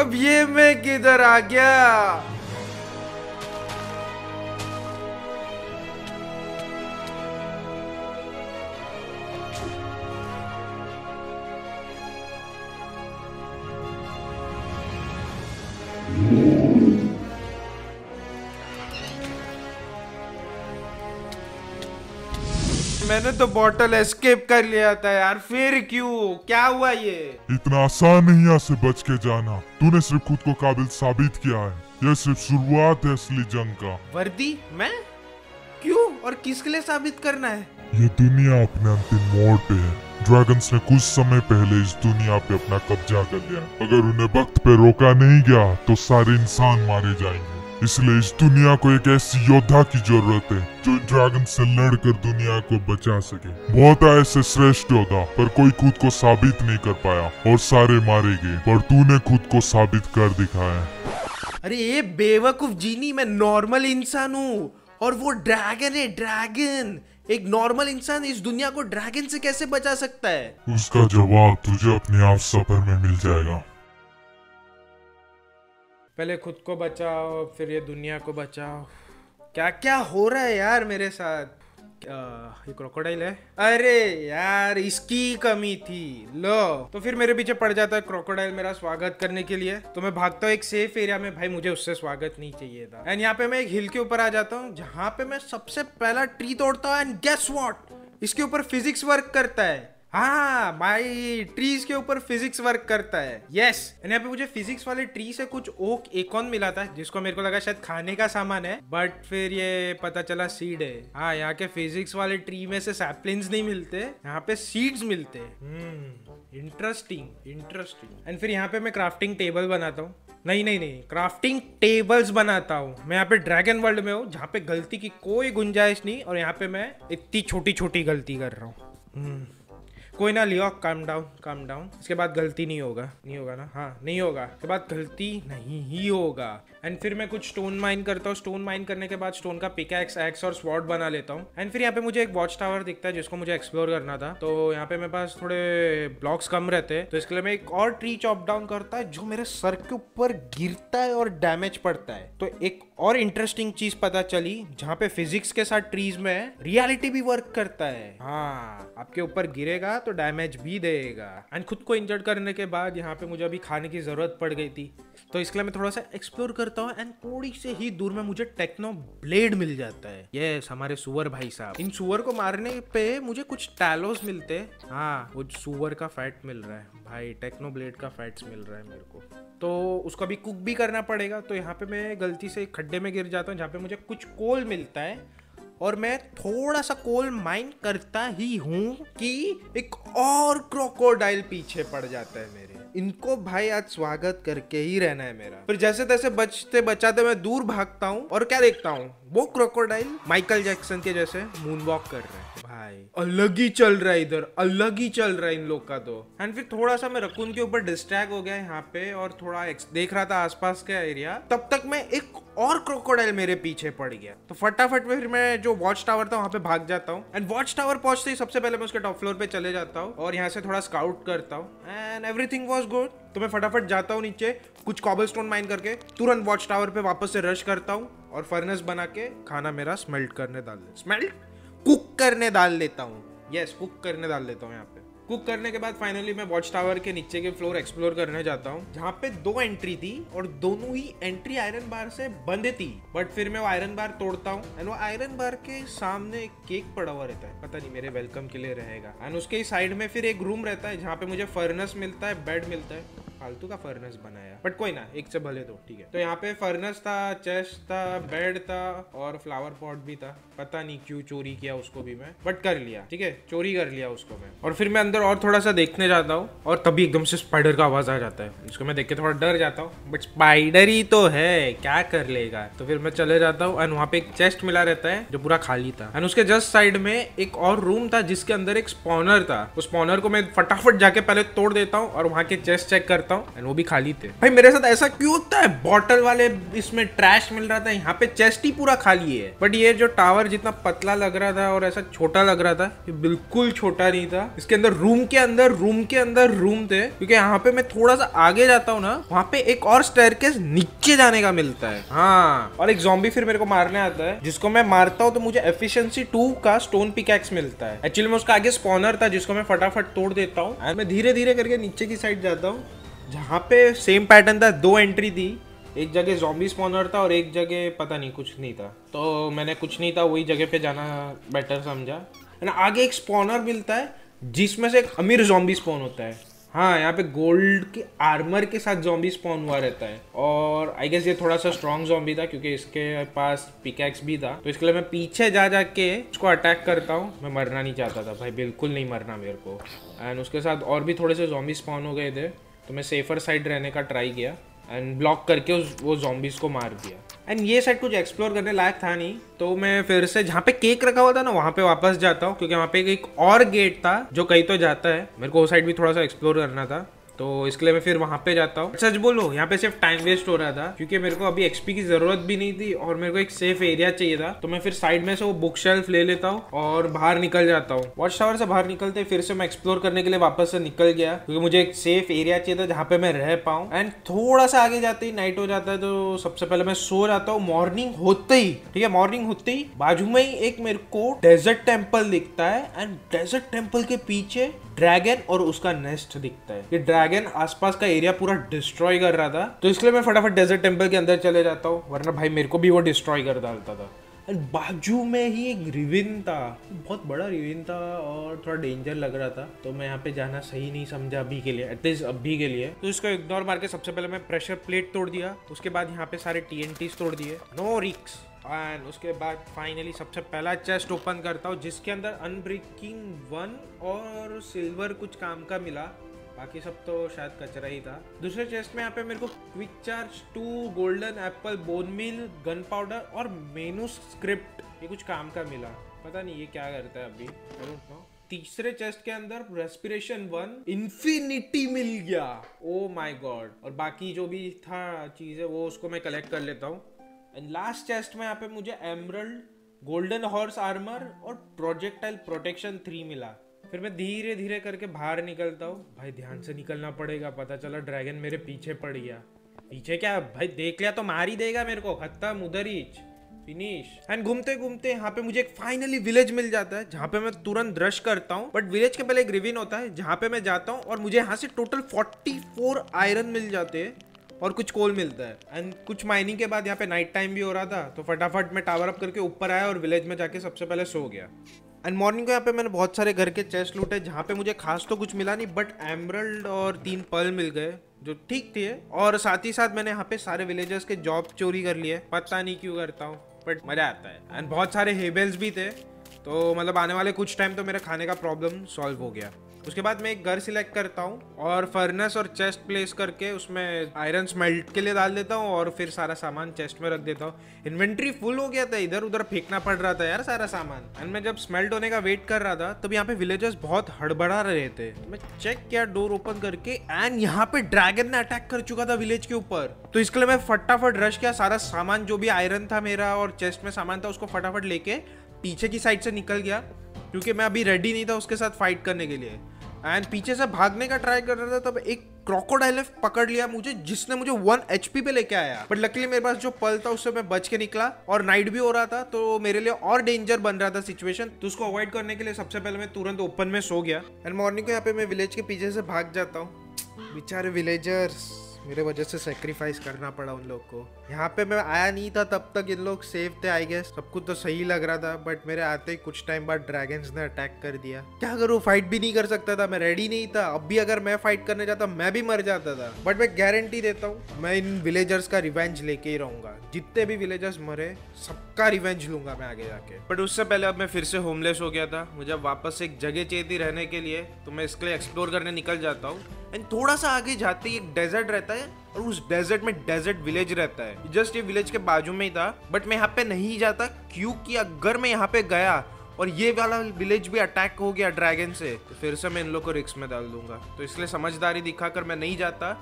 अब ये मैं किधर आ गया मैंने तो बॉटल एस्केप कर लिया था यार फिर क्यों? क्या हुआ ये? इतना आसान नहीं यहाँ से बच के जाना। तूने सिर्फ़ खुद को काबिल साबित किया है। यह सिर्फ़ शुरुआत है असली जंग का। वर्दी मैं? क्यों? और किसके लिए साबित करना है? ये दुनिया अपने अंतिम मोड़ पे है। ड्रैगन्स ने कुछ समय पहले इस दुनिया पे अपना कब्जा कर लिया। अगर उन्हें वक्त पे रोका नहीं गया तो सारे इंसान मारे जाएँगे। इसलिए इस दुनिया को एक ऐसी योद्धा की ज़रूरत है जो ड्रैगन से लड़कर दुनिया को बचा सके। बहुत ऐसे श्रेष्ठ योद्धा पर कोई खुद को साबित नहीं कर पाया और सारे मारे गए पर तूने खुद को साबित कर दिखाया। अरे ये बेवकूफ़ जीनी मैं नॉर्मल इंसान हूँ और वो ड्रैगन है ड्रैगन। एक नॉर्मल इंसान इस दुनिया को ड्रैगन से कैसे बचा सकता है? उसका जवाब तुझे अपने आप सफ़र में मिल जाएगा। पहले खुद को बचाओ फिर ये दुनिया को बचाओ। क्या क्या हो रहा है यार मेरे साथ? ये क्रोकोडाइल है? अरे यार इसकी कमी थी। लो। तो फिर मेरे पीछे पड़ जाता है क्रोकोडाइल मेरा स्वागत करने के लिए। तो मैं भागता हूँ एक सेफ़ एरिया में। भाई मुझे उससे स्वागत नहीं चाहिए था। एंड यहाँ पे मैं एक हिल के ऊपर आ जाता हूँ जहाँ पे मैं सबसे पहला ट्री तोड़ता हूँ। एंड गेस वॉट इसके ऊपर फिजिक्स वर्क करता है। हाँ भाई ट्रीज के ऊपर फिजिक्स वर्क करता है। यस यहाँ पे मुझे फिजिक्स वाले ट्री से कुछ ओक एकॉन मिला था, जिसको मेरे को लगा शायद खाने का सामान है बट फिर ये पता चला सीड है। हाँ यहाँ के फिजिक्स वाले ट्री में से सैपलिंग्स नहीं मिलते, यहाँ पे सीड्स मिलते। इंटरेस्टिंग इंटरेस्टिंग एंड फिर यहाँ पे मैं क्राफ्टिंग टेबल बनाता हूँ। नहीं नहीं नहीं क्राफ्टिंग टेबल्स बनाता हूँ। मैं यहाँ पे ड्रैगन वर्ल्ड में हूँ, जहाँ पे गलती की कोई गुंजाइश नहीं, और यहाँ पे मैं इतनी छोटी छोटी गलती कर रहा हूँ। कोई ना लियो काम डाउन काम डाउन इसके बाद गलती नहीं होगा नहीं होगा ना? हाँ नहीं होगा। इसके बाद गलती नहीं ही होगा। एंड फिर मैं कुछ स्टोन माइन करता हूँ। स्टोन माइन करने के बाद स्टोन का पिक एक्स और स्वॉर्ड बना लेता हूँ। एंड फिर यहाँ पे मुझे एक वॉच टावर दिखता है जिसको मुझे एक्सप्लोर करना था। तो यहाँ पे मेरे पास थोड़े ब्लॉक्स कम रहते हैं। तो इसके लिए मैं एक और ट्री चॉप डाउन करता है, जो मेरे सर के ऊपर गिरता है और डैमेज पड़ता है। तो एक और इंटरेस्टिंग चीज़ पता चली, जहाँ पे फिजिक्स के साथ ट्रीज में रियलिटी भी वर्क करता है। हाँ आपके ऊपर गिरेगा तो डैमेज भी देगा। एंड खुद को इंजर्ड करने के बाद यहाँ पे मुझे अभी खाने की ज़रूरत पड़ गई थी। तो इसके लिए मैं थोड़ा सा एक्सप्लोर करता हूँ एंड थोड़ी से ही दूर में मुझे टेक्नो ब्लेड मिल जाता है। यस हमारे सुअर भाई साहब। इन सुअर को मारने पे मुझे कुछ टैलोस मिलते हाँ। वो सुअर का फैट मिल रहा है। भाई टेक्नो ब्लेड का फैट्स मिल रहा है मेरे को। तो उसको अभी कुक भी करना पड़ेगा। तो यहाँ पे मैं गलती से खड्डे में गिर जाता हूँ, जहाँ पे मुझे कुछ कोल मिलता है। और मैं थोड़ा सा कोल माइन करता ही हूँ कि एक और क्रोकोडाइल पीछे पड़ जाता है मेरे इनको भाई आज स्वागत करके ही रहना है मेरा। फिर जैसे तैसे बचते, बचाते मैं दूर भागता हूँ और क्या देखता हूँ? वो क्रोकोडाइल माइकल जैक्सन के जैसे मून वॉक कर रहे हैं। भाई। अलग ही चल रहा है इधर अलग ही चल रहा है इन लोग का तो। एंड फिर थोड़ा सा मैं रकून के ऊपर डिस्ट्रैक्ट हो गया यहाँ पे और थोड़ा देख रहा था आसपास का एरिया तब तक मैं एक और क्रोकोडाइल मेरे पीछे पड़ गया। तो फटाफट में फिर मैं जो वॉच टावर था वहाँ पे भाग जाता हूँ। एंड वॉच टावर पहुँचते ही सबसे पहले मैं उसके टॉप फ्लोर पे चले जाता हूँ और यहाँ से थोड़ा स्काउट करता हूँ। एंड एवरीथिंग वॉज़ गुड तो मैं फटाफट जाता हूँ नीचे कुछ कॉबल स्टोन माइन करके तुरंत वॉच टावर पे वापस से रश करता हूँ और फर्नेस बना के खाना मेरा स्मेल्ट करने डाल स्मेल्ट कुक करने डाल लेता हूँ। यस कुक करने डाल लेता हूँ यहाँ पे। कुक करने के बाद फाइनली मैं वॉच टावर के नीचे के फ्लोर एक्सप्लोर करने जाता हूँ, जहाँ पे दो एंट्री थी और दोनों ही एंट्री आयरन बार से बंद थी। बट फिर मैं वो आयरन बार तोड़ता हूँ एंड वो आयरन बार के सामने केक पड़ा हुआ रहता है। पता नहीं, मेरे वेलकम के लिए रहेगा। एंड उसके साइड में फिर एक रूम रहता है, जहाँ पे मुझे फर्नेस मिलता है बेड मिलता है। फालतू का फर्नेस बनाया। बट कोई ना, एक से भले दो, ठीक है। तो यहाँ पे फर्नेस था चेस्ट था बेड था और फ्लावर पॉट भी था। पता नहीं क्यों चोरी किया उसको भी मैं बट कर लिया, ठीक है? चोरी कर लिया उसको मैं। और फिर मैं अंदर और थोड़ा सा देखने जाता हूँ और तभी एकदम से स्पाइडर का आवाज़ आ जाता है। इसको मैं देख के थोड़ा डर जाता हूँ बट स्पाइडर ही तो है, क्या कर लेगा? तो फिर मैं चले जाता हूँ एंड वहाँ पे एक चेस्ट मिला रहता है, जो पूरा खाली था। एंड उसके जस्ट साइड में एक और रूम था, जिसके अंदर एक स्पॉनर था। उस स्पॉनर को मैं फटाफट जाके पहले तोड़ देता हूँ और वहाँ के चेस्ट चेक करता करता हूँ एंड वो भी खाली थे। भाई, मेरे साथ ऐसा क्यों होता है? बॉटल वाले इसमें ट्रैश मिल रहा था, यहाँ पे चेस्ट ही पूरा खाली है। बट ये जो टावर जितना पतला लग रहा था और ऐसा छोटा लग रहा था, ये बिल्कुल छोटा नहीं था। इसके अंदर रूम के अंदर रूम के अंदर रूम थे, क्योंकि यहाँ पे मैं थोड़ा सा आगे जाता हूँ ना, वहाँ पे एक और स्टेयर नीचे जाने का मिलता है। हाँ और एक जॉम्बी फिर मेरे को मारने आता है, जिसको मैं मारता हूँ तो मुझे एफिशिएंसी टू का स्टोन पिकैक्स मिलता है। एक्चुअली मैं उसका आगे स्पॉनर था, जिसको मैं फटाफट तोड़ देता हूँ मैं धीरे धीरे करके नीचे की साइड जाता हूँ। जहाँ पे सेम पैटर्न था, दो एंट्री थी। एक जगह जॉम्बी स्पॉनर था और एक जगह पता नहीं कुछ नहीं था। तो मैंने कुछ नहीं था, वही जगह पे जाना बेटर समझा। एंड आगे एक स्पॉनर मिलता है, जिसमें से एक अमीर जॉम्बी स्पॉन होता है। हाँ यहाँ पे गोल्ड के आर्मर के साथ जॉम्बी स्पॉन हुआ रहता है। और आई गेस ये थोड़ा सा स्ट्रॉन्ग जॉम्बी था, क्योंकि इसके पास पिकैक्स भी था। तो इसके लिए मैं पीछे जा जा के उसको अटैक करता हूँ। मैं मरना नहीं चाहता था भाई, बिल्कुल नहीं मरना मेरे को। एंड उसके साथ और भी थोड़े से जॉम्बी स्पॉन हो गए थे। तो मैं सेफर साइड रहने का ट्राई किया एंड ब्लॉक करके उस, वो जॉम्बीज को मार दिया। एंड ये साइड कुछ एक्सप्लोर करने लायक था नहीं तो मैं फिर से जहाँ पे केक रखा हुआ था ना, वहाँ पे वापस जाता हूँ, क्योंकि वहाँ पे एक और गेट था जो कहीं तो जाता है। मेरे को वो साइड भी थोड़ा सा एक्सप्लोर करना था। तो इसके लिए मैं फिर वहाँ पे जाता हूँ। सच बोलो, यहाँ पे सिर्फ़ टाइम वेस्ट हो रहा था, क्योंकि मेरे को अभी एक्सपी की ज़रूरत भी नहीं थी और मेरे को एक सेफ़ एरिया चाहिए था। तो मैं फिर साइड में से वो बुक शेल्फ ले लेता हूँ और बाहर निकल जाता हूँ। वॉच टावर से बाहर निकलते फिर से मैं एक्सप्लोर करने के लिए वापस से निकल गया, क्योंकि मुझे एक सेफ़ एरिया चाहिए था जहाँ पे मैं रह पाऊँ। एंड थोड़ा सा आगे जाते ही नाइट हो जाता है तो सबसे पहले मैं सो जाता हूँ। मॉर्निंग होते ही, ठीक है मॉर्निंग होते ही बाजू में ही एक मेरे को डेजर्ट टेंपल दिखता है। एंड डेजर्ट टेंपल के पीछे ड्रैगन और उसका नेस्ट दिखता है। ये ड्रैगन आसपास का एरिया पूरा डिस्ट्रॉय कर रहा था। तो इसलिए मैं फटाफट डेजर्ट टेंपल के अंदर चले जाता हूँ, वरना भाई मेरे को भी वो डिस्ट्रॉय कर डालता था। एंड बाजू में ही एक रिविन था। बहुत बड़ा रिविन था और थोड़ा डेंजर लग रहा था। तो मैं यहाँ पे जाना सही नहीं समझा अभी के लिए एटलीस्ट अभी के लिए। तो इसको इग्नोर मार के सबसे पहले मैं प्रेशर प्लेट तोड़ दिया। उसके बाद यहाँ पे सारे टी तोड़ दिए। नो रिक्स एंड उसके बाद फाइनली सबसे पहला चेस्ट ओपन करता हूँ, जिसके अंदर अनब्रेकिंग वन और सिल्वर कुछ काम का मिला। बाकी सब तो शायद कचरा ही था। दूसरे चेस्ट में यहाँ पे मेरे को quick charge two golden apple bone meal gunpowder और मेनू स्क्रिप्ट ये कुछ काम का मिला। पता नहीं ये क्या करता है अभी। तीसरे चेस्ट के अंदर रेस्पिरेशन वन इंफिनिटी मिल गया। ओ माय गॉड और बाकी जो भी था चीज़ें वो उसको मैं कलेक्ट कर लेता हूँ। एंड लास्ट चेस्ट में यहाँ पे मुझे एमरल्ड गोल्डन हॉर्स आर्मर और प्रोजेक्टाइल प्रोटेक्शन थ्री मिला। फिर मैं धीरे धीरे करके बाहर निकलता हूँ। भाई, ध्यान से निकलना पड़ेगा, पता चला ड्रैगन मेरे पीछे पड़ गया। पीछे क्या? भाई, देख लिया तो मार ही देगा मेरे को। खत्म, उधर ही। फिनिश। एंड घूमते घूमते यहाँ पे मुझे एक फाइनली विलेज मिल जाता है, जहाँ पे मैं तुरंत रश करता हूँ। बट विलेज के पहले एक रिविन होता है, जहाँ पे मैं जाता हूँ और मुझे यहाँ से टोटल 44 आयरन मिल जाते हैं और कुछ कोल मिलता है। एंड कुछ माइनिंग के बाद यहाँ पे नाइट टाइम भी हो रहा था तो फटाफट मैं टावर अप करके ऊपर आया और विलेज में जाके सबसे पहले सो गया। एंड मॉर्निंग को यहाँ पे मैंने बहुत सारे घर के चेस्ट लूटे जहाँ पे मुझे खास तो कुछ मिला नहीं बट एमरल्ड और तीन पल मिल गए, जो ठीक थे। और साथ ही साथ मैंने यहाँ पे सारे विलेजर्स के जॉब चोरी कर लिए। पता नहीं क्यों करता हूँ बट मज़ा आता है। एंड बहुत सारे हेबल्स भी थे। तो मतलब आने वाले कुछ टाइम तो मेरा खाने का प्रॉब्लम सॉल्व हो गया। उसके बाद मैं एक घर सिलेक्ट करता हूँ और फर्नेस और चेस्ट प्लेस करके उसमें आयरन स्मेल्ट के लिए डाल देता हूँ और फिर सारा सामान चेस्ट में रख देता हूँ। इन्वेंट्री फुल हो गया था, इधर उधर फेंकना पड़ रहा था यार सारा सामान। एंड मैं जब स्मेल्ट होने का वेट कर रहा था, तब यहाँ पे विलेजर्स बहुत हड़बड़ा रहे थे। मैं चेक किया डोर ओपन करके एंड यहाँ पे ड्रैगन ने अटैक कर चुका था विलेज के ऊपर। तो इसके लिए मैं फटाफट रश किया, सारा सामान जो भी आयरन था मेरा और चेस्ट में सामान था, उसको फटाफट लेके पीछे की साइड से निकल गया, क्योंकि मैं अभी रेडी नहीं था उसके साथ फाइट करने के लिए। एंड पीछे से भागने का ट्राई कर रहा था, तब एक क्रोकोडाइल पकड़ लिया मुझे, जिसने मुझे वन एच पे लेके आया। बट लकली मेरे पास जो पल था, उससे मैं बच के निकला और नाइट भी हो रहा था तो मेरे लिए और डेंजर बन रहा था सिचुएशन तो उसको अवॉइड करने के लिए सबसे पहले मैं तुरंत ओपन में सो गया। एंड मॉर्निंग को यहाँ पे मैं विलेज के पीछे से भाग जाता हूँ। बेचारे विलेजर्स मेरे वजह से सेक्रीफाइस करना पड़ा उन लोग को। यहाँ पे मैं आया नहीं था तब तक इन लोग सेफ़ थे आई गेस सब कुछ तो सही लग रहा था बट मेरे आते ही कुछ टाइम बाद ड्रैगन्स ने अटैक कर दिया। क्या करूँ? फाइट भी नहीं कर सकता था, मैं रेडी नहीं था। अब भी अगर मैं फाइट करने जाता, मैं भी मर जाता था। बट मैं गारंटी देता हूँ, मैं इन विलेजर्स का रिवेंज लेके ही रहूँगा। जितने भी विलेजर्स मरे, सबका रिवेंज लूँगा मैं आगे जाके। बट उससे पहले अब मैं फिर से होमलेस हो गया था। मुझे वापस एक जगह चाहिए रहने के लिए तो मैं इसके लिए एक्सप्लोर करने निकल जाता हूँ। एंड थोड़ा सा आगे जाते ही एक डेजर्ट रहता है और उस डेजर्ट में डेजर्ट विलेज रहता है। जस्ट ये विलेज के बाजू में ही था बट मैं यहाँ पे नहीं जाता, क्योंकि अगर मैं यहाँ पे गया और ये वाला विलेज भी अटैक हो गया ड्रैगन से तो फिर से मैं इन लोग को रिक्स में डाल दूँगा। तो इसलिए समझदारी दिखाकर मैं नहीं जाता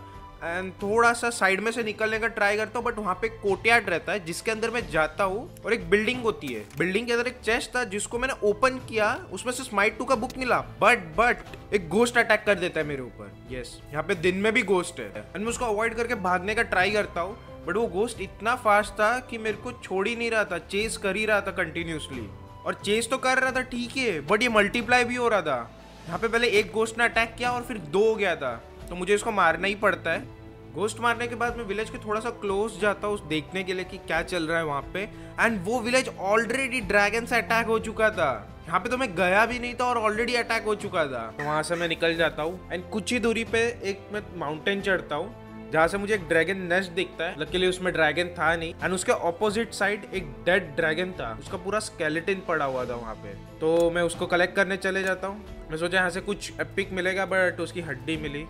एंड थोड़ा सा साइड में से निकलने का ट्राई करता हूँ बट वहाँ पे कोर्टयार्ड रहता है, जिसके अंदर मैं जाता हूँ और एक बिल्डिंग होती है। बिल्डिंग के अंदर एक चेस्ट था, जिसको मैंने ओपन किया, उसमें से स्माइट टू का बुक मिला। बट बट एक गोस्ट अटैक कर देता है मेरे ऊपर। यस यहाँ पे दिन में भी गोस्ट है। एंड मैं उसको अवॉइड करके भागने का ट्राई करता हूँ बट वो गोस्ट इतना फास्ट था कि मेरे को छोड़ ही नहीं रहा था चेस कर ही रहा था कंटिन्यूसली और चेस तो कर रहा था, ठीक है बट ये मल्टीप्लाई भी हो रहा था। यहाँ पे पहले एक गोस्ट ने अटैक किया और फिर दो हो गया था। तो मुझे इसको मारना ही पड़ता है। गोस्ट मारने के बाद मैं विलेज के थोड़ा सा क्लोज जाता हूँ देखने के लिए कि क्या चल रहा है वहाँ पे। एंड वो विलेज ऑलरेडी ड्रैगन से अटैक हो चुका था। यहाँ पे तो मैं गया भी नहीं था और ऑलरेडी अटैक हो चुका था। तो वहाँ से मैं निकल जाता हूँ। एंड कुछ ही दूरी पे एक मैं माउंटेन चढ़ता हूँ, जहाँ से मुझे एक ड्रैगन नेस्ट दिखता है। लकीली उसमें ड्रैगन था नहीं। एंड उसके ऑपोजिट साइड एक डेड ड्रैगन था। उसका पूरा स्केलेटिन पड़ा हुआ था वहाँ पे। तो मैं उसको कलेक्ट करने चले जाता हूँ। मैं सोचा यहाँ से कुछ एपिक मिलेगा बट उसकी हड्डी मिली।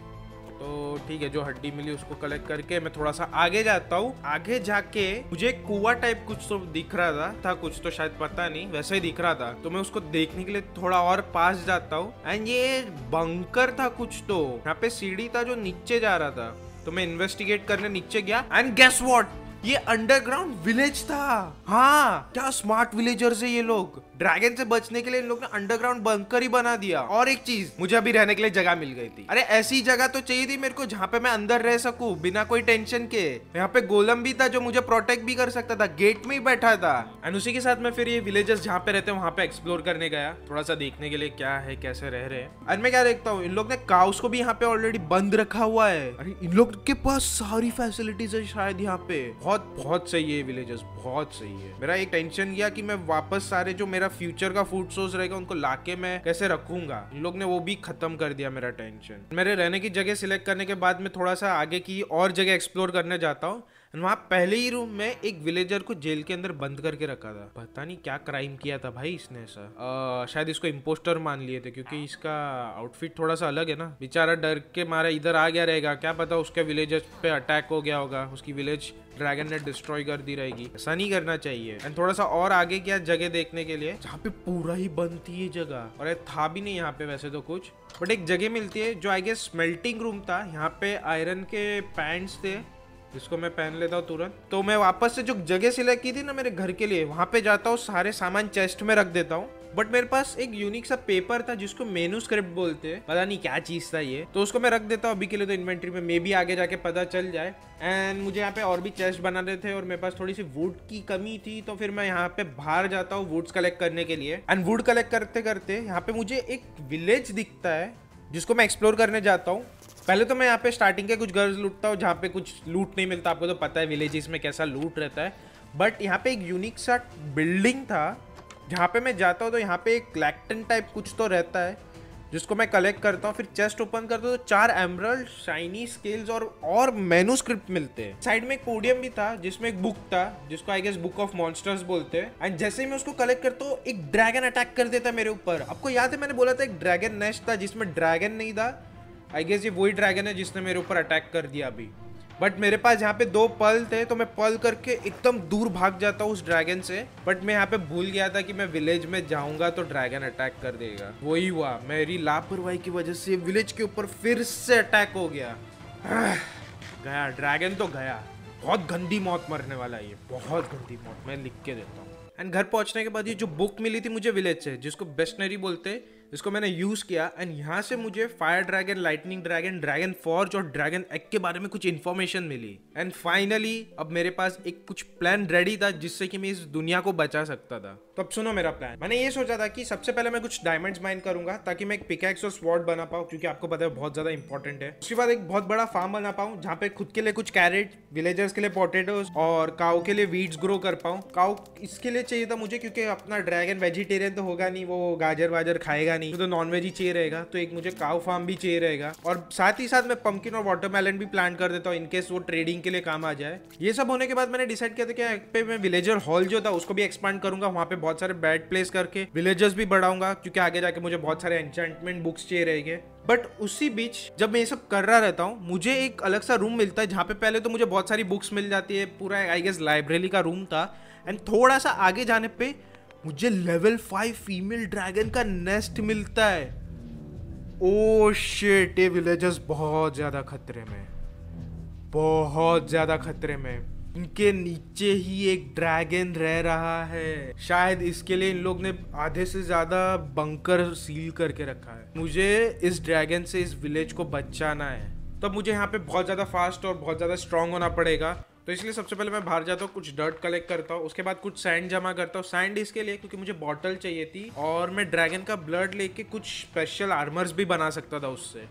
तो ठीक है, जो हड्डी मिली उसको कलेक्ट करके मैं थोड़ा सा आगे जाता हूँ। आगे जाके मुझे कुआ टाइप कुछ तो दिख रहा था था कुछ तो शायद पता नहीं, वैसे ही दिख रहा था। तो मैं उसको देखने के लिए थोड़ा और पास जाता हूँ। एंड ये बंकर था कुछ तो। यहाँ पे सीढ़ी था जो नीचे जा रहा था। तो मैं इन्वेस्टिगेट करने नीचे गया। एंड गेस वॉट ये अंडरग्राउंड विलेज था। हाँ क्या स्मार्ट विलेजर्स है ये लोग? ड्रैगन से बचने के लिए इन लोग ने अंडरग्राउंड बंकर ही बना दिया। और एक चीज़, मुझे अभी रहने के लिए जगह मिल गई थी। अरे ऐसी जगह तो चाहिए थी मेरे को जहाँ पे मैं अंदर रह सकूँ, बिना कोई टेंशन के। यहाँ पे गोलम भी था जो मुझे प्रोटेक्ट भी कर सकता था गेट में ही बैठा था। एंड उसी के साथ मैं फिर ये विलेजेस जहाँ पे रहते हैं, वहाँ पे एक्सप्लोर करने गया। थोड़ा सा देखने के लिए क्या है, कैसे रह रहे हैं। मैं क्या देखता हूँ, इन लोग ने काउस को भी यहाँ पे ऑलरेडी बंद रखा हुआ है। अरे इन लोग के पास सारी फैसिलिटीज़ है शायद यहाँ पे। बहुत बहुत सही है विलेजेस बहुत सही है। मेरा एक टेंशन गया कि मैं वापस सारे जो मेरा फ्यूचर का फ़ूड सोर्स रहेगा, उनको लाके मैं कैसे रखूँगा? इन लोग ने वो भी खत्म कर दिया मेरा टेंशन मेरे रहने की जगह सिलेक्ट करने के बाद मैं थोड़ा सा आगे की और जगह एक्सप्लोर करने जाता हूँ। वहाँ पहले ही रूम में एक विलेजर को जेल के अंदर बंद करके रखा था। पता नहीं क्या क्राइम किया था भाई इसने ऐसा। शायद इसको इम्पोस्टर मान लिए थे क्योंकि इसका आउटफिट थोड़ा सा अलग है ना। बेचारा डर के मारे, इधर आ गया रहेगा। क्या पता उसके विलेजर्स पे अटैक हो गया होगा। उसकी विलेज ड्रैगन ने डिस्ट्रॉय कर दी रहेगी। ऐसा नहीं करना चाहिए। एंड थोड़ा सा और आगे क्या जगह देखने के लिए? जहाँ पे पूरा ही बंद थी ये जगह। और था भी नहीं यहाँ पे वैसे तो कुछ। बट एक जगह मिलती है जो आई गेस स्मेल्टिंग रूम था। यहाँ पे आयरन के पैंट्स थे। जिसको मैं पहन लेता हूँ तुरंत। तो मैं वापस से जो जगह सिलेक्ट की थी ना मेरे घर के लिए, वहाँ पे जाता हूँ, सारे सामान चेस्ट में रख देता हूँ। बट मेरे पास एक यूनिक सा पेपर था जिसको मेनू स्क्रिप्ट बोलते हैं। पता नहीं क्या चीज़ था ये। तो उसको मैं रख देता हूँ अभी के लिए तो इन्वेंट्री में। मे भी आगे जाके पता चल जाए। एंड मुझे यहाँ पे और भी चेस्ट बनाने थे और मेरे पास थोड़ी सी वुड की कमी थी तो फिर मैं यहाँ पे बाहर जाता हूँ वुड्स कलेक्ट करने के लिए। एंड वुड कलेक्ट करते करते यहाँ पे मुझे एक विलेज दिखता है, जिसको मैं एक्सप्लोर करने जाता हूँ। पहले तो मैं यहाँ पे स्टार्टिंग के कुछ गर्ल्स लूटता हूँ, जहाँ पे कुछ लूट नहीं मिलता, आपको तो पता है विलेजेस में कैसा लूट रहता है। बट यहाँ पे एक यूनिक सा बिल्डिंग था, जहाँ पे मैं जाता हूँ तो यहाँ पे एक लैक्टन टाइप कुछ तो रहता है, जिसको मैं कलेक्ट करता हूँ। फिर चेस्ट ओपन करता हूँ तो चार एमरल्ड शाइनी स्केल्स और और मेनू स्क्रिप्ट मिलते हैं। साइड में एक पोडियम भी था, जिसमें एक बुक था, जिसको I guess book of monsters बोलते हैं। एंड जैसे ही मैं उसको कलेक्ट करता हूँ, एक ड्रैगन अटैक कर देता मेरे ऊपर। आपको याद है मैंने बोला था एक ड्रैगन नेस्ट था, जिसमें ड्रैगन नहीं था? आई गेस ये वही ड्रैगन है जिसने मेरे ऊपर अटैक कर दिया अभी। बट मेरे पास यहाँ पे दो पल थे तो मैं पल करके एकदम दूर भाग जाता हूँ उस ड्रैगन से। बट मैं यहाँ पे भूल गया था कि मैं विलेज में जाऊँगा तो ड्रैगन अटैक कर देगा। वही हुआ। मेरी लापरवाही की वजह से विलेज के ऊपर फिर से अटैक हो गया। गया। ड्रैगन तो गया। बहुत गंदी मौत मरने वाला ये। बहुत गंदी मौत। मैं लिख के देता हूँ। एंड घर पहुँचने के बाद ये जो बुक मिली थी मुझे विलेज से, जिसको बेस्टनरी बोलते हैं जिसको मैंने यूज़ किया एंड यहाँ से मुझे fire dragon lightning dragon dragon forge और ड्रैगन एग के बारे में कुछ इन्फॉर्मेशन मिली। एंड फाइनली अब मेरे पास एक कुछ प्लान रेडी था जिससे कि मैं इस दुनिया को बचा सकता था। तो अब सुनो मेरा प्लान मैंने ये सोचा था कि सबसे पहले मैं कुछ डायमंड्स माइन करूँगा ताकि मैं एक पिकैक्स और स्वॉर्ड बना पाऊँ, क्योंकि आपको पता है बहुत ज़्यादा इंपॉर्टेंट है. उसके बाद एक बहुत बड़ा फार्म बना पाऊँ, जहाँ पे खुद के लिए कुछ कैरेट विलेजर्स के लिए पोटेटोज और काउ के लिए वीड्स ग्रो कर पाऊँ. काउ इसके लिए चाहिए था मुझे क्योंकि अपना ड्रैगन वेजिटेरियन तो होगा नहीं, वो गाजर वाजर खाएगा नहीं तो नॉन वेज ही चाहिए रहेगा तो एक मुझे काउ फार्म भी चाहिए रहेगा. और साथ ही साथ मैं पंकिन और वाटरमेलन भी प्लान कर देता हूँ इनकेस वो ट्रेडिंग के लिए काम आ जाए. ये सब होने के बाद मैंने डिसाइड किया था कि मैं विलेजर हॉल जो था, उसको भी एक्सपांड करूँगा, वहाँ पे बहुत सारे बैड प्लेस करके विलेजर्स भी बढ़ाऊँगा, क्योंकि आगे जाके मुझे बहुत सारे एंचेंटमेंट बुक्स चाहिए रहेंगे। बट उसी बीच जब मैं ये सब कर रहा रहता हूँ, मुझे एक अलग सा रूम मिलता है, जहाँ पे पहले तो मुझे बहुत सारी बुक्स मिल जाती है, पूरा आई गेस लाइब्रेरी का रूम था। एंड थोड़ा सा आगे जाने पे मुझे लेवल फाइव फीमेल ड्रैगन का नेस्ट मिलता है। ओ शिट ये विलेजर्स बहुत ज़्यादा खतरे में बहुत ज़्यादा खतरे में इनके नीचे ही एक ड्रैगन रह रहा है। शायद इसके लिए इन लोग ने आधे से ज़्यादा बंकर सील करके रखा है। मुझे इस ड्रैगन से इस विलेज को बचाना है। तब मुझे यहाँ पे बहुत ज़्यादा फास्ट और बहुत ज़्यादा स्ट्रांग होना पड़ेगा। तो इसलिए सबसे पहले मैं बाहर जाता हूँ, कुछ डर्ट कलेक्ट करता हूँ। उसके बाद कुछ सैंड जमा करता हूँ। सैंड इसके लिए क्योंकि मुझे बॉटल चाहिए थी और मैं ड्रैगन का ब्लड लेके कुछ स्पेशल आर्मर्स भी बना सकता था उससे।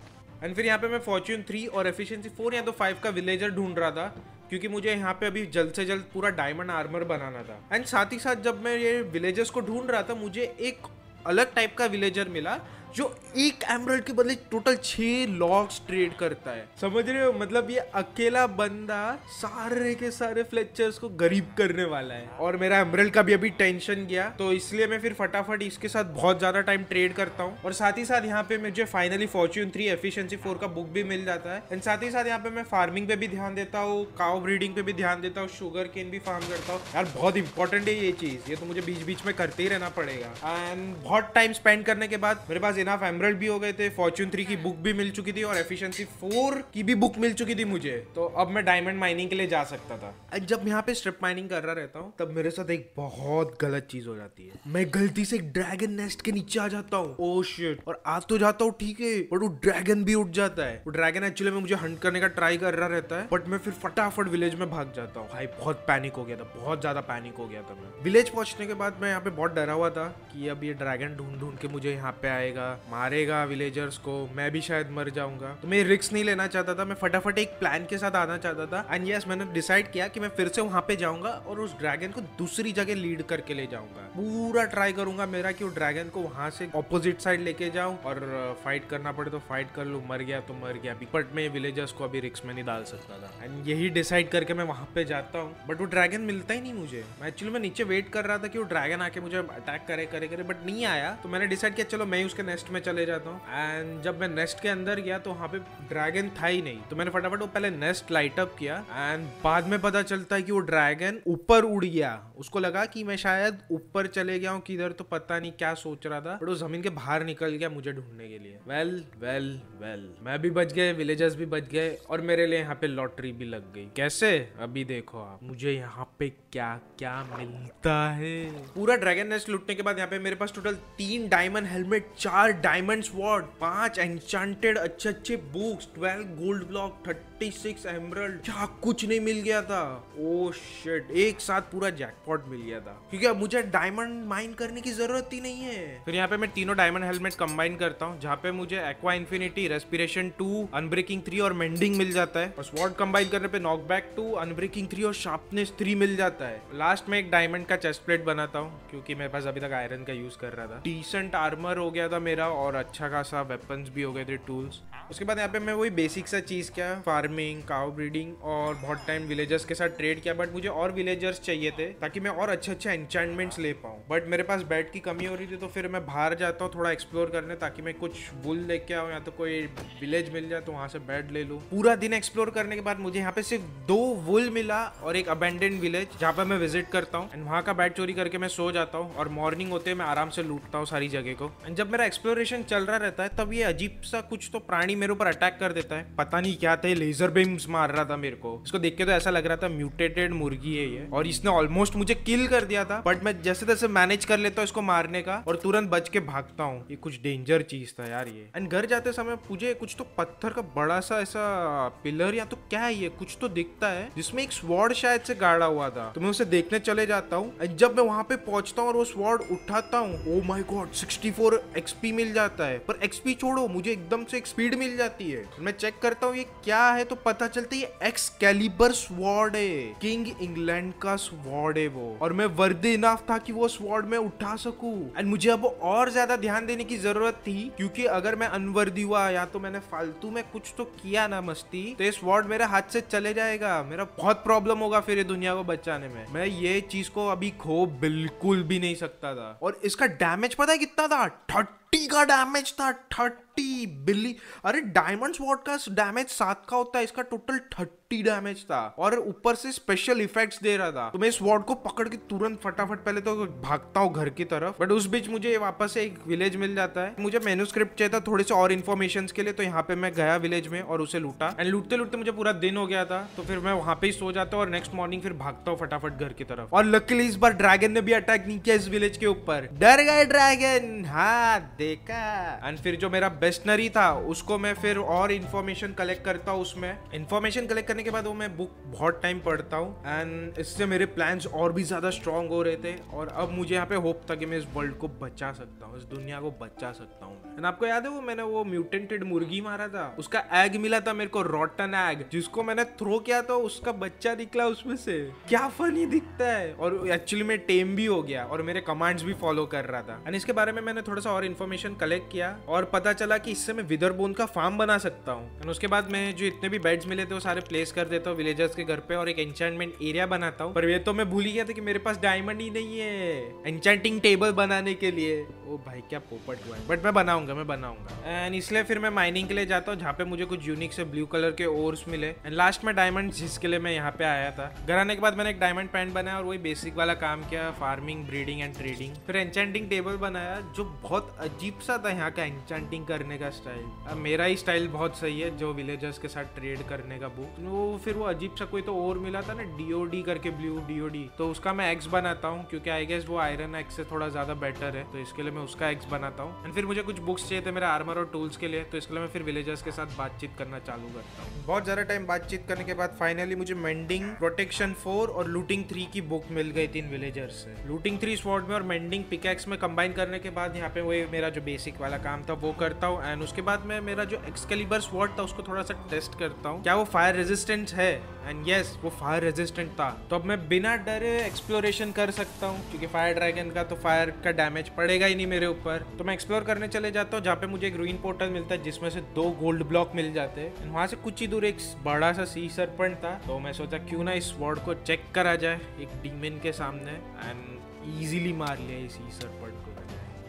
एंड फिर यहाँ पे मैं फॉर्च्यून थ्री और एफिशिएंसी फोर या तो फाइव का विलेजर ढूंढ रहा था। क्योंकि मुझे यहाँ पे अभी जल्द से जल्द पूरा डायमंड आर्मर बनाना था। एंड साथ ही साथ जब मैं ये विलेजर्स को ढूंढ रहा था, मुझे एक अलग टाइप का विलेजर मिला जो एक एमरल्ड के बदले टोटल छह लॉक्स ट्रेड करता है। समझ रहे हो? मतलब ये अकेला बंदा सारे के सारे फ्लेचर्स को गरीब करने वाला है। और मेरा एमरल्ड का भी अभी टेंशन गया तो इसलिए मैं फिर फटाफट इसके साथ बहुत ज़्यादा टाइम ट्रेड करता हूँ। और साथ ही साथ यहाँ पे मुझे finally fortune three efficiency four का बुक भी मिल जाता है। एंड साथ ही साथ यहाँ पे मैं फ़ार्मिंग पे भी ध्यान देता हूँ काउ ब्रीडिंग पे भी ध्यान देता हूँ शुगर केन भी फार्म करता हूँ। यार बहुत इंपॉर्टेंट है ये चीज़। ये तो मुझे बीच बीच में करते ही रहना पड़ेगा। एंड बहुत टाइम स्पेंड करने के बाद मेरे पास इनाफ एमरल्ड भी हो गए थे फॉर्च्यून थ्री की बुक भी मिल चुकी थी और एफिशिएंसी फोर की भी बुक मिल चुकी थी मुझे। तो अब मैं डायमंड माइनिंग के लिए जा सकता था। जब यहाँ पे स्ट्रिप माइनिंग कर रहा रहता हूँ तब मेरे साथ एक बहुत गलत चीज़ हो जाती है। मैं गलती से एक ड्रैगन नेस्ट के नीचे आ जाता हूँ। ओ शिट और आ तो जाता हूँ ठीक है बट वो ड्रैगन भी उठ जाता है। वो ड्रैगन एक्चुअली में मुझे हंट करने का ट्राई कर रहा रहता है बट मैं फिर फटाफट विलेज में भाग जाता हूँ। भाई बहुत पैनिक हो गया था बहुत ज़्यादा पैनिक हो गया था मैं। विलेज पहुँचने के बाद मैं यहाँ पे बहुत डरा हुआ था कि अब ये ड्रैगन ढूंढ ढूंढ के मुझे यहाँ पे आएगा। मारेगा विलेजर्स को, मैं भी शायद मर जाऊँगा। तो मैं रिस्क नहीं लेना चाहता था, मैं फटाफट एक प्लान के साथ आना चाहता था। एंड यस मैंने डिसाइड किया कि मैं फिर से वहाँ पे जाऊँगा और उस ड्रैगन को दूसरी जगह लीड करके ले जाऊँगा। पूरा ट्राई करूँगा मेरा कि वो ड्रैगन को वहाँ से ऑपोजिट साइड लेके जाऊँ और फाइट करना पड़े तो फाइट कर लूँ। मर गया तो मर गया बट मैं विलेजर्स को अभी रिस्क में नहीं डाल सकता था। एंड यही डिसाइड करके मैं वहाँ पे जाता हूँ। बट वो ड्रैगन मिलता ही नहीं मुझे। मैं एक्चुअली मैं नीचे वेट कर रहा था कि वो ड्रैगन आके मुझे अटैक करे करे करे बट नहीं आया। तो मैंने डिसाइड किया, चलो, मैं उसके नेस्ट में चले जाता हूँ। एंड जब मैं नेस्ट के अंदर गया तो वहाँ पे ड्रैगन था ही नहीं। तो मैंने फटाफट वो पहले नेस्ट लाइट अप किया एंड बाद में पता चलता है कि वो ड्रैगन ऊपर उड़ गया। उसको लगा कि मैं शायद ऊपर चले गया हूँ किधर तो पता नहीं क्या सोच रहा था। बट वो ज़मीन के बाहर निकल गया मुझे ढूँढने के लिए। वेल वेल वेल मैं भी बच गए विलेजर्स भी बच गए और मेरे लिए यहाँ पे लॉटरी भी लग गई। कैसे? अभी देखो आप। मुझे यहाँ पे क्या क्या मिलता है? पूरा ड्रैगन नेस्ट लूटने के बाद यहाँ पे मेरे पास टोटल तीन डायमंड हेलमेट चार डायमंड स्वॉर्ड पाँच एंचांटेड अच्छे अच्छे books twelve gold block thirty six emerald क्या कुछ नहीं मिल गया था? ओ शिट एक साथ पूरा जैकपॉट मिल गया था। क्योंकि अब मुझे डायमंड माइन करने की ज़रूरत ही नहीं है। फिर यहाँ पे मैं तीनों डायमंड हेलमेट कंबाइन करता हूँ जहाँ पे मुझे aqua infinity respiration two unbreaking three और मेंडिंग मिल जाता है। और स्वॉर्ड कंबाइन करने पे knock back two unbreaking three और शार्पनेस थ्री मिल जाता है। लास्ट में एक डायमंड का चेस्ट प्लेट बनाता हूँ, क्योंकि मेरे पास अभी तक आयरन का यूज़ कर रहा था। डिसेंट आर्मर हो गया था मेरा और अच्छा खासा वेपन्स भी हो गए थे टूल्स उसके बाद यहाँ पे मैं वही बेसिक सा चीज़ किया फ़ार्मिंग काउ ब्रीडिंग और बहुत टाइम विलेजर्स के साथ ट्रेड किया बट मुझे और विलेजर्स चाहिए थे ताकि मैं और अच्छे अच्छे एंचांटमेंट्स ले पाऊँ। बट मेरे पास बेड की कमी हो रही थी तो फिर मैं बाहर जाता हूँ थोड़ा एक्सप्लोर करने ताकि मैं कुछ वुल लेके आऊँ या तो कोई विलेज मिल जाए तो वहाँ से बेड ले लूँ। पूरा दिन एक्सप्लोर करने के बाद मुझे यहाँ पे सिर्फ़ दो वुल मिला और एक अबेंडेंट विलेज जहाँ पे मैं विज़िट करता हूँ एंड वहाँ का बैट चोरी करके मैं सो जाता हूँ, और मॉर्निंग होते मैं आराम से लूटता हूँ सारी जगह को। एंड जब मेरा एक्सप्लोरेशन चल रहा रहता है, तब ये अजीब सा कुछ तो प्राणी मेरे ऊपर अटैक कर देता है। पता नहीं क्या था लेजर बीम्स मार रहा था मेरे को। इसको देख के तो ऐसा लग रहा था म्यूटेटेड मुर्गी है ये। और इसने ऑलमोस्ट मुझे किल कर दिया था बट मैं जैसे तैसे मैनेज कर लेता हूँ इसको मारने का, और तुरंत बच के भागता हूँ। ये कुछ डेंजर चीज़ था यार ये। एंड घर जाते समय मुझे कुछ तो पत्थर का बड़ा सा ऐसा पिलर या तो क्या है ये? कुछ तो दिखता है, जिसमें एक स्वॉर्ड शायद से गाड़ा हुआ था। तो मैं उसे देखने चले जाता हूँ। जब मैं वहाँ पे पहुँचता हूँ और वो स्वॉर्ड उठाता हूँ ओ माई गॉड 64 एक्सपी मिल जाता है। पर एक्सपी छोड़ो, मुझे एकदम से एक स्पीड मिल जाती है। मैं चेक करता हूँ, ये क्या है? तो पता चलता है एक्स कैलिबर स्वॉर्ड है। किंग इंग्लैंड का स्वॉर्ड है वो। और मैं वर्दी इनाफ था कि वो स्वॉर्ड में उठा सकूँ। एंड मुझे अब और ज़्यादा ध्यान देने की ज़रूरत थी, क्योंकि अगर मैं अनवर्दी हुआ या तो मैंने फालतू में कुछ तो किया ना मस्ती तो ये स्वॉर्ड मेरे हाथ से चले जाएगा। मेरा बहुत प्रॉब्लम होगा फिर ये दुनिया को बचाने में। मैं ये चीज़ को अभी खो बिल्कुल भी नहीं सकता था। और इसका डैमेज पता है कितना था? थर्टी का डैमेज था थर्टी थर्टी बिल्ली। अरे डायमंड स्वॉर्ड का डैमेज सात का होता है, इसका टोटल थर्टी डैमेज था। और ऊपर से स्पेशल इफेक्ट्स दे रहा था। तो मैं इस वॉर्ड को पकड़ के तुरंत फटाफट पहले तो भागता हूँ घर की तरफ़। बट उस बीच मुझे वापस एक विलेज मिल जाता है। मुझे मेनू स्क्रिप्ट चाहिए था थोड़े से और इन्फॉर्मेशन के लिए तो यहाँ पे मैं गया विलेज में और उसे लूटा। एंड लूटते लूटते मुझे पूरा दिन हो गया था। तो फिर मैं वहाँ पे ही सो जाता हूँ और नेक्स्ट मॉर्निंग फिर भागता हूँ फटाफट घर की तरफ़। और लकीली इस बार ड्रैगन ने भी अटैक नहीं किया इस विलेज के ऊपर। डर गए ड्रैगन हाँ देखा। एंड फिर जो मेरा बेस्टनरी था, उसको मैं फिर और इन्फॉर्मेशन कलेक्ट करता हूँ उसमें। इन्फॉर्मेशन कलेक्ट करने के बाद वो मैं बुक बहुत टाइम पढ़ता हूँ एंड इससे मेरे प्लान्स और भी ज़्यादा स्ट्रांग हो रहे थे और अब मुझे यहाँ पे होप था कि मैं इस वर्ल्ड को बचा सकता हूँ, इस दुनिया को बचा सकता हूँ। एंड आपको याद है वो मैंने वो म्यूटेंटेड मुर्गी मारा था? उसका एग मिला था मेरे को रॉटन एग जिसको मैंने थ्रो किया था, उसका बच्चा निकला उसमें से। क्या फनी दिखता है? और एक्चुअली में टेम भी हो गया और मेरे कमांड्स भी फॉलो कर रहा था। एंड इसके बारे में मैंने थोड़ा सा और इन्फॉर्मेशन कलेक्ट किया और पता चला कि इससे मैं विदर बोन का फार्म बना सकता हूँ। एंड उसके बाद मैं जो इतने भी बेड्स मिले थे, वो सारे प्लेस कर देता हूँ विलेजर्स के घर पे और एक एंचेंटमेंट एरिया बनाता हूँ। पर ये तो मैं भूल ही गया था कि मेरे पास डायमंड ही नहीं है। एंचेंटिंग टेबल बनाने के लिए। ओ भाई, क्या पोपट हुआ है। बट मैं बनाऊँगा मैं बनाऊँगा। एंड इसलिए फिर मैं माइनिंग के लिए जाता हूँ, जहाँ पे मुझे कुछ यूनिक से ब्लू कलर के ओर्स मिले। एंड लास्ट में डायमंड जिसके लिए मैं यहाँ पे आया था। घर आने के बाद मैंने एक डायमंड पैंट बनाया और वही बेसिक वाला काम किया फ़ार्मिंग ब्रीडिंग एंड ट्रेडिंग फिर एंचेंटिंग टेबल बनाया, जो बहुत अजीब सा था यहाँ का एंचेंटिंग करने का स्टाइल अब मेरा ही स्टाइल बहुत सही है, जो विलेजर्स के साथ ट्रेड करने का बुक वो फिर वो अजीब सा कोई तो और मिला था ना डीओडी करके ब्लू डीओडी तो उसका मैं एक्स बनाता हूँ, क्योंकि आई गेस वो आयरन एक्स से थोड़ा ज़्यादा बेटर है तो इसके लिए मैं उसका एक्स बनाता हूँ। एंड फिर मुझे कुछ बुक्स चाहिए थे मेरे आर्मर और टूल्स के लिए तो इसके लिए मैं फिर विलेजर्स के साथ बातचीत करना चालू करता हूँ। बहुत ज़्यादा टाइम बातचीत करने के बाद फाइनली मुझे मेंडिंग प्रोटेक्शन फोर और लूटिंग थ्री की बुक मिल गई थी इन विलेजर्स से। लूटिंग थ्री स्वॉर्ड में और मेंडिंग पिकैक्स में कंबाइन करने के बाद यहाँ पे वो मेरा जो बेसिक वाला काम था, वो करता हूँ। एंड उसके बाद मैं, मेरा जो एक्सकेलिबर स्वॉर्ड था, उसको थोड़ा सा टेस्ट करता हूँ। क्या वो फायर रेजिस्टेंट है? एंड यस वो फायर रेजिस्टेंट था। तो अब मैं बिना डरे एक्सप्लोरेशन कर सकता हूँ, क्योंकि फायर ड्रैगन का तो फायर का डैमेज पड़ेगा ही नहीं मेरे ऊपर। तो मैं एक्सप्लोर करने चले जाता हूँ, जहाँ पे मुझे एक रूइन पोर्टल मिलता है, जिसमें से दो गोल्ड ब्लॉक मिल जाते हैं। वहाँ से कुछ ही दूर एक बड़ा सा सी सरपंट था। तो मैं सोचा, क्यों ना इस वर्ड को चेक करा जाए, एक डीमन के सामने। एंड इजीली मार लिया इस सी सरपंट को।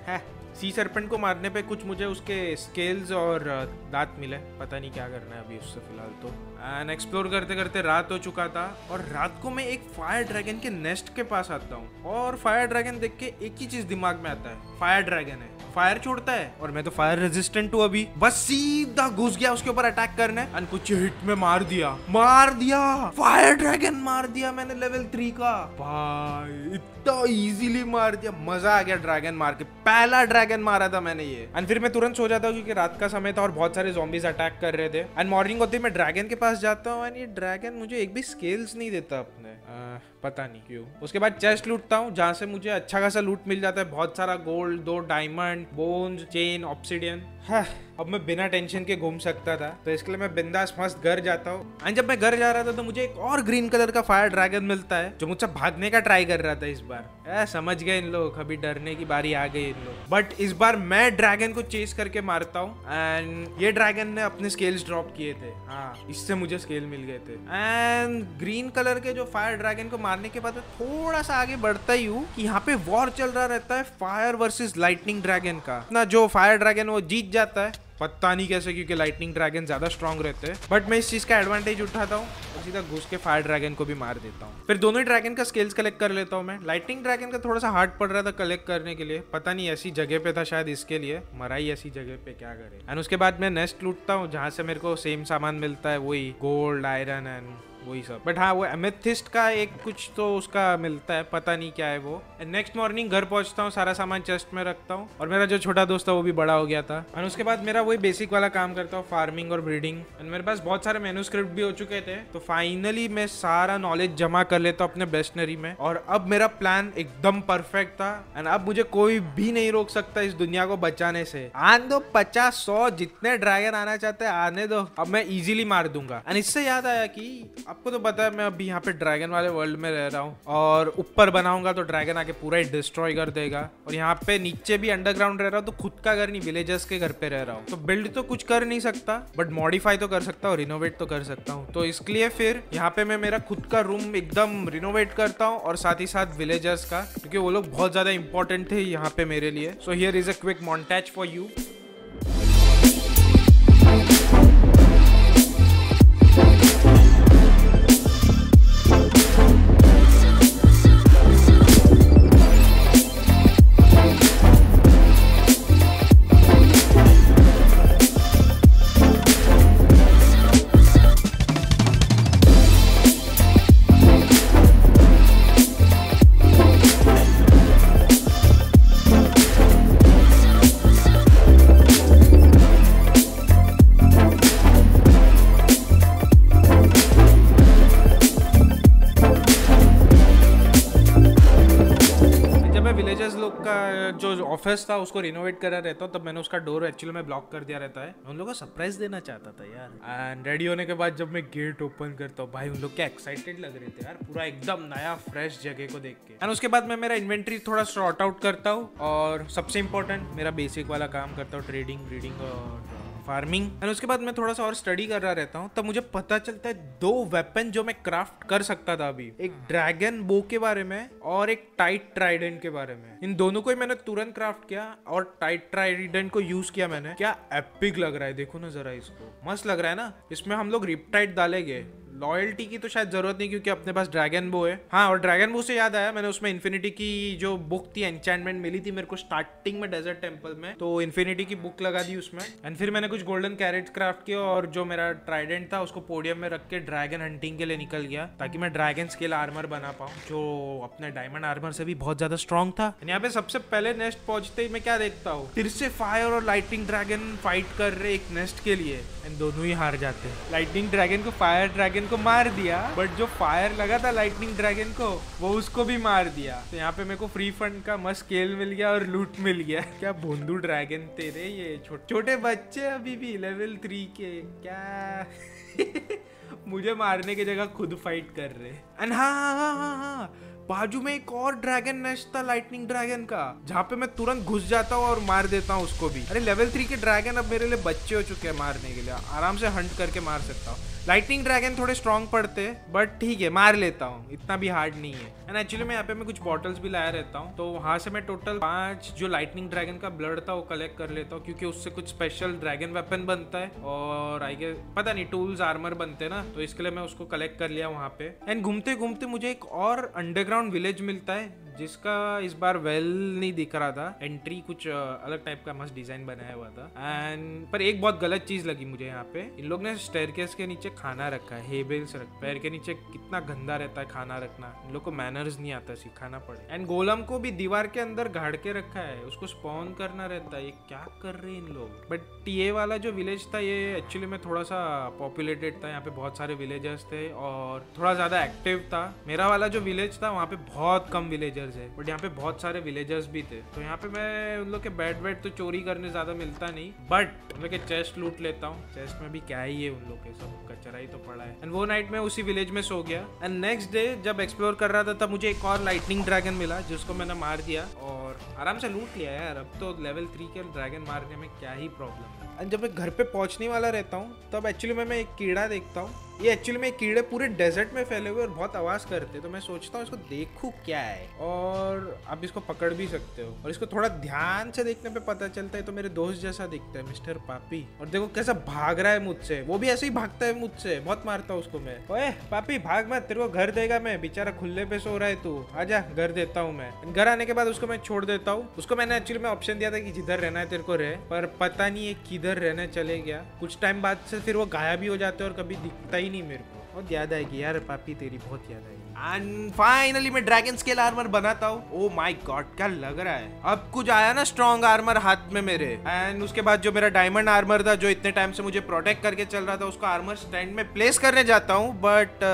है। सी सरपेंट को मारने पे कुछ मुझे उसके स्केल्स और दांत मिले। पता नहीं क्या करना है अभी उससे फ़िलहाल तो। एंड एक्सप्लोर करते करते रात हो चुका था और रात को मैं एक फायर ड्रैगन के नेस्ट के पास आता हूँ। और फायर ड्रैगन देख के एक ही चीज़ दिमाग में आता है। फायर ड्रैगन है। फायर छोड़ता है और मैं तो फायर रेजिस्टेंट हूँ अभी। बस सीधा घुस गया, उसके ऊपर अटैक करने। एंड कुछ हिट में मार दिया। मार दिया। फायर ड्रैगन मार दिया मैंने लेवल थ्री का। भाई, इतना इजीली मार दिया। मज़ा आ गया ड्रैगन मार के। पहला ड्रैगन मारा था मैंने ये। एंड फिर मैं तुरंत सो जाता हूँ क्योंकि रात का समय था और बहुत सारे जॉम्बीज अटैक कर रहे थे। एंड मॉर्निंग होती मैं ड्रैगन के पास जाता हूँ एंड ये ड्रैगन मुझे एक भी स्केल्स नहीं देता अपने। आ, पता नहीं क्यों। उसके बाद चेस्ट लूटता हूँ जहाँ से मुझे अच्छा खासा लूट मिल जाता है। बहुत सारा गोल्ड दो डायमंड बोन्स चेन ऑप्सीडियन हाँ अब मैं बिना टेंशन के घूम सकता था। तो इसके लिए मैं बिंदास मस्त घर जाता हूँ। एंड जब मैं घर जा रहा था तो मुझे एक और ग्रीन कलर का फायर ड्रैगन मिलता है जो मुझसे भागने का ट्राई कर रहा था इस बार। ए, समझ गए इन लोग। अभी डरने की बारी आ गई इन लोग। बट इस बार मैं ड्रैगन को चेस करके मारता हूँ। एंड ये ड्रैगन ने अपने स्केल्स ड्रॉप किए थे। हाँ इससे मुझे स्केल मिल गए थे। एंड ग्रीन कलर के जो फायर ड्रैगन को मारने के बाद थोड़ा सा आगे बढ़ता ही हूँ कि यहाँ पे वॉर चल रहा रहता है फायर वर्सेस लाइटनिंग ड्रैगन का। ना जो फायर ड्रैगन वो जीत जाता है। पता नहीं कैसे क्योंकि लाइटनिंग ड्रैगन ज़्यादा स्ट्रॉन्ग रहते हैं। बट मैं इस चीज़ का एडवांटेज उठाता हूँ और सीधा घुस के फायर ड्रैगन को भी मार देता हूँ। फिर दोनों ही ड्रैगन का स्किल्स कलेक्ट कर लेता हूँ मैं। लाइटनिंग ड्रैगन का थोड़ा सा हार्ड पड़ रहा था कलेक्ट करने के लिए। पता नहीं ऐसी जगह पे था शायद इसके लिए। मराई ऐसी जगह पे, क्या करे? एंड उसके बाद मैं नेस्ट लूटता हूँ जहाँ से मेरे को सेम सामान मिलता है, वही गोल्ड आयरन एंड वही सब। बट हाँ वो एमेथिस्ट का एक कुछ तो उसका मिलता है, पता नहीं क्या है वो। नेक्स्ट मॉर्निंग घर पहुँचता हूँ, सारा सामान चेस्ट में रखता हूँ। और मेरा जो छोटा दोस्त था, वो भी बड़ा हो गया था। और उसके बाद मेरा वही बेसिक वाला काम करता हूँ फ़ार्मिंग और ब्रीडिंग एंड मेरे पास बहुत सारे मेनूस्क्रिप्ट भी हो चुके थे। तो फाइनली मैं सारा नॉलेज जमा कर लेता हूँ अपने बेस्टनरी में। और अब मेरा प्लान एकदम परफेक्ट था। एंड अब मुझे कोई भी नहीं रोक सकता इस दुनिया को बचाने से। आन दो पचास, सौ जितने ड्रैगन आना चाहते हैं, आने दो। अब मैं इजीली मार दूँगा। एंड इससे याद आया कि आपको तो पता है, मैं अभी यहाँ पे ड्रैगन वाले वर्ल्ड में रह रहा हूँ। और ऊपर बनाऊँगा तो ड्रैगन आके पूरा ही डिस्ट्रॉय कर देगा। और यहाँ पे नीचे भी अंडरग्राउंड रह रहा हूँ तो खुद का घर नहीं विलेजर्स के घर पे रह रहा हूँ। तो बिल्ड तो कुछ कर नहीं सकता बट मॉडिफाई तो कर सकता हूँ रिनोवेट तो कर सकता हूँ। तो इसके लिए फिर यहाँ पे मैं मेरा खुद का रूम एकदम रिनोवेट करता हूँ और साथ ही साथ विलेजर्स का, क्योंकि वो लोग बहुत ज़्यादा इंपॉर्टेंट थे यहाँ पे मेरे लिए। So here is a quick montage for you office था, उसको रिनोवेट करा रहता हूँ, तब मैंने उसका डोर एक्चुअली में ब्लॉक कर दिया रहता है। उन लोगों को सरप्राइज़ देना चाहता था यार। एंड रेडी होने के बाद जब मैं गेट ओपन करता हूँ, भाई उन लोग क्या एक्साइटेड लग रहे थे यार, पूरा एकदम नया फ्रेश जगह को देख के। एंड उसके बाद मैं मेरा इन्वेंट्री थोड़ा शॉर्ट आउट करता हूँ, और सबसे इंपॉर्टेंट मेरा बेसिक वाला काम करता हूँ ट्रेडिंग ब्रीडिंग और फ़ार्मिंग। एंड उसके बाद मैं थोड़ा सा और स्टडी कर रहा रहता हूँ, तब मुझे पता चलता है दो वेपन जो मैं क्राफ्ट कर सकता था अभी। एक ड्रैगन बो के बारे में और एक टाइट ट्राइडेंट के बारे में। इन दोनों को ही मैंने तुरंत क्राफ्ट किया और टाइट ट्राइडेंट को यूज़ किया मैंने। क्या एपिक लग रहा है, देखो ना जरा इसको। मस्त लग रहा है ना? इसमें हम लोग रिपटाइट डालेंगे। लॉयल्टी की तो शायद ज़रूरत नहीं क्योंकि अपने पास ड्रैगन बो है। हाँ और ड्रैगन बो से याद आया, मैंने उसमें इन्फिनिटी की जो बुक थी एंचैंटमेंट मिली थी मेरे को स्टार्टिंग में डेजर्ट टेंपल में तो इन्फिनिटी की बुक लगा दी उसमें। एंड फिर मैंने कुछ गोल्डन कैरेट क्राफ्ट किया और जो मेरा ट्राइडेंट था, उसको पोडियम में रख के ड्रैगन हंटिंग के लिए निकल गया, ताकि मैं ड्रैगन स्केल आर्मर बना पाऊँ, जो अपने डायमंड आर्मर से भी बहुत ज़्यादा स्ट्रॉन्ग था। यहाँ पे सबसे पहले नेस्ट पहुँचते ही मैं क्या देखता हूँ? फिर से फायर और लाइटिंग ड्रैगन फाइट कर रहे एक नेस्ट के लिए। एंड दोनों ही हार जाते हैं। लाइटिंग ड्रैगन को फायर ड्रैगन को मार दिया बट जो फायर लगा था लाइटनिंग ड्रैगन को वो उसको भी मार दिया। तो यहाँ पे मेरे को फ्री फंड का मस्त स्केल मिल गया और लूट मिल गया। क्या बोंदू ड्रैगन तेरे ये छोटे छोटे बच्चे अभी भी लेवल थ्री के क्या? मुझे मारने की जगह खुद फाइट कर रहे एंड हाँ हाँ हाँ हाँ हाँ बाजू में एक और ड्रैगन नेस्ट था लाइटनिंग ड्रैगन का जहाँ पे मैं तुरंत घुस जाता हूँ और मार देता हूँ उसको भी। अरे लेवल थ्री के ड्रैगन अब मेरे लिए बच्चे हो चुके हैं मारने के लिए। आराम से हंट करके मार सकता हूँ। लाइटनिंग ड्रैगन थोड़े स्ट्रॉन्ग पड़ते हैं बट ठीक है, मार लेता हूँ। इतना भी हार्ड नहीं है। एंड एक्चुअली मैं यहाँ पे, मैं कुछ बॉटल्स भी लाया रहता हूँ। तो वहाँ से मैं टोटल पाँच जो लाइटनिंग ड्रैगन का ब्लड था, वो कलेक्ट कर लेता हूँ, क्योंकि उससे कुछ स्पेशल ड्रैगन वेपन बनता है। और आई गेस पता नहीं टूल्स आर्मर बनते हैं ना तो इसके लिए मैं उसको कलेक्ट कर लिया वहाँ पे। एंड घूमते घूमते मुझे एक और अंडरग्राउंड विलेज मिलता है जिसका इस बार वेल नहीं दिख रहा था। एंट्री कुछ अलग टाइप का मस्त डिज़ाइन बनाया हुआ था। एंड पर एक बहुत गलत चीज़ लगी मुझे यहाँ पे। इन लोग ने स्टेयरकेस के नीचे खाना रखा है रख पैर के नीचे कितना गंदा रहता है खाना रखना। इन लोग को मैनर्स नहीं आता सिखाना पड़े। एंड गोलम को भी दीवार के अंदर गाड़ के रखा है। उसको स्पॉन करना रहता है। ये क्या कर रहे हैं इन लोग? बट ये वाला जो विलेज था, ये एक्चुअली में थोड़ा सा पॉपुलेटेड था। यहाँ पे बहुत सारे विलेजर्स थे और थोड़ा ज़्यादा एक्टिव था। मेरा वाला जो विलेज था, वहाँ पे बहुत कम विलेजर्स है। बट यहाँ पे बहुत सारे विलेजर्स भी थे। तो यहाँ पे मैं उन लोग के बेड वेड तो चोरी करने ज़्यादा मिलता नहीं। बट उन लोग के चेस्ट लूट लेता हूँ। चेस्ट में भी क्या ही है उन लोग के सब कचरा ही तो पड़ा है। एंड वो नाइट में उसी विलेज में सो गया। एंड नेक्स्ट डे जब एक्सप्लोर कर रहा था तब मुझे एक और लाइटनिंग ड्रैगन मिला जिसको मैंने मार दिया। और आराम से लूट लिया यार। अब तो लेवल थ्री के ड्रैगन मारने में क्या ही प्रॉब्लम है। एंड जब मैं घर पे पहुँचने वाला रहता हूँ तब एक्चुअली मैं, मैं एक कीड़ा देखता हूँ। ये एक्चुअली में कीड़े पूरे डेजर्ट में फैले हुए और बहुत आवाज़ करते तो मैं सोचता हूँ इसको देखूँ क्या है। और आप इसको पकड़ भी सकते हो। और इसको थोड़ा ध्यान से देखने पे पता चलता है तो मेरे दोस्त जैसा दिखता है, मिस्टर पापी। और देखो कैसा भाग रहा है मुझसे। वो भी ऐसे ही भागता है मुझसे। बहुत मारता हूँ उसको मैं। ओए, पापी, भाग मत। तेरे को घर देगा मैं। बेचारा खुले पे सो रहा है तू। आजा घर देता हूँ मैं। घर आने के बाद उसको मैं छोड़ देता हूँ। उसको मैंने एक्चुअली में ऑप्शन दिया था कि जिधर रहना है तेरे को रहे। पर पता नहीं है किधर रहने चले गया। कुछ टाइम बाद से फिर वो गायब भी हो जाते और कभी दिखता ही नहीं मेरे को। बहुत याद आएगी यार पापी तेरी बहुत याद आएगी। एंड फाइनली मैं ड्रैगन स्केल आर्मर बनाता हूँ। ओ माय गॉड क्या लग रहा है? अब कुछ आया ना स्ट्रॉन्ग आर्मर हाथ में मेरे। एंड उसके बाद जो मेरा डायमंड आर्मर था जो इतने टाइम से मुझे प्रोटेक्ट करके चल रहा था उसको आर्मर स्टैंड में प्लेस करने जाता हूँ। बट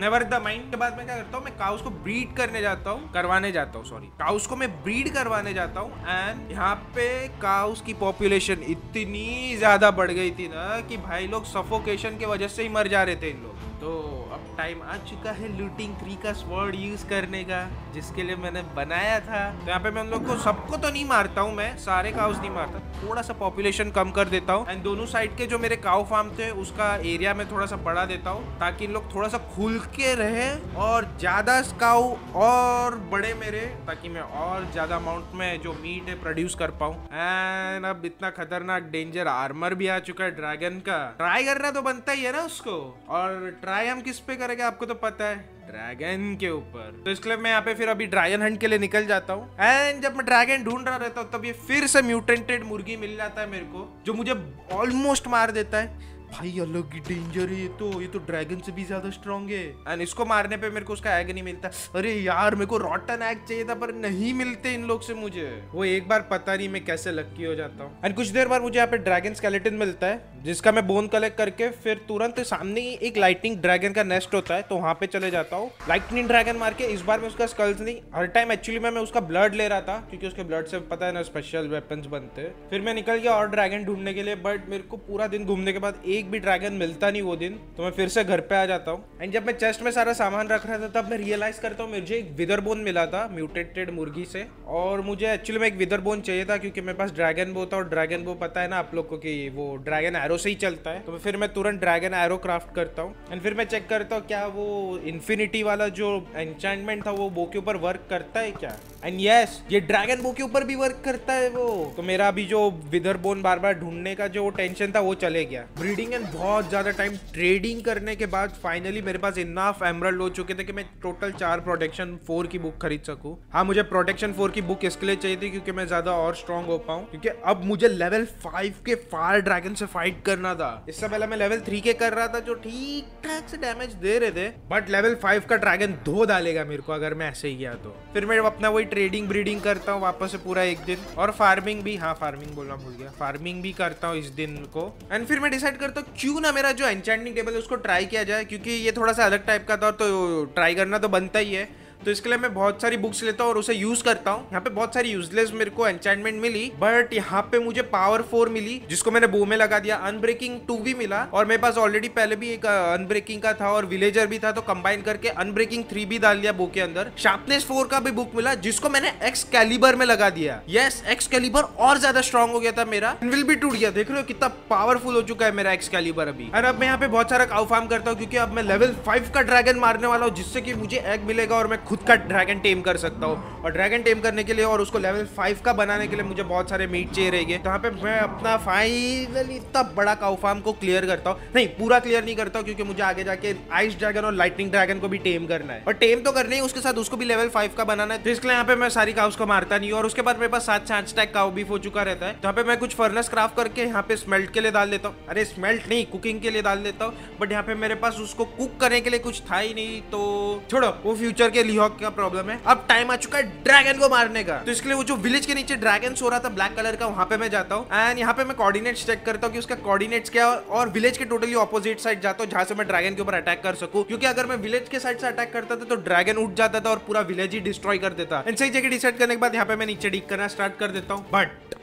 नेवर द माइंड के बाद मैं क्या करता हूँ, मैं काउस को ब्रीड करने जाता हूँ, करवाने जाता हूँ सॉरी काउस को मैं ब्रीड करवाने जाता हूँ एंड यहाँ पे काउस की पॉपुलेशन इतनी ज़्यादा बढ़ गई थी ना कि भाई लोग सफोकेशन के वजह से ही मर जा रहे थे इन लोग। तो टाइम आ चुका है लूटिंग थ्री का स्वर्ड यूज़ करने का, जिसके लिए मैंने बनाया था। तो यहाँ पे मैं उन लोग को, सबको तो नहीं मारता हूँ मैं, सारे काउस नहीं मारता थोड़ा सा पॉपुलेशन कम कर देता हूँ। एंड दोनों साइड के जो मेरे काउ फार्म थे, उसका एरिया में थोड़ा सा बढ़ा देता हूँ, ताकि इन लोग थोड़ा सा खुल के रहे और ज़्यादा काउ और बड़े मेरे, ताकि मैं और ज़्यादा अमाउंट में जो मीट है प्रोड्यूस कर पाऊँ। एंड अब इतना खतरनाक डेंजर आर्मर भी आ चुका है ड्रैगन का। ट्राई करना तो बनता ही है ना उसको। और ट्राई हम किस पे करेंगे आपको तो पता है ड्रैगन के ऊपर। तो इसके लिए मैं यहाँ पे फिर अभी ड्रैगन हंट के लिए निकल जाता हूँ। एंड जब मैं ड्रैगन ढूंढ रहा रहता हूँ, तब ये फिर से म्यूटेंटेड मुर्गी मिल जाता है मेरे को, जो मुझे ऑलमोस्ट मार देता है। भाई अलग ही डेंजर है ये तो ये तो ड्रैगन से भी ज़्यादा स्ट्रांग है। एंड इसको मारने पे मेरे को उसका एग नहीं मिलता। अरे यार मेरे को रॉटन एग चाहिए था पर नहीं मिलते इन लोग से मुझे। वो एक बार पता नहीं मैं कैसे लक्की हो जाता हूँ। एंड कुछ देर बाद मुझे यहाँ पे ड्रैगन स्केलेटन मिलता है जिसका मैं बोन कलेक्ट करके फिर तुरंत सामने ही एक लाइटनिंग ड्रैगन का नेस्ट होता है तो वहाँ पे चले जाता हूँ। लाइटनिंग ड्रैगन मार के इस बार मैं उसका स्कल्स नहीं हर टाइम एक्चुअली मैं, मैं उसका ब्लड ले रहा था क्योंकि उसके ब्लड से पता है ना स्पेशल वेपन्स बनते फिर मैं निकल गया और ड्रैगन ढूँढने के लिए बट मेरे को पूरा दिन घूमने के बाद एक भी ड्रैगन मिलता नहीं वो दिन तो मैं फिर से घर पे आ जाता हूँ। एंड जब मैं चेस्ट में सारा सामान रख रहा था, तब मैं रियलाइज़ करता हूँ, मुझे एक विदर बोन मिला था म्यूटेटेड मुर्गी से। और मुझे एक्चुअली में एक विदर बोन चाहिए था, क्योंकि मेरे पास ड्रैगन बो था, और ड्रैगन बो पता है ना आप लोग को कि वो ड्रैगन एरो से ही चलता है। तो फिर मैं तुरंत ड्रैगन एरो क्राफ्ट करता हूँ। एंड फिर मैं चेक करता हूँ, क्या वो इन्फिनिटी वाला जो एंचमेंट था, वो बो के ऊपर वर्क करता है क्या? एंड यस ये ड्रैगन बो के ऊपर भी वर्क करता है वो। तो मेरा अभी जो विदर बोन बार बार ढूँढने का जो टेंशन था, वो चले गया। ब्रीडिंग एंड बहुत ज़्यादा टाइम ट्रेडिंग करने के बाद फाइनली मेरे पास इनाफ एमरल्ड हो चुके थे कि मैं टोटल चार प्रोटेक्शन फोर की बुक खरीद सकूँ। हाँ मुझे प्रोटेक्शन फोर की बुक इसके लिए चाहिए थी क्योंकि मैं ज़्यादा और स्ट्रॉन्ग हो पाऊँ। क्योंकि अब मुझे लेवल फाइव के फायर ड्रैगन से फाइट करना था। इससे पहले मैं लेवल थ्री के कर रहा था जो ठीक ठाक से डैमेज दे रहे थे। बट लेवल फाइव का ड्रैगन धो डालेगा मेरे को अगर मैं ऐसे ही गया तो। फिर मैं अपना वही ट्रेडिंग ब्रीडिंग करता हूँ वापस से पूरा एक दिन। और फ़ार्मिंग भी हाँ फ़ार्मिंग बोलना भूल गया। फ़ार्मिंग भी करता हूँ इस दिन को। एंड फिर मैं डिसाइड करता हूँ क्यों ना मेरा जो एंचेंटिंग टेबल है, उसको ट्राई किया जाए, क्योंकि ये थोड़ा सा अलग टाइप का था तो ट्राई करना तो बनता ही है। तो इसके लिए मैं बहुत सारी बुक्स लेता हूँ और उसे यूज़ करता हूँ। यहाँ पे बहुत सारी यूजलेस मेरे को एंचमेंट मिली बट यहाँ पे मुझे पावर फोर मिली, जिसको मैंने बो में लगा दिया। अनब्रेकिंग टू भी मिला और मेरे पास ऑलरेडी पहले भी एक अनब्रेकिंग का था और विलेजर भी था तो कंबाइन करके अनब्रेकिंग थ्री भी डाल दिया बो के अंदर। शार्पनेस फोर का भी बुक मिला, जिसको मैंने एक्स कैलिबर में लगा दिया। यस एक्स कैलिबर और ज़्यादा स्ट्रॉन्ग हो गया था मेरा। विल भी टूट गया। देख रहे हो कितना पावरफुल हो चुका है मेरा एक्स कैलिबर अभी। और अब मैं यहाँ पे बहुत सारा काउ फार्म करता हूँ, क्योंकि अब मैं लेवल फाइव का ड्रैगन मारने वाला हूँ, जिससे कि मुझे एग मिलेगा और मैं खुद का ड्रैगन टेम कर सकता हूँ। और ड्रैगन टेम करने के लिए और उसको लेवल फाइव का बनाने के लिए मुझे बहुत सारे मीट चाहिए रहेंगे। तो यहाँ पे मैं अपना फाइनली इतना बड़ा काउ फार्म को क्लियर करता हूँ। नहीं, पूरा क्लियर नहीं करता क्योंकि मुझे आगे जाके आइस ड्रैगन और लाइटनिंग ड्रैगन को भी टेम करना है। और टेम तो करना ही उसके साथ उसको भी लेवल फाइव का बनाना है। तो इसके लिए यहाँ पे मैं सारी काउस को मारता नहीं और उसके बाद मेरे पास सात सात स्टैक काउ बीफ हो चुका रहता है। तो यहाँ पे मैं कुछ फर्नेस क्राफ्ट करके यहाँ पे स्मेल्ट के लिए डाल देता हूँ। अरे स्मेल्ट नहीं कुकिंग के लिए डाल देता हूँ। बट यहाँ पे मेरे पास उसको कुक करने के लिए कुछ था ही नहीं तो छोड़ो, वो फ्यूचर के लिहॉक का प्रॉब्लम है। अब टाइम आ चुका है ड्रैगन को मारने का। तो इसके लिए वो जो विलेज के नीचे ड्रैगन सो रहा था ब्लैक कलर का, वहाँ पे मैं जाता हूँ। एंड यहाँ पे मैं कोऑर्डिनेट्स चेक करता हूँ कि उसका कोऑर्डिनेट्स क्या है और विलेज के टोटली ऑपोजिट साइड जाता हूँ, जहाँ से मैं ड्रैगन के ऊपर अटैक कर सकूँ। क्योंकि अगर मैं विलेज के साइड से अटैक करता था तो ड्रैगन उठ जाता था और पूरा विलेज ही डिस्ट्रॉय कर देता। एंड सही जगह डिसाइड करने के बाद यहाँ पे मैं नीचे डिक करना स्टार्ट कर देता हूँ। बट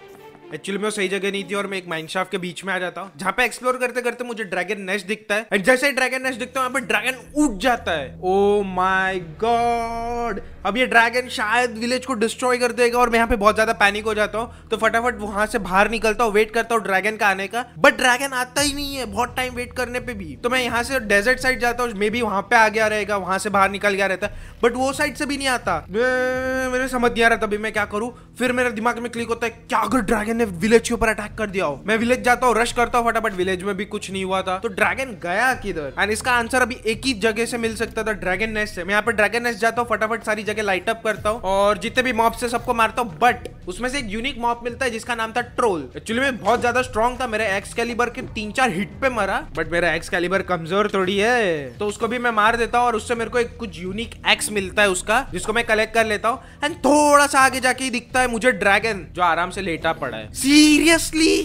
एक्चुअली मैं सही जगह नहीं थी और मैं एक माइनशाफ्ट के बीच में आ जाता हूँ, जहाँ पे एक्सप्लोर करते करते मुझे ड्रैगन नेस्ट दिखता है। एंड जैसे ही ड्रैगन नेस्ट दिखता है ड्रैगन उठ जाता है। ओ माय गॉड अब ये ड्रैगन शायद विलेज को डिस्ट्रॉय कर देगा और मैं यहाँ पे बहुत ज़्यादा पैनिक हो जाता हूँ। तो फटाफट वहाँ से बाहर निकलता हूँ वेट करता हूँ ड्रैगन का आने का। बट ड्रैगन आता ही नहीं है, बहुत टाइम वेट करने पे भी। तो मैं यहाँ से डेजर्ट साइड जाता हूँ मे बी वहाँ पे आ गया रहेगा, वहाँ से बाहर निकल गया रहता है। बट वो साइड से भी नहीं आता। मेरे समझ नहीं आ रहा था मैं क्या करूँ। फिर मेरे दिमाग में क्लिक होता है, क्या अगर ड्रैगन ने विलेज के ऊपर अटैक कर दिया हो। मैं विलेज जाता हूँ रश करता हूँ फटाफट विलेज में भी कुछ नहीं हुआ था। तो ड्रैगन गया किधर? एंड इसका आंसर अभी एक ही जगह से मिल सकता था ड्रैगन नेस्ट से। मैं यहाँ पे ड्रैगन नेस्ट जाता हूँ, फटाफट सारी जगह लाइट अप करता हूँ। और जितने भी मॉप से सबको मारता हूँ बट उसमें से एक यूनिक मॉप मिलता है, जिसका नाम था ट्रोल एक्चुअली में बहुत ज़्यादा स्ट्रॉन्ग था, मेरे एक्स कैलिबर के तीन चार हिट पे मरा बट मेरा एक्स कैलिबर कमज़ोर थोड़ी है। तो उसको भी मैं मार देता हूँ, और उससे मेरे को एक कुछ यूनिक एक्स मिलता है उसका, जिसको मैं कलेक्ट कर लेता हूँ। एंड थोड़ा सा आगे जाके दिखता है मुझे ड्रैगन जो आराम से लेटा पड़ा है। सीरियसली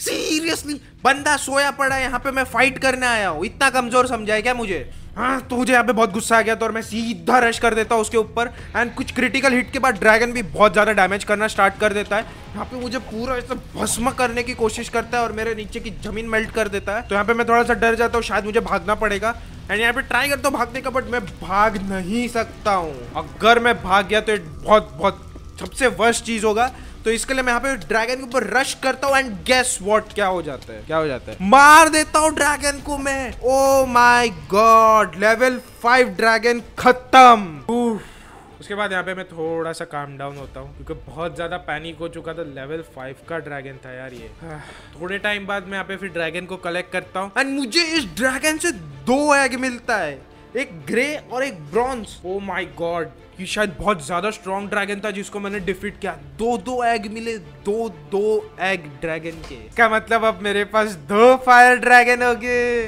सीरियसली बंदा सोया पड़ा है, यहाँ पे मैं फाइट करने आया हूँ। इतना कमज़ोर समझा है क्या मुझे? हाँ तो मुझे यहाँ पे बहुत गुस्सा आ गया तो और मैं सीधा रश कर देता हूँ उसके ऊपर। एंड कुछ क्रिटिकल हिट के बाद ड्रैगन भी बहुत ज़्यादा डैमेज करना स्टार्ट कर देता है। यहाँ पे मुझे पूरा ऐसा भस्म करने की कोशिश करता है और मेरे नीचे की ज़मीन मेल्ट कर देता है। तो यहाँ पे मैं थोड़ा सा डर जाता हूँ, शायद मुझे भागना पड़ेगा। एंड यहाँ पे ट्राई करता हूँ भागने का बट मैं भाग नहीं सकता हूँ। अगर मैं भाग गया तो बहुत बहुत सबसे वर्स्ट चीज़ होगा। तो इसके लिए मैं यहाँ पे ड्रैगन के ऊपर रश करता हूँ एंड गेस व्हाट क्या हो जाता है? क्या हो जाता है? मार देता हूँ ड्रैगन को मैं। ओ my god level five dragon खत्म। उसके बाद यहाँ पे मैं थोड़ा सा काम डाउन होता हूँ क्योंकि बहुत ज़्यादा पैनिक हो चुका था। लेवल फाइव का ड्रैगन था यार ये। थोड़े टाइम बाद मैं यहाँ पे फिर ड्रैगन को कलेक्ट करता हूँ। एंड मुझे इस ड्रैगन से दो एग मिलता है एक ग्रे और एक ब्रॉन्ज ओ माई गॉड ये शायद बहुत ज़्यादा स्ट्रॉन्ग ड्रैगन था जिसको मैंने डिफीट किया। दो दो एग मिले, दो दो एग ड्रैगन के। क्या मतलब अब मेरे पास दो फायर ड्रैगन हो गए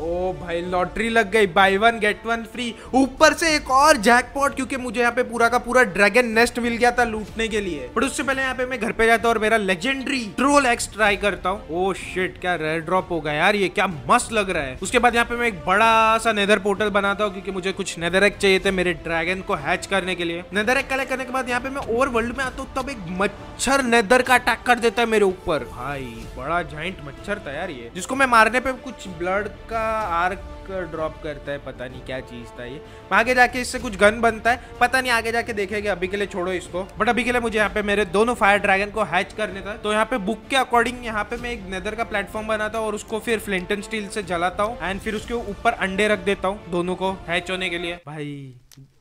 ओ भाई, लॉटरी लग गई। Buy one get one free ऊपर से एक और जैकपॉट क्योंकि मुझे यहाँ पे पूरा का पूरा ड्रैगन नेस्ट मिल गया था लूटने के लिए। बट उससे पहले यहाँ पे मैं घर पे जाता हूँ और मेरा लेजेंडरी ट्रोल एक्स ट्राई करता हूँ। ओ शिट क्या रेड ड्रॉप होगा यार ये, क्या मस्त लग रहा है। उसके बाद यहाँ पे मैं एक बड़ा सा नेदर पोर्टल बनाता हूँ, क्योंकि मुझे कुछ नेदर एग चाहिए थे मेरे ड्रैगन को हैच करने के लिए। नेदर एग कलेक्ट करने के बाद यहाँ पे मैं ओवर वर्ल्ड में आता हूँ, तब एक मच्छर नेदर का अटैक कर देता है मेरे ऊपर। भाई, बड़ा जाइंट मच्छर था यार ये, जिसको मैं मारने पे कुछ ब्लड का आर्क ड्रॉप करता है, पता नहीं क्या चीज़ था ये। आगे जाके इससे कुछ गन बनता है, पता नहीं आगे जाके देखेंगे, अभी के लिए छोड़ो इसको। बट अभी के लिए मुझे यहाँ पे मेरे दोनों फायर ड्रैगन को हैच करने था। तो यहाँ पे बुक के अकॉर्डिंग यहाँ पे मैं एक नेदर का प्लेटफॉर्म बनाता हूँ और उसको फिर फ्लिंटन स्टील से जलाता हूँ। एंड फिर उसके ऊपर अंडे रख देता हूँ दोनों को हैच होने के लिए। भाई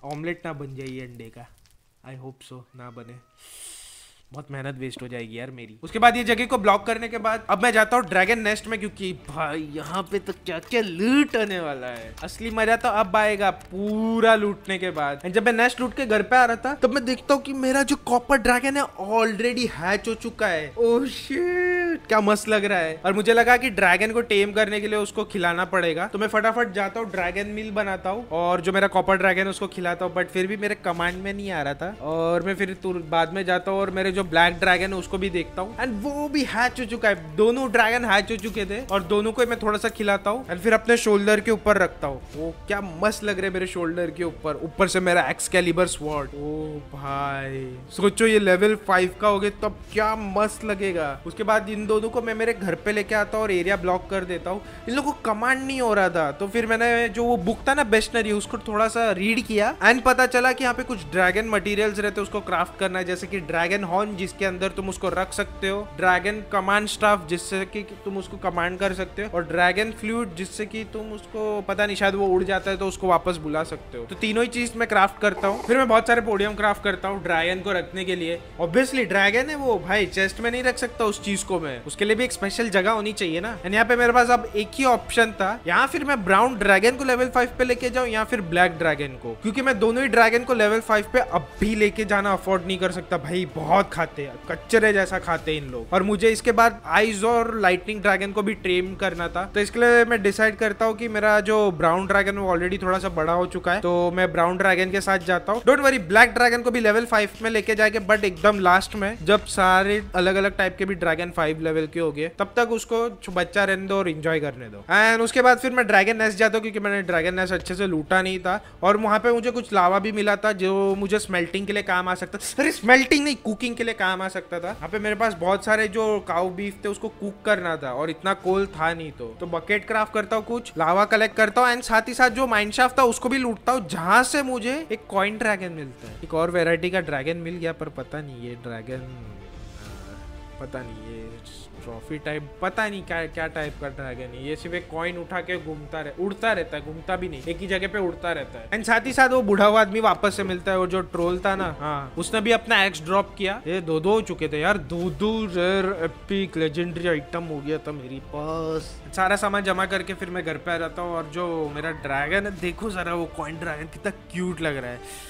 ऑमलेट ना बन जाइए अंडे का। आई होप सो ना बने। बहुत मेहनत वेस्ट हो जाएगी यार मेरी। उसके बाद ये जगह को ब्लॉक करने के बाद, अब मैं जाता हूँ ड्रैगन नेस्ट में क्योंकि भाई, यहाँ पे तो क्या क्या लूट होने वाला है। असली मज़ा तो अब आएगा पूरा लूटने के बाद। जब मैं नेस्ट लूट के घर पे आ रहा था, तब मैं देखता हूँ कि मेरा जो कॉपर ड्रैगन है ऑलरेडी हैच हो चुका है। ओ शिट क्या मस्त लग रहा है। और मुझे लगा कि ड्रैगन को टेम करने के लिए उसको खिलाना पड़ेगा। तो मैं फटाफट जाता हूँ ड्रैगन मिल बनाता हूँ। और जो मेरा कॉपर ड्रैगन है, उसको खिलाता हूँ। बट फिर भी मेरे कमांड में नहीं आ रहा था। और मैं फिर बाद में जाता हूँ और मेरे जो ब्लैक ड्रैगन है, उसको भी देखता हूँ। एंड वो भी हैच हो चुका है। दोनों ड्रैगन हैच हो चुके थे। और दोनों को मैं थोड़ा सा खिलाता हूँ। एंड फिर अपने शोल्डर के ऊपर रखता हूँ। वो क्या मस्त लग रहा है मेरे शोल्डर के ऊपर। ऊपर से मेरा एक्स कैलिबर स्वॉर्ड ओ भाई। सोचो ये लेवल फाइव का हो गया, तब क्या मस्त लगेगा। उसके बाद इन दोनों को मैं मेरे घर पे लेके आता हूँ और एरिया ब्लॉक कर देता हूँ। इन लोगों को कमांड नहीं हो रहा था। तो फिर मैंने जो वो बुक था ना बेस्टनरी उसको थोड़ा सा रीड किया। एंड पता चला कि यहाँ पे कुछ ड्रैगन मटेरियल्स रहते उसको क्राफ्ट करना है। जैसे कि ड्रैगन हॉर्न जिसके अंदर तुम उसको रख सकते हो। ड्रैगन कमांड स्टाफ जिससे कि तुम उसको कमांड कर सकते हो। और ड्रैगन फ्लूड जिससे कि तुम उसको, पता नहीं, शायद वो उड़ जाता है तो उसको वापस बुला सकते हो। तो तीनों ही चीज़ मैं क्राफ्ट करता हूँ। फिर मैं बहुत सारे पोडियम क्राफ्ट करता हूँ ड्रैगन को रखने के लिए। ऑब्वियसली ड्रैगन है वो, भाई चेस्ट में नहीं रख सकता उस चीज़ को मैं। उसके लिए भी एक स्पेशल जगह होनी चाहिए ना। एंड यहाँ पे मेरे पास अब एक ही ऑप्शन था। यहाँ फिर मैं ब्राउन ड्रैगन को लेवल फाइव पे लेके जाऊँ या फिर ब्लैक ड्रैगन को। क्योंकि मैं दोनों ही ड्रैगन को लेवल फाइव पे अब भी लेके जाना अफोर्ड नहीं कर सकता। भाई, बहुत खाते हैं। कच्चरे जैसा खाते हैं इन लोग। और मुझे इसके बाद आइज़ और लाइटनिंग ड्रैगन को भी ट्रेन करना था। तो इसके लिए मैं डिसाइड करता हूँ कि मेरा जो ब्राउन ड्रैगन वो ऑलरेडी थोड़ा सा बड़ा हो चुका है। तो मैं ब्राउन ड्रैगन के साथ जाता हूँ। डोंट वरी ब्लैक ड्रैगन को भी लेवल फाइव में लेके जाएँगे बट एकदम लास्ट में जब सारे अलग अलग टाइप के भी ड्रैगन फाइव लेवल के हो गए, तब तक उसको बच्चा रहने दो और इंजॉय करने दो। एंड उसके बाद फिर मैं ड्रैगन नेस्ट जाता हूँ, क्योंकि मैंने ड्रैगन नेस्ट अच्छे से लूटा नहीं था। और वहाँ पे मुझे कुछ लावा भी मिला था, जो मुझे स्मेल्टिंग के लिए काम आ सकता अरे स्मेल्टिंग नहीं कुकिंग के लिए काम आ सकता था। यहाँ पे मेरे पास बहुत सारे जो काउ बीफ थे, उसको कुक करना था, और इतना कोल था नहीं तो। तो बकेट क्राफ्ट करता हूँ कुछ लावा कलेक्ट करता हूँ एंड साथ ही साथ जो माइनशाफ्ट था, उसको भी लूटता हूँ, जहाँ से मुझे एक कॉइन ड्रैगन मिलता है। एक और वेराइटी का ड्रैगन मिल गया, पर पता नहीं ये ड्रैगन पता नहीं ये ट्रॉफी टाइप पता नहीं क्या क्या टाइप का ड्रैगन है ये सिर्फ़ एक कॉइन उठा के घूमता रहे, उड़ता रहता है, घूमता भी नहीं, एक ही जगह पे उड़ता रहता है। एंड साथ ही साथ वो बूढ़ा हुआ आदमी वापस से मिलता है, और जो ट्रोल था ना हाँ उसने भी अपना एक्स ड्रॉप किया। ये दो दो हो चुके थे यार, दो दो रेयर एपिक लेजेंडरी आइटम हो गया था मेरी पास। सारा सामान जमा करके फिर मैं घर पे आ जाता हूँ, और जो मेरा ड्रैगन है, देखो जरा वो कॉइन ड्रैगन कितना क्यूट लग रहा है।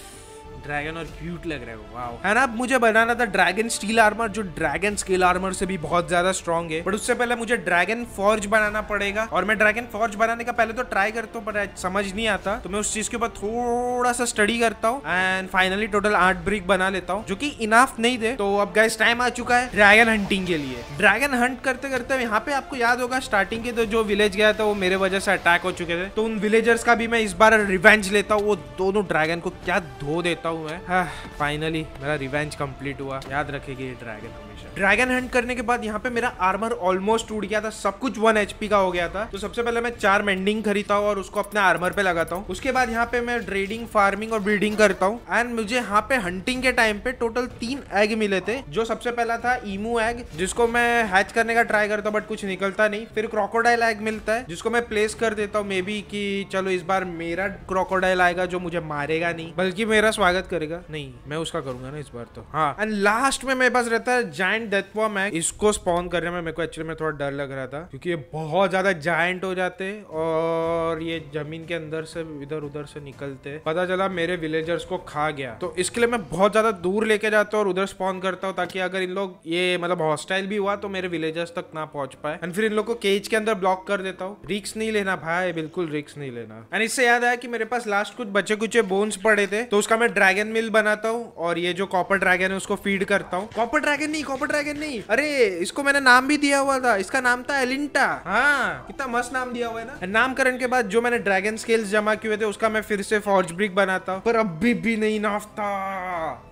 ड्रैगन और क्यूट लग रहे है वाओ है ना, मुझे बनाना था ड्रैगन स्टील आर्मर, जो ड्रैगन स्केल आर्मर से भी बहुत ज़्यादा स्ट्रॉन्ग है। बट उससे पहले मुझे ड्रैगन फॉर्ज बनाना पड़ेगा। और मैं ड्रैगन फॉर्ज बनाने का पहले तो ट्राई करता हूँ, पर समझ नहीं आता। तो मैं उस चीज़ के ऊपर थोड़ा सा स्टडी करता हूँ। एंड फाइनली टोटल आठ ब्रिक बना लेता हूँ, जो की इनाफ नहीं थे। तो अब गाइस टाइम आ चुका है ड्रैगन हंटिंग के लिए। ड्रैगन हंट करते करते यहाँ पे आपको याद होगा स्टार्टिंग के तो जो विलेज गया था, वो मेरे वजह से अटैक हो चुके थे। तो उन विलेजर्स का भी मैं इस बार रिवेंज लेता हूँ, वो दोनों ड्रैगन को क्या धो देता हूँ मैं। फाइनली मेरा रिवेंज कंप्लीट हुआ। याद रखेगी ये ड्रैगन ड्रैगन हंट करने के बाद यहाँ पे मेरा आर्मर ऑलमोस्ट टूट गया था। सब कुछ वन एचपी का हो गया था। तो सबसे पहले मैं चार मेंडिंग खरीदता हूँ और उसको अपने आर्मर पे लगाता हूँ। उसके बाद यहाँ पे मैं ट्रेडिंग फ़ार्मिंग और ब्रीडिंग करता हूँ। एंड मुझे यहाँ पे हंटिंग के टाइम पे टोटल तीन एग मिले थे, जो सबसे पहला था ईमू एग जिसको मैं हैच करने का ट्राई करता हूँ बट कुछ निकलता नहीं। फिर क्रोकोडाइल एग मिलता है, जिसको मैं प्लेस कर देता हूँ मे बी की चलो इस बार मेरा क्रोकोडाइल आएगा, जो मुझे मारेगा नहीं, बल्कि मेरा स्वागत करेगा। नहीं, मैं उसका करूँगा ना इस बार तो। हाँ। एंड लास्ट में मेरे पास रहता है जायंट डेथवॉर्म है इसको स्पॉन करने में मेरे को एक्चुअली में थोड़ा डर लग रहा था, क्योंकि ये बहुत ज़्यादा जायंट हो जाते और ये ज़मीन के अंदर से इधर उधर से निकलते। पता चला मेरे विलेजर्स को खा गया। तो इसके लिए मैं बहुत ज़्यादा दूर लेके जाता हूँ और उधर स्पॉन करता हूँ ताकि अगर इन लोग ये मतलब हॉस्टाइल भी हुआ तो मेरे विलेजर्स तक ना पहुँच पाए। एंड फिर इन लोग को केज के अंदर ब्लॉक कर देता हूँ। रिक्स नहीं लेना भाई, बिल्कुल रिक्स नहीं लेना। एंड इससे याद आया कि मेरे पास लास्ट कुछ बचे कुचे बोन्स पड़े थे तो उसका मैं ड्रैगन मिल बनाता हूँ और ये जो कॉपर ड्रैगन है उसको फ़ीड करता हूँ। कॉपर ड्रैगन नहीं कॉपर ड्रैगन नहीं। अरे इसको मैंने नाम भी दिया हुआ था। इसका नाम था एलिंटा हाँ। कितना मस्त नाम दिया हुआ है ना। नामकरण के बाद जो मैंने ड्रैगन स्केल्स जमा किए थे उसका मैं फिर से फॉर्ज ब्रिक बनाता पर अभी भी नहीं नाफता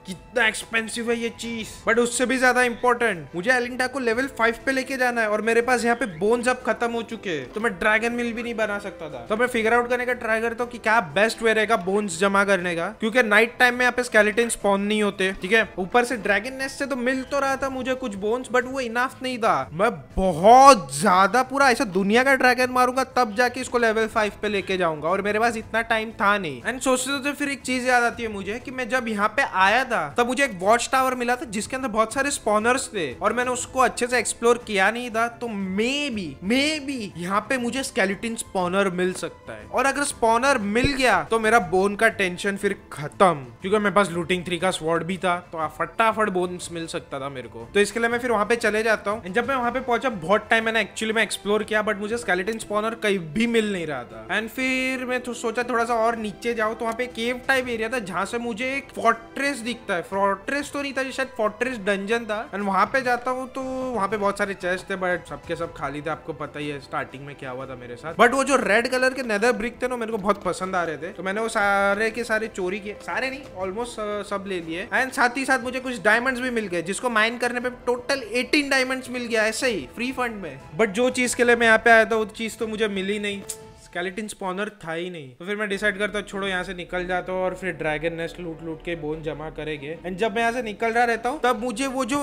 कितना एक्सपेंसिव है ये चीज़। बट उससे भी ज़्यादा इंपॉर्टेंट मुझे एलिंटा को लेवल फाइव पे लेके जाना है और मेरे पास यहाँ पे बोन्स अब खत्म हो चुके हैं। तो मैं ड्रैगन मिल भी नहीं बना सकता था। तो मैं फिगर आउट करने का ट्राई करता हूँ कि क्या बेस्ट वे रहेगा बोन्स जमा करने का। क्योंकि नाइट टाइम में यहाँ पे स्केलेटन स्पॉन नहीं होते। ठीक है? ऊपर से ड्रैगन नेस्ट से तो मिल तो रहा था मुझे। कुछ बोन्स बट वो इनाफ नहीं था। मैं बहुत ज़्यादा पूरा ऐसा दुनिया का ड्रैगन मारूँगा, तब जाके इसको लेवल फाइव पे लेके जाऊँगा, और मेरे पास इतना टाइम था नहीं। एंड सोचते सोचते फिर एक चीज़ याद आती है मुझे, कि मैं जब यहाँ पे आया था, तब मुझे एक वॉच टावर मिला था, जिसके अंदर बहुत सारे स्पॉनर्स थे, और मैंने उसको अच्छे से एक्सप्लोर किया नहीं था तो मे बी मे बी यहाँ पे मुझे स्केलेटिन स्पॉनर मिल सकता है। और अगर स्पॉनर मिल गया तो मेरा बोन का टेंशन फिर खत्म। क्योंकि मेरे पास लूटिंग थ्री का स्वॉर्ड भी था तो फटाफट बोन्स मिल सकता था मेरे को। तो इसके लिए मैं फिर वहाँ पे चले जाता हूँ। जब मैं वहाँ पे पहुँचा, बहुत टाइम मैंने एक्चुअली में एक्सप्लोर किया बट मुझे स्केलेटन स्पॉनर कहीं भी मिल नहीं रहा था। एंड फिर मैं तो सोचा थोड़ा सा और नीचे जाऊँ तो वहाँ पे केव टाइप एरिया था, जहाँ से मुझे एक फोर्ट्रेस दिखता है। फोर्ट्रेस तो नहीं था शायद फोर्ट्रेस डंजन था। एंड वहाँ पे जाता हूँ तो वहाँ पे बहुत सारे चेस्ट थे बट सबके सब खाली थे। आपको पता ही है स्टार्टिंग में क्या हुआ था मेरे साथ। बट वो जो रेड कलर के नेदर ब्रिक थे ना मेरे को बहुत पसंद आ रहे थे। तो मैंने वो सारे के सारे चोरी किए। सारे नहीं ऑलमोस्ट सब ले लिए। एंड साथ ही साथ मुझे कुछ डायमंड्स भी मिल गए, जिसको माइन करने पे टोटल 18 डायमंड्स मिल गया, ऐसे ही फ्री फंड में। बट जो चीज़ के लिए मैं यहाँ पे आया था, वो चीज़ तो मुझे मिली नहीं। स्केलेटिन स्पॉनर था ही नहीं। तो फिर मैं डिसाइड करता हूँ, छोड़ो, यहाँ से निकल जाता हूँ और फिर ड्रैगन नेस्ट लूट लूट के बोन जमा करेंगे। एंड जब मैं यहाँ से निकल रहा रहता हूँ, तब मुझे वो जो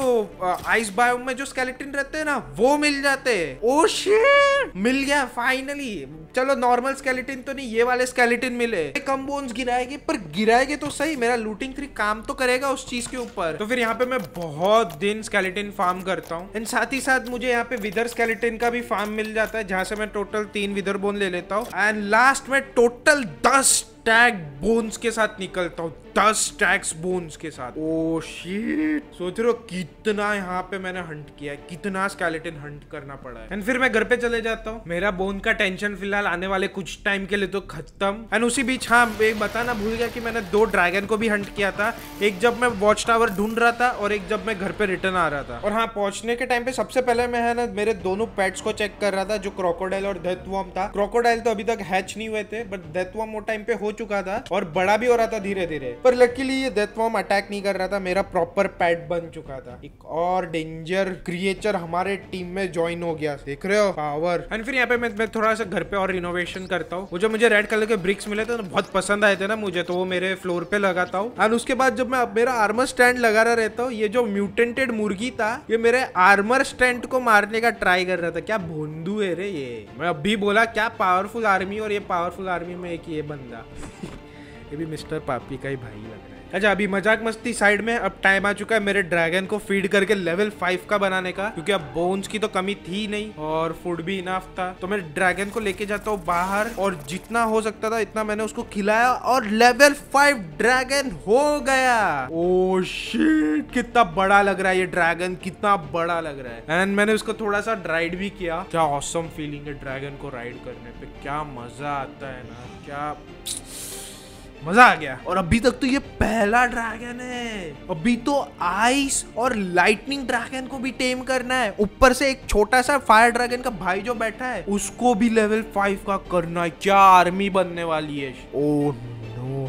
आइस बायोम में जो स्केलेटिन रहते हैं ना, वो मिल जाते हैं। ओ शिट मिल गया फाइनली चलो नॉर्मल स्केलेटिन तो नहीं, ये वाले स्केलेटिन मिले। कम बोन्स गिराएँगे, पर गिराएँगे तो सही, मेरा लूटिंग थ्री काम तो करेगा उस चीज़ के ऊपर। तो फिर यहाँ पे मैं बहुत दिन स्केलेटिन फार्म करता हूँ। एंड साथ ही साथ मुझे यहाँ पे विदर स्केलेटिन का भी फार्म मिल जाता है, जहाँ से मैं टोटल तीन विदर बोन ले लेता हूँ एंड लास्ट में टोटल दस टैग बोन्स के साथ निकलता हूँ दस टैक्स बोन्स के साथ। ओ शिट सोच रहे हो कितना यहाँ पे मैंने हंट किया है कितना स्केलेटन हंट करना पड़ा है। एंड फिर मैं घर पे चले जाता हूँ। मेरा बोन का टेंशन फ़िलहाल आने वाले कुछ टाइम के लिए तो खत्म। एंड उसी बीच हाँ एक बताना भूल गया कि मैंने दो ड्रैगन को भी हंट किया था। एक जब मैं वॉच टावर ढूंढ रहा था और एक जब मैं घर पे रिटर्न आ रहा था। और हाँ पहुँचने के टाइम पे सबसे पहले मैं है ना मेरे दोनों पेट्स को चेक कर रहा था जो क्रोकोडाइल और डेथवॉर्म था। क्रोकोडाइल तो अभी तक हैच नहीं हुए थे बट डेथवॉर्म वो टाइम पे हो चुका था और बड़ा भी हो रहा था धीरे धीरे। पर लकीली ये डेथवॉर्म अटैक नहीं कर रहा था मेरा प्रॉपर पैट बन चुका था। एक और डेंजर क्रिएचर हमारे टीम में ज्वाइन हो गया। देख रहे हो? पावर एंड फिर यहाँ पे मैं, मैं थोड़ा सा घर पे और रिनोवेशन करता हूँ। वो जो मुझे रेड कलर के ब्रिक्स मिले थे तो बहुत पसंद आए थे ना मुझे तो वो मेरे फ्लोर पे लगाता हूँ। एंड उसके बाद जब मैं मेरा आर्मर स्टैंड लगा रहा रहता हूँ ये जो म्यूटेंटेड मुर्गी था ये मेरे आर्मर स्टैंड को मारने का ट्राई कर रहा था। क्या भोंदू है रे ये? मैं अभी बोला क्या पावरफुल आर्मी और ये पावरफुल आर्मी में एक ये बंदा। ये भी मिस्टर पापी का ही भाई लग रहा है। अच्छा अभी मज़ाक मस्ती साइड में अब टाइम आ चुका है मेरे ड्रैगन को फ़ीड करके लेवल फाइव का बनाने का, क्योंकि अब बोन्स की तो कमी थी नहीं और फ़ूड भी इनाफ था। तो मैं ड्रैगन को लेके जाता हूँ बाहर और जितना हो सकता था इतना मैंने उसको खिलाया और लेवल फाइव ड्रैगन हो गया। ओ शिट कितना बड़ा लग रहा है ये ड्रैगन कितना बड़ा लग रहा है। एंड मैंने उसको थोड़ा सा राइड भी किया। क्या औसम फीलिंग है ड्रैगन को राइड करने पे। क्या मज़ा आता है ना, क्या मज़ा आ गया। और अभी तक तो ये पहला ड्रैगन है। अभी तो आइस और लाइटनिंग ड्रैगन को भी टेम करना है। ऊपर से एक छोटा सा फायर ड्रैगन का भाई जो बैठा है, उसको भी लेवल फाइव का करना है। क्या आर्मी बनने वाली है। ओ नो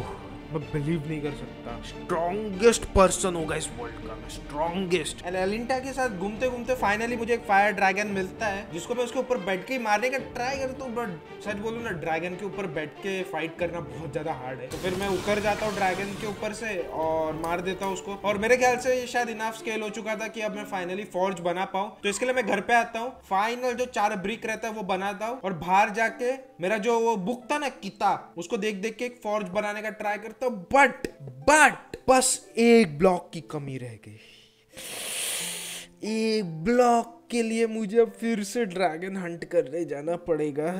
मैं बिलीव नहीं कर सकता। स्ट्रॉन्गेस्ट पर्सन होगा इस वर्ल्ड का मैं स्ट्रॉन्गेस्ट एंड एलिंटा के साथ घूमते घूमते फाइनली मुझे एक फायर ड्रैगन मिलता है जिसको मैं उसके ऊपर बैठ के ही मारने का ट्राई करता हूँ बट सच बोलूँ ना ड्रैगन के ऊपर बैठ के फाइट करना बहुत ज़्यादा हार्ड है। तो फिर मैं उतर जाता हूँ ड्रैगन के ऊपर से और मार देता हूँ उसको। और मेरे ख्याल से ये शायद इनाफ स्केल हो चुका था कि अब मैं फाइनली फॉर्ज बना पाऊँ। तो इसके लिए मैं घर पे आता हूँ। फाइनल जो चार ब्रिक रहता है वो बनाता हूँ और बाहर जाके मेरा जो वो बुक था ना, किताब, उसको देख देख के एक फॉर्ज बनाने का ट्राई करता हूँ बट बट बस एक ब्लॉक की कमी रह गई। एक ब्लॉक के लिए मुझे अब फिर से ड्रैगन हंट करने जाना पड़ेगा।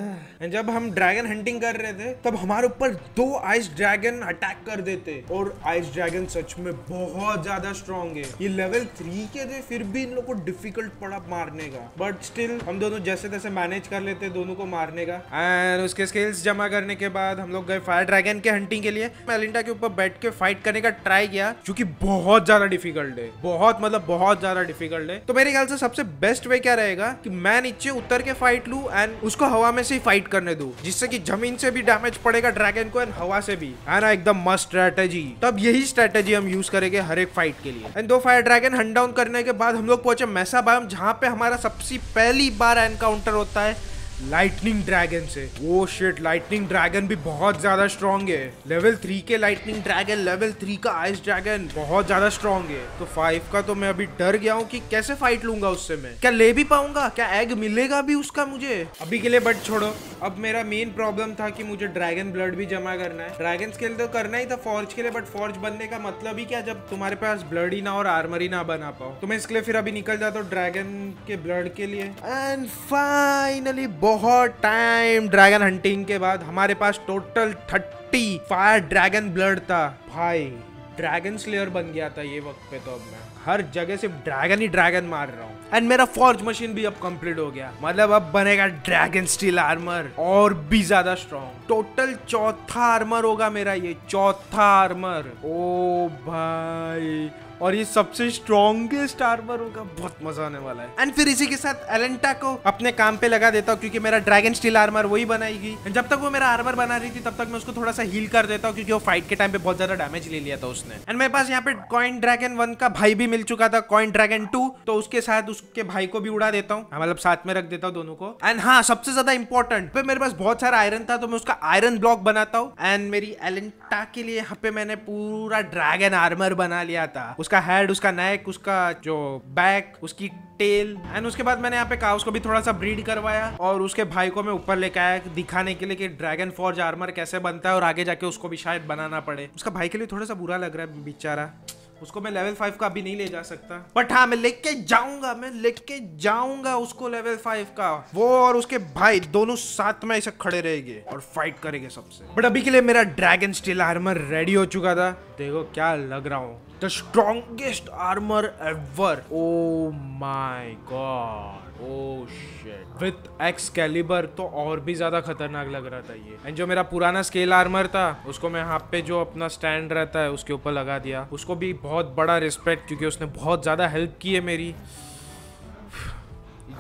जब हम ड्रैगन हंटिंग कर रहे थे, तब हमारे ऊपर दो आइस ड्रैगन अटैक कर देते। और आइस ड्रैगन सच में बहुत ज़्यादा स्ट्रॉन्ग है। ये लेवल थ्री के थे, फिर भी इन लोग को डिफ़िकल्ट पड़ा मारने का। बट स्टिल हम दोनों जैसे तैसे मैनेज कर लेते दोनों को मारने का। एंड उसके स्किल्स जमा करने के बाद हम लोग गए फायर ड्रैगन के हंटिंग के लिए। मेलिंडा के ऊपर बैठ के फाइट करने का ट्राई किया, जो कि बहुत ज़्यादा डिफ़िकल्ट है। बहुत मतलब बहुत ज़्यादा डिफ़िकल्ट है। तो मेरे ख्याल से सबसे बेस्ट वे क्या रहेगा कि मैं नीचे उतर के फाइट लू एंड उसको हवा में से ही फाइट करने दू, जिससे कि ज़मीन से भी डैमेज पड़ेगा ड्रैगन को एंड हवा से भी। है ना? एकदम मस्त स्ट्रेटेजी तब यही स्ट्रेटेजी हम यूज़ करेंगे हर एक फाइट के लिए। एंड दो फायर ड्रैगन हंड डाउन करने के बाद हम लोग पहुँचे मैसा बायम जहाँ पे हमारा सबसे पहली बार एनकाउंटर होता है। लाइटनिंग ड्रैगन से। वो शिट लाइटनिंग ड्रैगन भी बहुत ज़्यादा स्ट्रॉन्ग है। लेवल थ्री के लाइटनिंग ड्रैगन लेवल थ्री का आइस ड्रैगन बहुत ज़्यादा स्ट्रॉन्ग है। तो फाइव का तो मैं अभी डर गया हूँ कि कैसे फाइट लूँगा उससे मैं? क्या ले भी पाऊँगा? क्या एग मिलेगा भी उसका मुझे? अभी के लिए बट छोड़ो। अब मेरा मेन प्रॉब्लम था कि मुझे ड्रैगन ब्लड भी जमा करना है। ड्रैगन के लिए तो करना ही था फॉर्ज के लिए बट फॉर्ज बनने का मतलब ही क्या? जब तुम्हारे पास ब्लड ही ना और आर्मर ही ना बना पाओ। तो मैं इसके लिए फिर अभी निकल जाता हूँ ड्रैगन के ब्लड के लिए। एंड फाइनली बहुत टाइम ड्रैगन हंटिंग के बाद हमारे पास total thirty fire dragon blood था। भाई ड्रैगन स्लेयर बन गया था ये वक्त पे तो अब मैं। हर जगह सिर्फ़ ड्रैगन ही ड्रैगन मार रहा हूँ। एंड मेरा फॉर्ज मशीन भी अब कंप्लीट हो गया। मतलब अब बनेगा ड्रैगन स्टील आर्मर और भी ज़्यादा स्ट्रॉन्ग टोटल चौथा आर्मर होगा मेरा ये, चौथा आर्मर ओ भाई और ये सबसे स्ट्रॉन्गेस्ट आर्मर होगा। बहुत मज़ा आने वाला है। एंड फिर इसी के साथ एलेंटा को अपने काम पे लगा देता हूँ क्योंकि मेरा ड्रैगन स्टील आर्मर वही बनाएगी। जब तक वो मेरा आर्मर बना रही थी तब तक मैं उसको थोड़ा सा हील कर देता हूँ क्योंकि वो फाइट के टाइम पे बहुत ज़्यादा डैमेज ले लिया था उसने। एंड मेरे पास यहाँ पे कॉइन ड्रैगन वन का भाई भी मिल चुका था कॉइन ड्रैगन टू तो उसके साथ उसके भाई को भी उड़ा देता हूँ। मतलब साथ में रख देता हूँ दोनों को। एंड हाँ सबसे ज़्यादा इंपॉर्टेंट पे मेरे पास बहुत सारा आयरन था तो मैं उसका आयरन ब्लॉक बनाता हूँ। एंड मेरी एलेंटा के लिए यहाँ पे मैंने पूरा ड्रैगन आर्मर बना लिया था। उसका हेड उसका नेक उसका जो बैक उसकी टेल एंड उसके बाद मैंने यहाँ पे काउस को भी थोड़ा सा ब्रीड करवाया और उसके भाई को मैं ऊपर लेके आया दिखाने के लिए कि ड्रैगन फॉर्ज आर्मर कैसे बनता है और आगे जाके उसको भी शायद बनाना पड़े। उसका भाई के लिए थोड़ा सा बुरा लग रहा है बेचारा। उसको मैं लेवल फाइव का अभी नहीं ले जा सकता। बट हाँ मैं लेके जाऊँगा, मैं लेके जाऊँगा उसको लेवल फाइव का। वो और उसके भाई दोनों साथ में ऐसे खड़े रहेंगे और फाइट करेंगे सबसे। बट अभी के लिए मेरा ड्रैगन स्टील आर्मर रेडी हो चुका था। देखो क्या लग रहा हूँ। The strongest armor ever. Oh my god. Oh shit. With Excalibur तो और भी ज़्यादा खतरनाक लग रहा था ये एंड जो मेरा पुराना स्केल आर्मर था, उसको मैं यहाँ पे जो अपना स्टैंड रहता है, उसके ऊपर लगा दिया उसको भी बहुत बड़ा रिस्पेक्ट क्योंकि उसने बहुत ज़्यादा हेल्प की है मेरी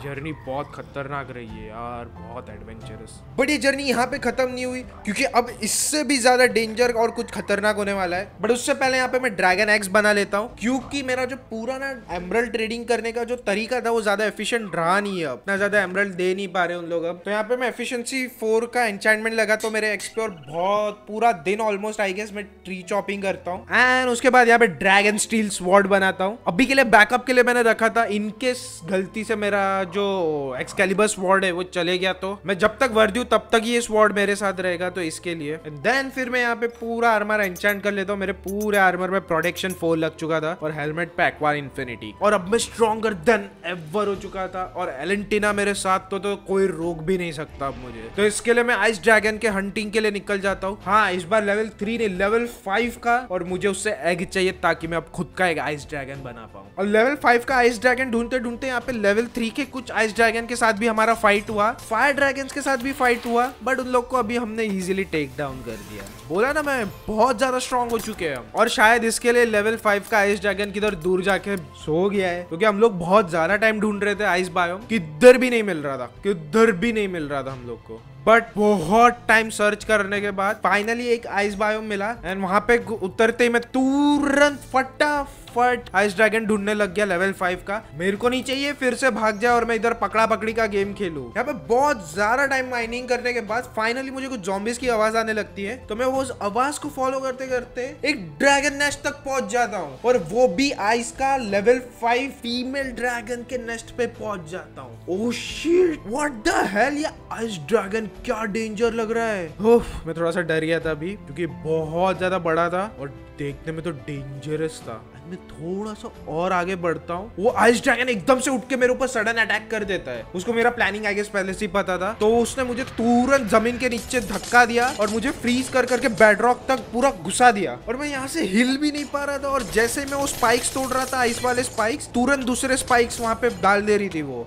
जर्नी बहुत खतरनाक रही है यार, बहुत एडवेंचरस बट ये जर्नी यहाँ पे खत्म नहीं हुई, क्योंकि अब इससे भी ज़्यादा डेंजर और कुछ खतरनाक होने वाला है। बट उससे पहले यहाँ पे मैं ड्रैगन एक्स बना लेता हूँ, क्योंकि मेरा जो पूरा ना एमरल्ड ट्रेडिंग करने का जो तरीका था, वो ज़्यादा एफिशिएंट रहा नहीं है इतना ज़्यादा एमरल्ड दे नहीं पा रहे उन लोग अब। तो यहाँ पे मैं एफिशिएंसी फोर का एंचाइंटमेंट लगा तो मेरे एक्सप्लोर बहुत पूरा दिन ऑलमोस्ट आई गेस मैं ट्री चॉपिंग करता हूँ। एंड उसके बाद यहाँ पे ड्रैगन स्टील स्वॉर्ड बनाता हूँ। अभी के लिए बैकअप के लिए मैंने रखा था इनकेस गलती से मेरा जो एक्सकैलिबर स्वॉर्ड है वो चले गया तो। मैं जब तक वर्दी हूँ तब तक ये स्वॉर्ड मेरे साथ रहेगा तो इसके लिए। देन फिर मैं यहाँ पे पूरा आर्मर एंचेंट कर लेता हूँ। मेरे पूरे आर्मर में प्रोटेक्शन फोर लग चुका था और हेलमेट पे एक्वार इन्फिनिटी और अब मैं स्ट्रॉन्गर देन एवर हो चुका था और एलेंटिना मेरे साथ तो, तो कोई रोक भी नहीं सकता अब मुझे। तो इसके लिए मैं आइस ड्रैगन के हंटिंग के लिए निकल जाता हूँ। हाँ इस बार लेवल थ्री नहीं लेवल फाइव का और मुझे उससे एग चाहिए ताकि मैं अब खुद का एक आइस ड्रैगन बना पाऊँ। और लेवल फाइव का आइस ड्रैगन ढूंढते ढूंढते यहाँ पे लेवल थ्री के कुछ आइस ड्रैगन के साथ भी हमारा फाइट हुआ। फायर ड्रैगन के साथ भी फाइट हुआ बट उन लोग को अभी हमने इजिली टेक डाउन कर दिया। बोला ना मैं, बहुत ज़्यादा स्ट्रॉन्ग हो चुके हैं और शायद इसके लिए लेवल फाइव का आइस ड्रैगन किधर दूर जाके सो गया है। क्योंकि हम लोग बहुत ज़्यादा टाइम ढूंढ रहे थे आइस बायो किधर भी नहीं मिल रहा था, किधर भी नहीं मिल रहा था हम लोग को। बट बहुत टाइम सर्च करने के बाद फाइनली एक आइस बायोम मिला। एंड वहाँ पे उतरते ही मैं तुरंत फटाफट आइस ड्रैगन ढूँढने लग गया लेवल फाइव का। मेरे को नहीं चाहिए, फिर से भाग जाए और मैं इधर पकड़ा पकड़ी का गेम खेलू। यहाँ पे बहुत ज़्यादा टाइम माइनिंग करने के बाद फाइनली मुझे कुछ जॉम्बिस की आवाज़ आने लगती है। तो मैं वो उस आवाज़ को फॉलो करते करते एक ड्रैगन नेस्ट तक पहुँच जाता हूँ। और वो भी आइस का लेवल फाइव फीमेल ड्रैगन के नेस्ट पे पहुँच जाता हूँ। Oh shit what the hell ये आइस ड्रैगन क्या डेंजर लग रहा है? उफ, मैं थोड़ा सा डर गया था अभी क्योंकि बहुत ज़्यादा बड़ा था और देखने में तो डेंजरस था। मैं थोड़ा सा और आगे बढ़ता हूँ। वो आइस ड्रैगन एकदम से उठ के मेरे ऊपर सडन अटैक कर देता है। उसको मेरा प्लानिंग आई गेस पहले से ही पता था। तो उसने मुझे तुरंत ज़मीन के नीचे धक्का दिया और मुझे फ्रीज कर करके बेडरॉक तक पूरा घुसा दिया। और मैं यहाँ से हिल भी नहीं पा रहा था और जैसे मैं वो स्पाइक्स तोड़ रहा था आइस वाले स्पाइक्स तुरंत दूसरे स्पाइक्स वहाँ पे डाल दे रही थी वो।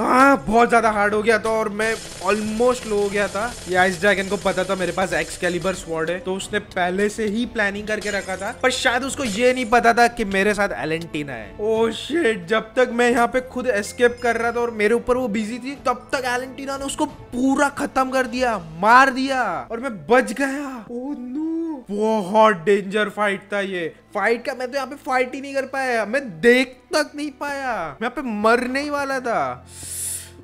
हाँ बहुत ज़्यादा हार्ड हो गया था और मैं ऑलमोस्ट लो हो गया था। ये आइस ड्रैगन को पता था, मेरे पास एक्स कैलिबर स्वॉर्ड है तो उसने पहले से ही प्लानिंग करके रखा था, पर शायद उसको ये नहीं पता था कि मेरे साथ एलेंटीना है। ओ शेट जब तक मैं यहाँ पे खुद एस्केप कर रहा था और मेरे ऊपर वो बिज़ी थी, तब तक एलेंटीना ने उसको पूरा खत्म कर दिया, मार दिया, और मैं बच गया। ओ नो बहुत डेंजर फाइट था ये। फाइट का मैं तो यहाँ पे फाइट ही नहीं कर पाया। मैं देख तक नहीं पाया। मैं यहाँ पे मरने ही वाला था।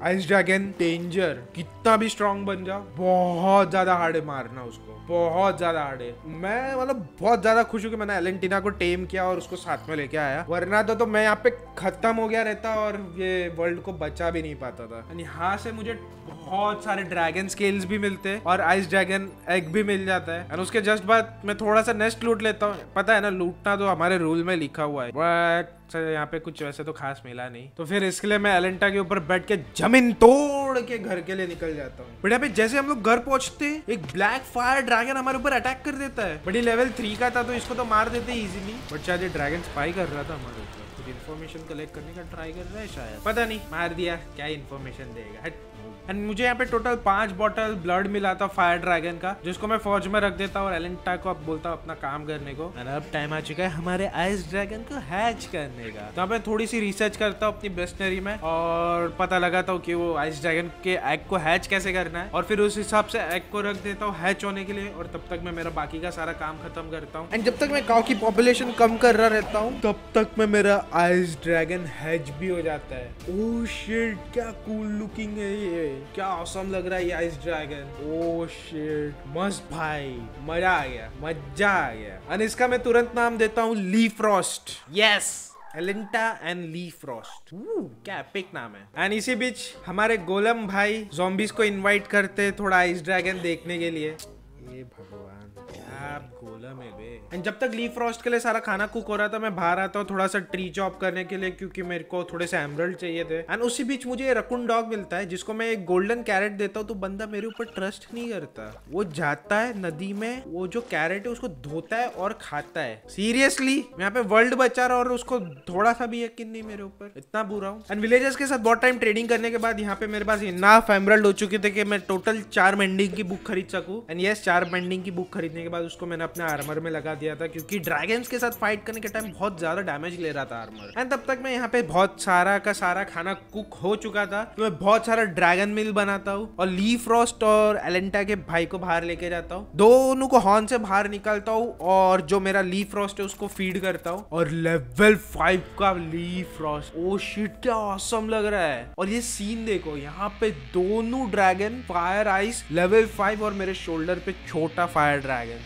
आइस ड्रैगन डेंजर कितना भी स्ट्रांग बन जा, बहुत ज़्यादा हार्ड मारना उसको। बहुत ज़्यादा हार्ड है। मैं मतलब बहुत ज़्यादा खुश हूँ कि मैंने एलेंटीना को टेम किया और उसको साथ में लेके आया। वरना तो, तो मैं यहाँ पे खत्म हो गया रहता और ये वर्ल्ड को बचा भी नहीं पाता था। यहाँ से मुझे बहुत सारे ड्रैगन स्केल्स भी मिलते हैं और आइस ड्रैगन एग भी मिल जाता है। और उसके जस्ट बाद मैं थोड़ा सा नेस्ट लूट लेता हूँ। पता है ना लूटना तो हमारे रूल में लिखा हुआ है। बट सर यहाँ पे कुछ वैसे तो खास मिला नहीं। तो फिर इसके लिए मैं एलेंटा के ऊपर बैठ के ज़मीन तोड़ के घर के लिए निकल जाता हूँ। बट यहाँ पे जैसे हम लोग घर पहुँचते एक ब्लैक फायर ड्रैगन हमारे ऊपर अटैक कर देता है। बट ये लेवल थ्री का था तो इसको तो मार देते इजीली बट शायद ये ड्रैगन स्पाई कर रहा था हमारे ऊपर। कुछ इन्फॉर्मेशन कलेक्ट करने का ट्राई कर रहा है शायद। पता नहीं, मार दिया। क्या इन्फॉर्मेशन देगा? हट। एंड मुझे यहाँ पे टोटल पाँच बॉटल ब्लड मिला था फायर ड्रैगन का जिसको मैं फौज में रख देता हूँ और एलेंटा को अब बोलता हूँ अपना काम करने को। एंड अब टाइम आ चुका है हमारे आइस ड्रैगन को हैच करने का। तो मैं थोड़ी सी रिसर्च करता हूँ अपनी बेस्टनरी में और पता लगा था कि वो आइस ड्रैगन के एग को हैच कैसे करना है। और फिर उस हिसाब से एग को रख देता हूँ हैच होने के लिए और तब तक मैं मेरा बाकी का सारा काम खत्म करता हूँ। एंड जब तक मैं गाँव की पॉपुलेशन कम कर रहा रहता हूँ तब तक मैं मेरा आइस ड्रैगन हैच भी हो जाता है। ओह शिट क्या कूल लुकिंग है ये। क्या औसम लग रहा है ये आइस ड्रैगन ओ शिट मस्त भाई. मज़ा आ गया. मज़ा आ गया. और इसका मैं तुरंत नाम देता हूँ Leafrost yes Alenta and Leafrost क्या एपिक नाम है. एंड इसी बीच हमारे गोलम भाई जॉम्बिस को इनवाइट करते थोड़ा आइस ड्रैगन देखने के लिए. ये भगवान. क्या एंड जब तक ली फ्रॉस्ट के लिए सारा खाना कुक हो रहा था, मैं बाहर आता हूँ थोड़ा सा ट्री चॉप करने के लिए क्योंकि मेरे को थोड़े से एमरल्ड चाहिए थे। एंड उसी बीच मुझे रकुन डॉग मिलता है, जिसको मैं एक गोल्डन कैरेट देता हूँ तो बंदा मेरे ऊपर ट्रस्ट नहीं करता। वो जाता है नदी में, वो जो कैरेट है, उसको धोता है और खाता है। सीरियसली यहाँ पे वर्ल्ड बचा रहा और उसको थोड़ा सा भी यकीन नहीं मेरे ऊपर। इतना बुरा हूँ। एंड विलेजर्स के साथ बहुत टाइम ट्रेडिंग करने के बाद यहाँ पे मेरे पास इनाफ एमरल्ड हो चुके थे कि मैं टोटल चार मेंडिंग की बुक खरीद सकूँ। एंड यस चार मेंडिंग की बुक खरीदने के बाद उसको मैंने अपने आर्मर में लगा दिया था, क्योंकि ड्रैगन्स के साथ फाइट करने के टाइम बहुत ज़्यादा डैमेज ले रहा था आर्मर एंड तब तक मैं यहाँ पे बहुत सारा का सारा खाना कुक हो चुका था तो मैं बहुत सारा ड्रैगन मिल बनाता हूँ और ली फ्रॉस्ट और एलेंटा के भाई को बाहर लेके जाता हूँ। दोनों को हॉर्न से बाहर निकालता हूँ और जो मेरा ली फ्रॉस्ट है उसको फ़ीड करता हूँ। और लेवल फाइव का ली फ्रॉस्ट ओ शिट क्या ऑसम लग रहा है। और ये सीन देखो, यहाँ पे दोनों dragon fire ice level five और मेरे शोल्डर पे छोटा फायर ड्रैगन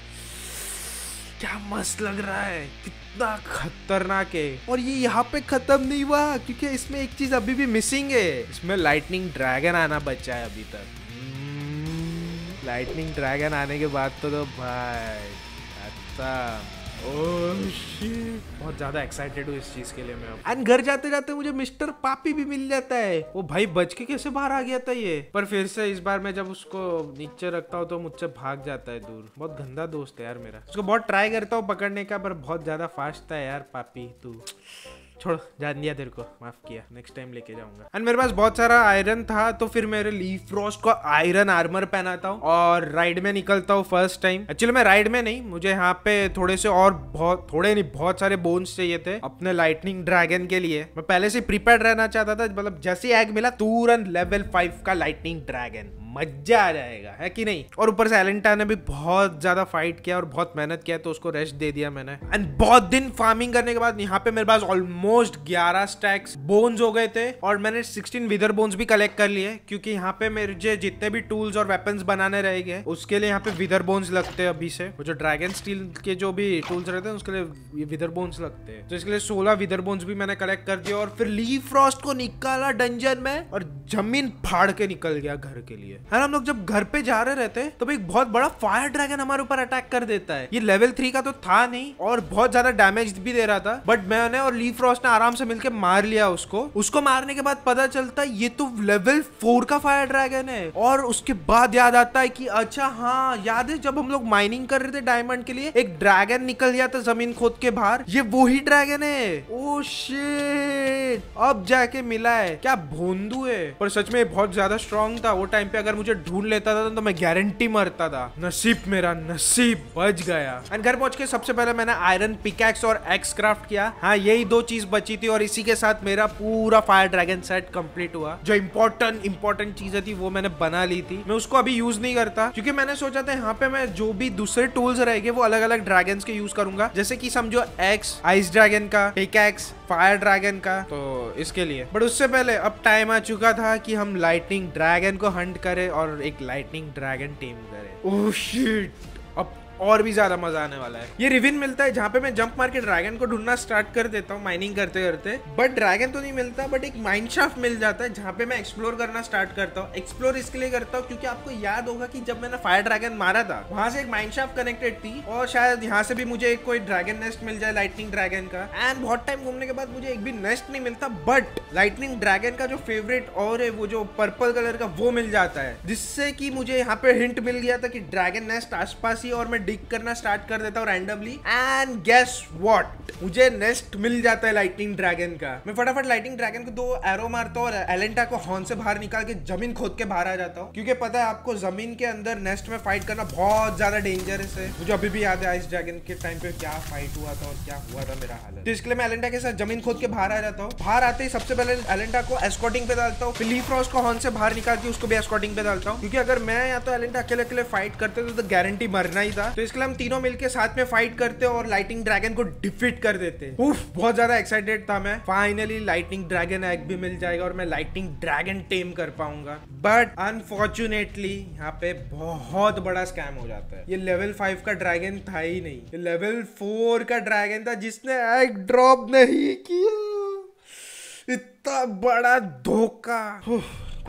क्या मस्त लग रहा है। कितना खतरनाक है। और ये यहाँ पे खत्म नहीं हुआ क्योंकि इसमें एक चीज़ अभी भी मिसिंग है। इसमें लाइटनिंग ड्रैगन आना बचा है अभी तक। लाइटनिंग ड्रैगन आने के बाद तो, तो भाई अच्छा शिट बहुत ज़्यादा एक्साइटेड हूँ इस चीज़ के लिए मैं एंड घर जाते जाते मुझे मिस्टर पापी भी मिल जाता है। वो भाई बच के कैसे बाहर आ गया था ये? पर फिर से इस बार मैं जब उसको नीचे रखता हूँ तो मुझसे भाग जाता है दूर। बहुत गंदा दोस्त है यार मेरा। उसको बहुत ट्राई करता हूँ पकड़ने का पर बहुत ज़्यादा फास्ट था यार पापी तू। छोड़, जान दिया तेरे को, माफ़ किया नेक्स्ट टाइम लेके जाऊँगा। एंड मेरे पास बहुत सारा आयरन था तो फिर मेरे लीफ फ्रॉस्ट को आयरन आर्मर पहनाता हूँ और राइड में निकलता हूँ फ़र्स्ट टाइम एक्चुअली मैं राइड में नहीं, मुझे यहाँ पे थोड़े से और बहुत, थोड़े नहीं, बहुत सारे बोन्स चाहिए थे अपने लाइटनिंग ड्रैगन के लिए। मैं पहले से प्रिपेयर रहना चाहता था मतलब जैसे एग मिला, तुरंत लेवल फाइव का लाइटनिंग ड्रैगन मज़ा आ जाएगा, है कि नहीं? और ऊपर से एलेंटा ने भी बहुत ज़्यादा फाइट किया और बहुत मेहनत किया तो उसको रेस्ट दे दिया मैंने। एंड बहुत दिन फ़ार्मिंग करने के बाद यहाँ पे मेरे पास ऑलमोस्ट 11 स्टैक्स बोन्स हो गए थे और मैंने 16 विदर बोन्स भी कलेक्ट कर लिए, क्योंकि यहाँ पे मेरे जितने भी टूल्स और वेपन्स बनाने रह गए, उसके लिए यहाँ पे विदर बोन्स लगते हैं अभी से। जो ड्रैगन स्टील के जो भी टूल्स रहते हैं, उसके लिए विदर बोन्स लगते हैं। तो इसके लिए सोलह विदर बोन्स भी मैंने कलेक्ट कर दिया और फिर ली फ्रॉस्ट को निकाला डंजन में और ज़मीन फाड़ के निकल गया घर के लिए। और हम लोग जब घर पे जा रहे रहते तब एक बहुत बड़ा फायर ड्रैगन हमारे ऊपर अटैक कर देता है। ये लेवल थ्री का तो था नहीं और बहुत ज़्यादा डैमेज भी दे रहा था बट मैंने और ली फ्रॉस्ट ने आराम से मिलकर मार लिया उसको। उसको मारने के बाद पता चलता है ये तो लेवल फोर का फायर ड्रैगन है। और उसके बाद याद आता है कि अच्छा हाँ याद है जब हम लोग माइनिंग कर रहे थे डायमंड के लिए, एक ड्रैगन निकल गया था ज़मीन खोद के बाहर। ये वही ड्रैगन है। ओ शिट अब जाके मिला है। क्या भोंदू है? पर सच में बहुत ज़्यादा स्ट्रांग था। वो टाइम पे अगर मुझे ढूंढ लेता था तो मैं गारंटी मरता था। नसीब मेरा, नसीब बच गया। एंड घर पहुँच के सबसे पहले मैंने आयरन पिकैक्स और एक्स क्राफ्ट किया। हाँ यही दो चीज़ बची थी और इसी के साथ मेरा पूरा फायर ड्रैगन सेट कंप्लीट हुआ। जो इंपॉर्टेंट इंपॉर्टेंट चीज़ें थी, वो मैंने बना ली थी। मैं उसको अभी यूज़ नहीं करता, क्योंकि मैंने सोचा था यहाँ पे मैं जो भी दूसरे टूल्स रहेंगे, वो अलग अलग ड्रैगन के यूज़ करूँगा। जैसे की समझो एक्स आइस ड्रैगन का पिकैक्स फायर ड्रैगन का। तो इसके लिए। बट उससे पहले, अब टाइम आ चुका था कि हम लाइटनिंग ड्रैगन को हंट करें और एक लाइटनिंग ड्रैगन टीम करें। ओह शिट अब और भी ज़्यादा मज़ा आने वाला है। ये रिविन मिलता है जहाँ पे मैं जंप मार के ड्रैगन को ढूंढना स्टार्ट कर देता हूँ माइनिंग करते करते। बट ड्रैगन तो नहीं मिलता बट एक माइंड मिल जाता है जहाँ पे मैं एक्सप्लोर करना स्टार्ट करता हूँ। एक्सप्लोर इसके लिए करता हूँ क्योंकि आपको याद होगा कि जब मैंने फायर ड्रैगन मारा था, वहाँ से एक माइंड कनेक्टेड थी और शायद यहाँ से भी मुझे एक कोई ड्रैगन नेस्ट मिल जाए लाइटनिंग ड्रैगन का। एंड बहुत टाइम घूमने के बाद मुझे एक भी नेस्ट नहीं मिलता बट लाइटनिंग ड्रैगन का जो फेवरेट और है, वो जो पर्पल कलर का, वो मिल जाता है। जिससे कि मुझे यहाँ पे हिंट मिल गया था कि ड्रैगन नेस्ट आसपास ही और मैं डिग करना स्टार्ट कर देता हूँ रैंडमली एंड गेस व्हाट मुझे नेस्ट मिल जाता है लाइटनिंग ड्रैगन का. मैं फटाफट लाइटनिंग ड्रैगन को दो एरो मारता हूँ एलेंटा को हॉर्न से बाहर निकाल के ज़मीन खोद के बाहर आ जाता हूँ. क्योंकि पता है आपको ज़मीन के अंदर नेस्ट में फाइट करना बहुत ज़्यादा डेंजरस है. मुझे अभी भी याद है आइस ड्रैगन के टाइम पे क्या फाइट हुआ था और क्या हुआ था मेरा हालत तो इसके लिए मैं एलेंटा के साथ ज़मीन खोद के बाहर आ जाता हूँ. बाहर आते ही सबसे पहले एलेंटा को एस्कॉटिंग पे डालता हूँ. फिर फ्रॉस्ट को हॉर्न से बाहर निकाल के उसको भी एस्कॉटिंग पे डालता हूँ. क्योंकि अगर मैं या तो एलेंटा अकेले अकेले फाइट करते तो, तो गारंटी मरना ही था. तो इसके लिए हम तीनों मिलकर साथ में फाइट करते और लाइटिंग ड्रैगन को डिफीट कर देते उफ बहुत ज़्यादा एक्साइटेड था मैं। फाइनली लाइटिंग ड्रैगन एग भी मिल जाएगा और मैं लाइटिंग ड्रैगन टेम कर पाऊँगा। बट अनफॉर्चुनेटली यहाँ पे बहुत बड़ा स्कैम हो जाता है। ये लेवल फाइव का ड्रैगन था ही नहीं। ये लेवल फोर का ड्रैगन था जिसने एग ड्रॉप नहीं किया। इतना बड़ा धोखा।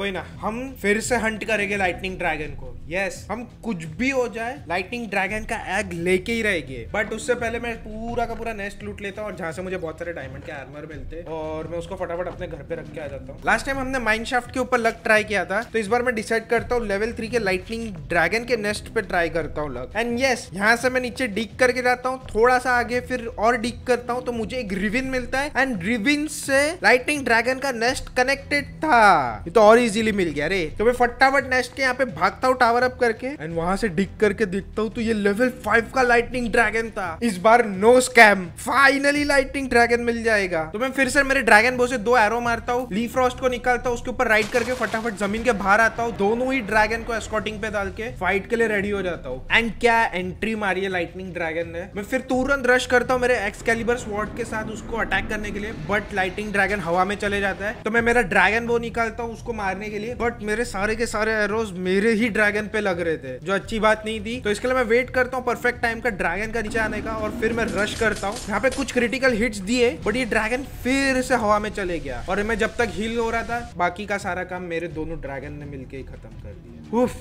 कोई ना हम फिर से हंट करेंगे लाइटनिंग ड्रैगन को। यस yes, हम कुछ भी हो जाए लाइटनिंग ड्रैगन का एग लेके ही रहेंगे। बट उससे पहले मैं पूरा का पूरा नेस्ट लूट लेता हूँ और जहाँ से मुझे बहुत सारे डायमंड के आर्मर मिलते और मैं उसको फटाफट अपने घर पे रख के आ जाता हूँ। लास्ट टाइम हमने माइंड के ऊपर लग ट्राई किया था तो इस बार मैं डिसाइड करता हूँ लेवल थ्री के लाइटनिंग ड्रैगन के नेस्ट पे ट्राई करता हूँ लग एंड यस यहाँ से मैं नीचे डिक करके जाता हूँ थोड़ा सा आगे फिर और डिक करता हूँ तो मुझे एक रिविन मिलता है। एंड रिविन से लाइटनिंग ड्रैगन का नेस्ट कनेक्टेड था। ये तो और इजीली मिल गया। रे तो मैं फटाफट नेस्ट के यहाँ पे भागता हूँ टावर अप करके। एंड वहाँ से डिग करके देखता हूँ तो ये लेवल फाइव का लाइटनिंग ड्रैगन था। इस बार no scam finally lightning dragon मिल जाएगा। तो मैं फिर से मेरे ड्रैगन बो से दो एरो मारता हूँ ली फ्रॉस्ट को निकालता हूँ, उसके ऊपर राइड करके फटाफट ज़मीन के बाहर आता हूँ, दोनों ही ड्रैगन को एस्कॉटिंग पे डाल के फाइट के लिए रेडी हो जाता हूँ। एंड क्या एंट्री मारी है लाइटनिंग ड्रैगन ने? मैं फिर तुरंत रश करता हूँ मेरे एक्स कैलिबर स्वॉर्ड के साथ उसको अटैक करने के लिए बट लाइटिंग ड्रैगन हवा में चले जाता है। तो मैं मेरा ड्रैगन बो निकालता हूँ, उसको मारने के लिए बट मेरे सारे के सारे एरोज मेरे ही ड्रैगन पे लग रहे थे, जो अच्छी बात नहीं थी। तो इसके लिए मैं वेट करता हूँ परफेक्ट टाइम का ड्रैगन का नीचे आने का, और फिर मैं रश करता हूँ। यहाँ पे कुछ क्रिटिकल हिट्स दिए बट ये ड्रैगन फिर से हवा में चले गया। और मैं जब तक हील हो रहा था, बाकी का सारा काम मेरे दोनों ड्रैगन ने मिलके ही खत्म कर दिया। उफ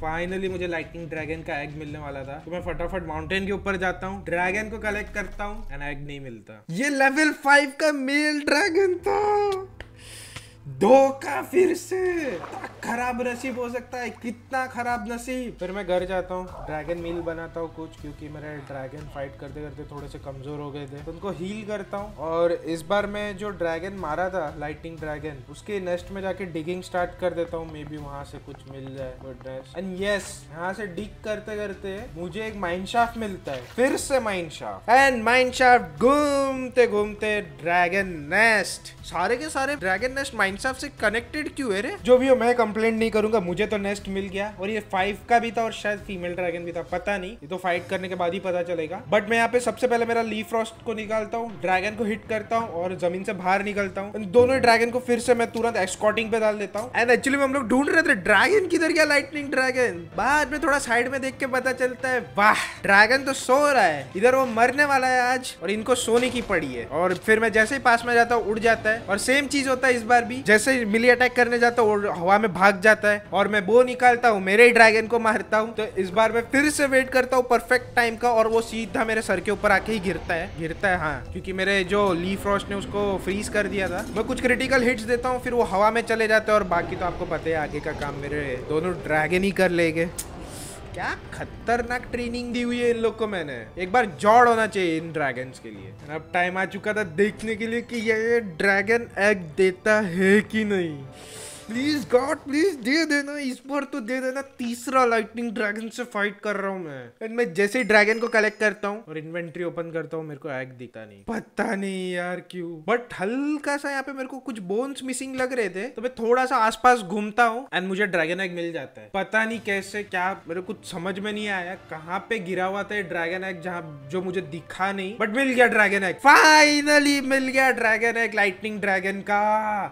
फाइनली मुझे लाइटनिंग ड्रैगन का एग मिलने वाला था। तो मैं फटाफट माउंटेन के ऊपर जाता हूँ ड्रैगन को कलेक्ट करता हूँ एंड एग नहीं मिलता। ये लेवल फाइव का मेल ड्रैगन था। धोखा फिर से। खराब नसीब हो सकता है, कितना खराब नसीब। फिर मैं घर जाता हूँ ड्रैगन मील बनाता हूँ कुछ, क्योंकि मेरे ड्रैगन फाइट करते करते थोड़े से कमज़ोर हो गए थे। तो उनको हील करता हूँ, और इस बार मैं जो ड्रैगन मारा था लाइटिंग ड्रैगन उसके नेस्ट में जाके डिगिंग स्टार्ट कर देता हूँ। मे बी वहाँ से कुछ मिल जाए गुडनेस एंड यस यहाँ से डिग करते करते मुझे एक माइंड शाफ्ट मिलता है, फिर से mineshaft and mineshaft घूमते घूमते ड्रैगन नेस्ट सारे के सारे ड्रैगन नेस्ट माइंड शाफ्ट से कनेक्टेड क्यों है रे? जो भी हो, मैं कंप्लेंट नहीं करूँगा, मुझे तो नेस्ट मिल गया। और ये फाइव का भी था और शायद फीमेल ड्रैगन भी था, पता नहीं। ये तो फाइट करने के बाद ही पता चलेगा। बट मैं यहाँ पे सबसे पहले मेरा ली फ्रॉस्ट को निकालता हूँ ड्रैगन को हिट करता हूँ और ज़मीन से बाहर निकलता हूँ। दोनों ड्रैगन को फिर से मैं तुरंत एक्सकॉटिंग पे डाल देता हूँ। एंड एक्चुअली हम लोग ढूंढ रहे थे ड्रैगन किधर गया लाइटनिंग ड्रैगन बाद में थोड़ा साइड में देख के पता चलता है, वाह ड्रैगन तो सो रहा है। इधर वो मरने वाला है आज, और इनको सोने की पड़ी है। और फिर मैं जैसे ही पास में जाता हूँ, उड़ जाता है। और सेम चीज़ होता है इस बार भी जैसे मिली अटैक करने जाता हूँ हवा में भाग जाता है और मैं बो निकालता हूँ, मेरे ही ड्रैगन को मारता हूँ तो इस बार मैं फिर से वेट करता हूँ परफेक्ट टाइम का और वो सीधा मेरे सर के ऊपर आके ही गिरता है। गिरता है हाँ क्योंकि मेरे जो ली फ्रॉस्ट ने उसको फ्रीज कर दिया था। मैं कुछ क्रिटिकल हिट्स देता हूँ, फिर वो हवा में चले जाते हैं और बाकी तो आपको पता है आगे का काम मेरे दोनों ड्रैगन ही कर लेंगे। क्या? खतरनाक ट्रेनिंग दी हुई है इन लोग को मैंने। एक बार जॉड होना चाहिए इन ड्रैगन के लिए। अब टाइम आ चुका था देखने के लिए कि ये ड्रैगन एग देता है कि नहीं। प्लीज़ गॉड प्लीज़ दे देना। इस बार तो दे देना। तीसरा लाइटनिंग ड्रैगन से फाइट कर रहा हूँ मैं। मैं जैसे ही ड्रैगन को कलेक्ट करता हूँ और इन्वेंट्री ओपन करता हूँ, मेरे को एग दिखता नहीं। पता नहीं यार क्यों। बट हल्का सा यहाँ पे मेरे को कुछ बोन्स मिसिंग लग रहे थे तो मैं थोड़ा सा आसपास घूमता हूँ एंड मुझे ड्रैगन एग मिल जाता है। पता नहीं कैसे, क्या मेरे कुछ समझ में नहीं आया। कहाँ पे गिरा हुआ था ड्रैगन एग जहाँ जो मुझे दिखा नहीं। बट मिल गया ड्रैगन एग फाइनली मिल गया ड्रैगन एग लाइटनिंग ड्रैगन का।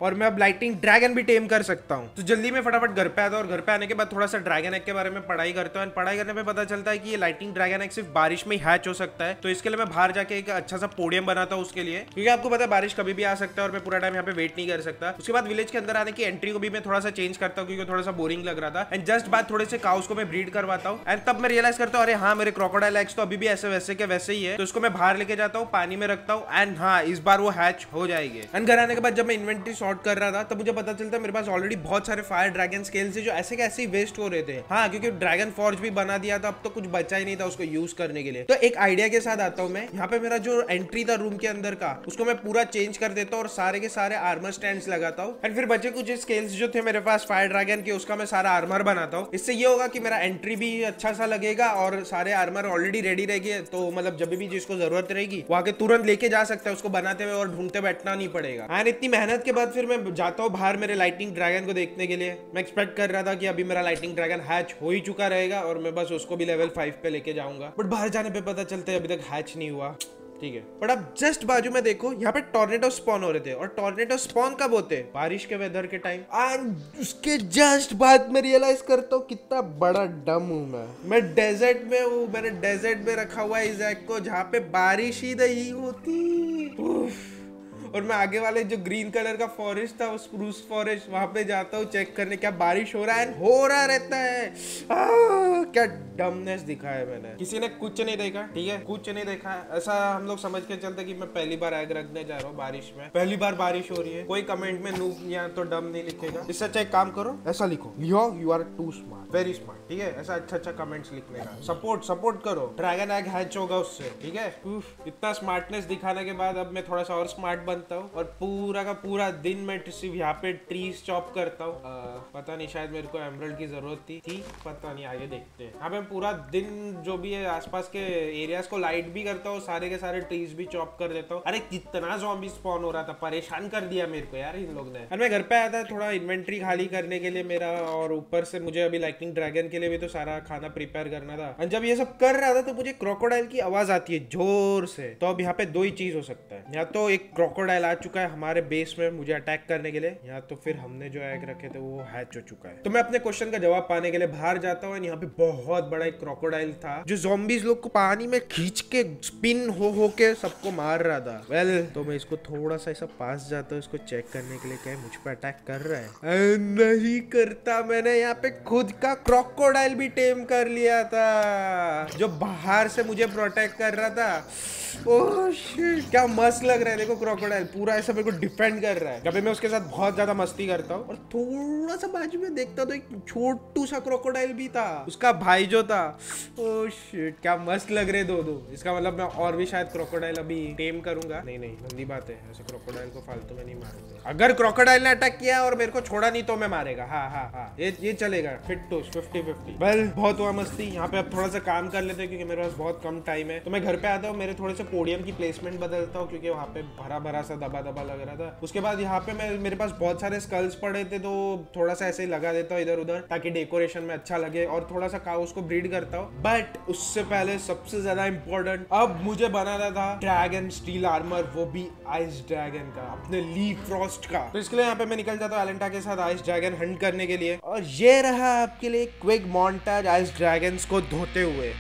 और मैं अब लाइटनिंग ड्रैगन भी टेम कर सकता हूँ। तो जल्दी में फटाफट घर पे आता हूँ और घर पे आने के बाद थोड़ा सा ड्रैगन एग के बारे में पढ़ाई करता हूँ। पढ़ाई करने में पता चलता है कि लाइटिंग ड्रैगन एग सिर्फ़ बारिश में हैच हो सकता है। तो इसके लिए मैं बाहर जाके एक अच्छा सा पोडियम बनाता हूँ उसके लिए। क्योंकि आपको पता है बारिश कभी भी आ सकता है और मैं पूरा टाइम यहाँ पे वेट नहीं कर सकता। उसके बाद विलेज के अंदर आने की एंट्री को भी मैं थोड़ा सा चेंज करता हूँ क्योंकि थोड़ा सा बोरिंग लग रहा था। एंड जस्ट बाद थोड़े से काउस को मैं ब्रीड करवाता हूँ। एंड तब मैं रियलाइज़ करता हूँ, अरे हाँ मेरे क्रोकोडाइल एग्स तो अभी भी ऐसे वैसे के वैसे ही है। तो उसको मैं बाहर लेके जाता हूँ, पानी में रखता हूँ। एंड हाँ इस बार वो हैच हो जाएगी। एंड घर आने के बाद जब मैं इन्वेंट्री सॉर्ट कर रहा था, तब मुझे पता चलता है मेरे पास ऑलरेडी बहुत सारे फायर ड्रैगन स्केल से जो ऐसे के ऐसे वेस्ट हो रहे थे। हाँ क्योंकि ड्रैगन फॉर्ज भी बना दिया था, अब तो कुछ बचा ही नहीं था उसको यूज़ करने के लिए। तो एक आइडिया के साथ आता हूँ मैं। यहाँ पे मेरा जो एंट्री था रूम के अंदर का, उसको मैं पूरा चेंज कर देता हूँ और सारे के सारे आर्मर स्टैंड लगाता हूँ। एंड फिर बचे कुछ स्केल्स जो थे मेरे पास फायर ड्रैगन के, उसका मैं सारा आर्मर बनाता हूँ। इससे ये होगा कि मेरा एंट्री भी अच्छा सा लगेगा और सारे आर्मर ऑलरेडी रेडी रहेगी। तो मतलब जब भी जिसको ज़रूरत रहेगी, वो आके तुरंत लेके जा सकता है उसको बनाते हुए और ढूंढते बैठना नहीं पड़ेगा। एंड इतनी मेहनत के बाद फिर मैं जाता हूँ बाहर मेरे लाइटिंग ड्रैगन को देखने के लिए। मैं एक्सपेक्ट कर रहा था कि अभी मेरा लाइटिंग ड्रैगन हैच हो ही चुका रहेगा और मैं बस उसको भी लेवल फाइव पे लेके जाऊँगा। बट बाहर जाने पे पता चलता है अभी तक हैच नहीं हुआ। ठीक है। बट अब जस्ट बाजू में देखो यहाँ पे टॉर्नेडो स्पॉन हो रहे थे। और टॉर्नेडो स्पॉन कब होते? बारिश के वेदर के टाइम एंड उसके जस्ट बाद में रियलाइज़ करता हूँ कितना बड़ा डम हूँ मैं। मैं डेजर्ट में हूँ। मैंने डेजर्ट में रखा हुआ है इस को जहाँ पे बारिश ही नहीं होती। उफ। और मैं आगे वाले जो ग्रीन कलर का फॉरेस्ट था वो स्प्रूस फॉरेस्ट वहाँ पे जाता हूँ चेक करने, क्या बारिश हो रहा है? हो रहा रहता है। क्या डमनेस दिखा है मैंने। किसी ने कुछ नहीं देखा, ठीक है? कुछ नहीं देखा। ऐसा हम लोग समझ के चलते कि मैं पहली बार एग रखने जा रहा हूँ बारिश में। पहली बार बारिश हो रही है। कोई कमेंट में नूब या तो डम नहीं लिखेगा। इससे अच्छा एक काम करो, ऐसा लिखो। Yo you are too smart very smart ठीक है? ऐसा अच्छा अच्छा कमेंट्स लिखने का। सपोर्ट सपोर्ट करो। ड्रैगन एग हैच होगा उससे, ठीक है? इतना स्मार्टनेस दिखाने के बाद अब मैं थोड़ा सा और स्मार्ट बन बनता हूँ और पूरा का पूरा दिन मैं सिर्फ़ यहाँ पे ट्रीज चॉप करता हूँ। पता नहीं शायद मेरे को एमरल्ड की ज़रूरत थी थी पता नहीं आगे देखते हैं। यहाँ पे पूरा दिन जो भी है आसपास के एरियाज़ को लाइट भी करता हूँ सारे के सारे ट्रीज भी चॉप कर देता हूँ। अरे कितना जॉम्बी स्पॉन हो रहा था परेशान कर दिया मेरे को यार इन लोग ने। अरे मैं घर पे आया था थोड़ा इन्वेंट्री खाली करने के लिए मेरा और ऊपर से मुझे अभी लाइटिंग ड्रैगन के लिए भी तो सारा खाना प्रिपेयर करना था। और जब ये सब कर रहा था तो मुझे क्रोकोडाइल की आवाज़ आती है ज़ोर से। तो अब यहाँ पे दो ही चीज़ हो सकता है। या तो एक क्रोकोडाइल आ चुका है हमारे बेस में मुझे अटैक करने के लिए। या तो फिर हमने जो एग रखे थे वो हैच हो चुका है। तो मैं अपने क्वेश्चन का जवाब पाने के लिए बाहर जाता हूँ यहाँ पे बहुत बड़ा एक क्रोकोडाइल था जो जोम्बीज लोग को पानी में खींच के स्पिन हो हो के सबको मार रहा था। वेल well, तो मैं इसको थोड़ा सा ऐसा पास जाता हूँ इसको चेक करने के लिए क्या मुझ पर अटैक कर रहा है। नहीं करता मैंने यहाँ पे खुद का क्रोकोडाइल भी टेम कर लिया था जो बाहर से मुझे प्रोटेक्ट कर रहा था। क्या मस्त लग रहा है। देखो क्रोकोडाइल पूरा ऐसा मेरे को डिफेंड कर रहा है। कभी मैं उसके साथ बहुत ज़्यादा मस्ती करता हूँ। और थोड़ा सा बाजू में देखता तो एक छोटू सा क्रोकोडाइल भी था। उसका भाई जो था। ओह शिट क्या मस्त लग रहे दो दो इसका मतलब मैं और भी शायद क्रोकोडाइल अभी टेम करूँगा। नहीं नहीं गंदी बात है। ऐसे क्रोकोडाइल को फालतू में नहीं मारूँगा। अगर क्रोकोडाइल ने अटैक किया और मेरे को छोड़ा नहीं तो मैं मारेगा। हाँ हाँ हाँ। ये ये चलेगा। Fit to fifty fifty well बहुत हुआ मस्ती। यहाँ पे अब थोड़ा सा काम कर लेते हैं क्योंकि मेरे पास बहुत कम टाइम है। तो मैं घर पे आता हूँ। मेरे थोड़े से पोडियम की प्लेसमेंट बदलता हूँ, क्योंकि वहाँ पे भरा भरा सा दबा दबा लग रहा था। उसके बाद यहाँ पे मैं, मेरे पास बहुत सारे स्कल्स पड़े थे तो थोड़ा सा ऐसे ही लगा देता हूँ इधर उधर ताकि डेकोरेशन में अच्छा लगे और थोड़ा सा काउस को ब्रीड करता हूँ। बट उससे पहले सबसे ज़्यादा इम्पोर्टेंट अब मुझे बनाना था ड्रैगन स्टील आर्मर वो भी आइस ड्रैगन का, अपने ली फ्रॉस्ट का। तो इसके लिए यहाँ पे मैं निकल जाता हूँ एलेंटा के साथ आइस ड्रैगन हंट करने के लिए। और ये रहा आपके लिए क्विक मॉन्टाज आइस ड्रैगन को धोते हुए।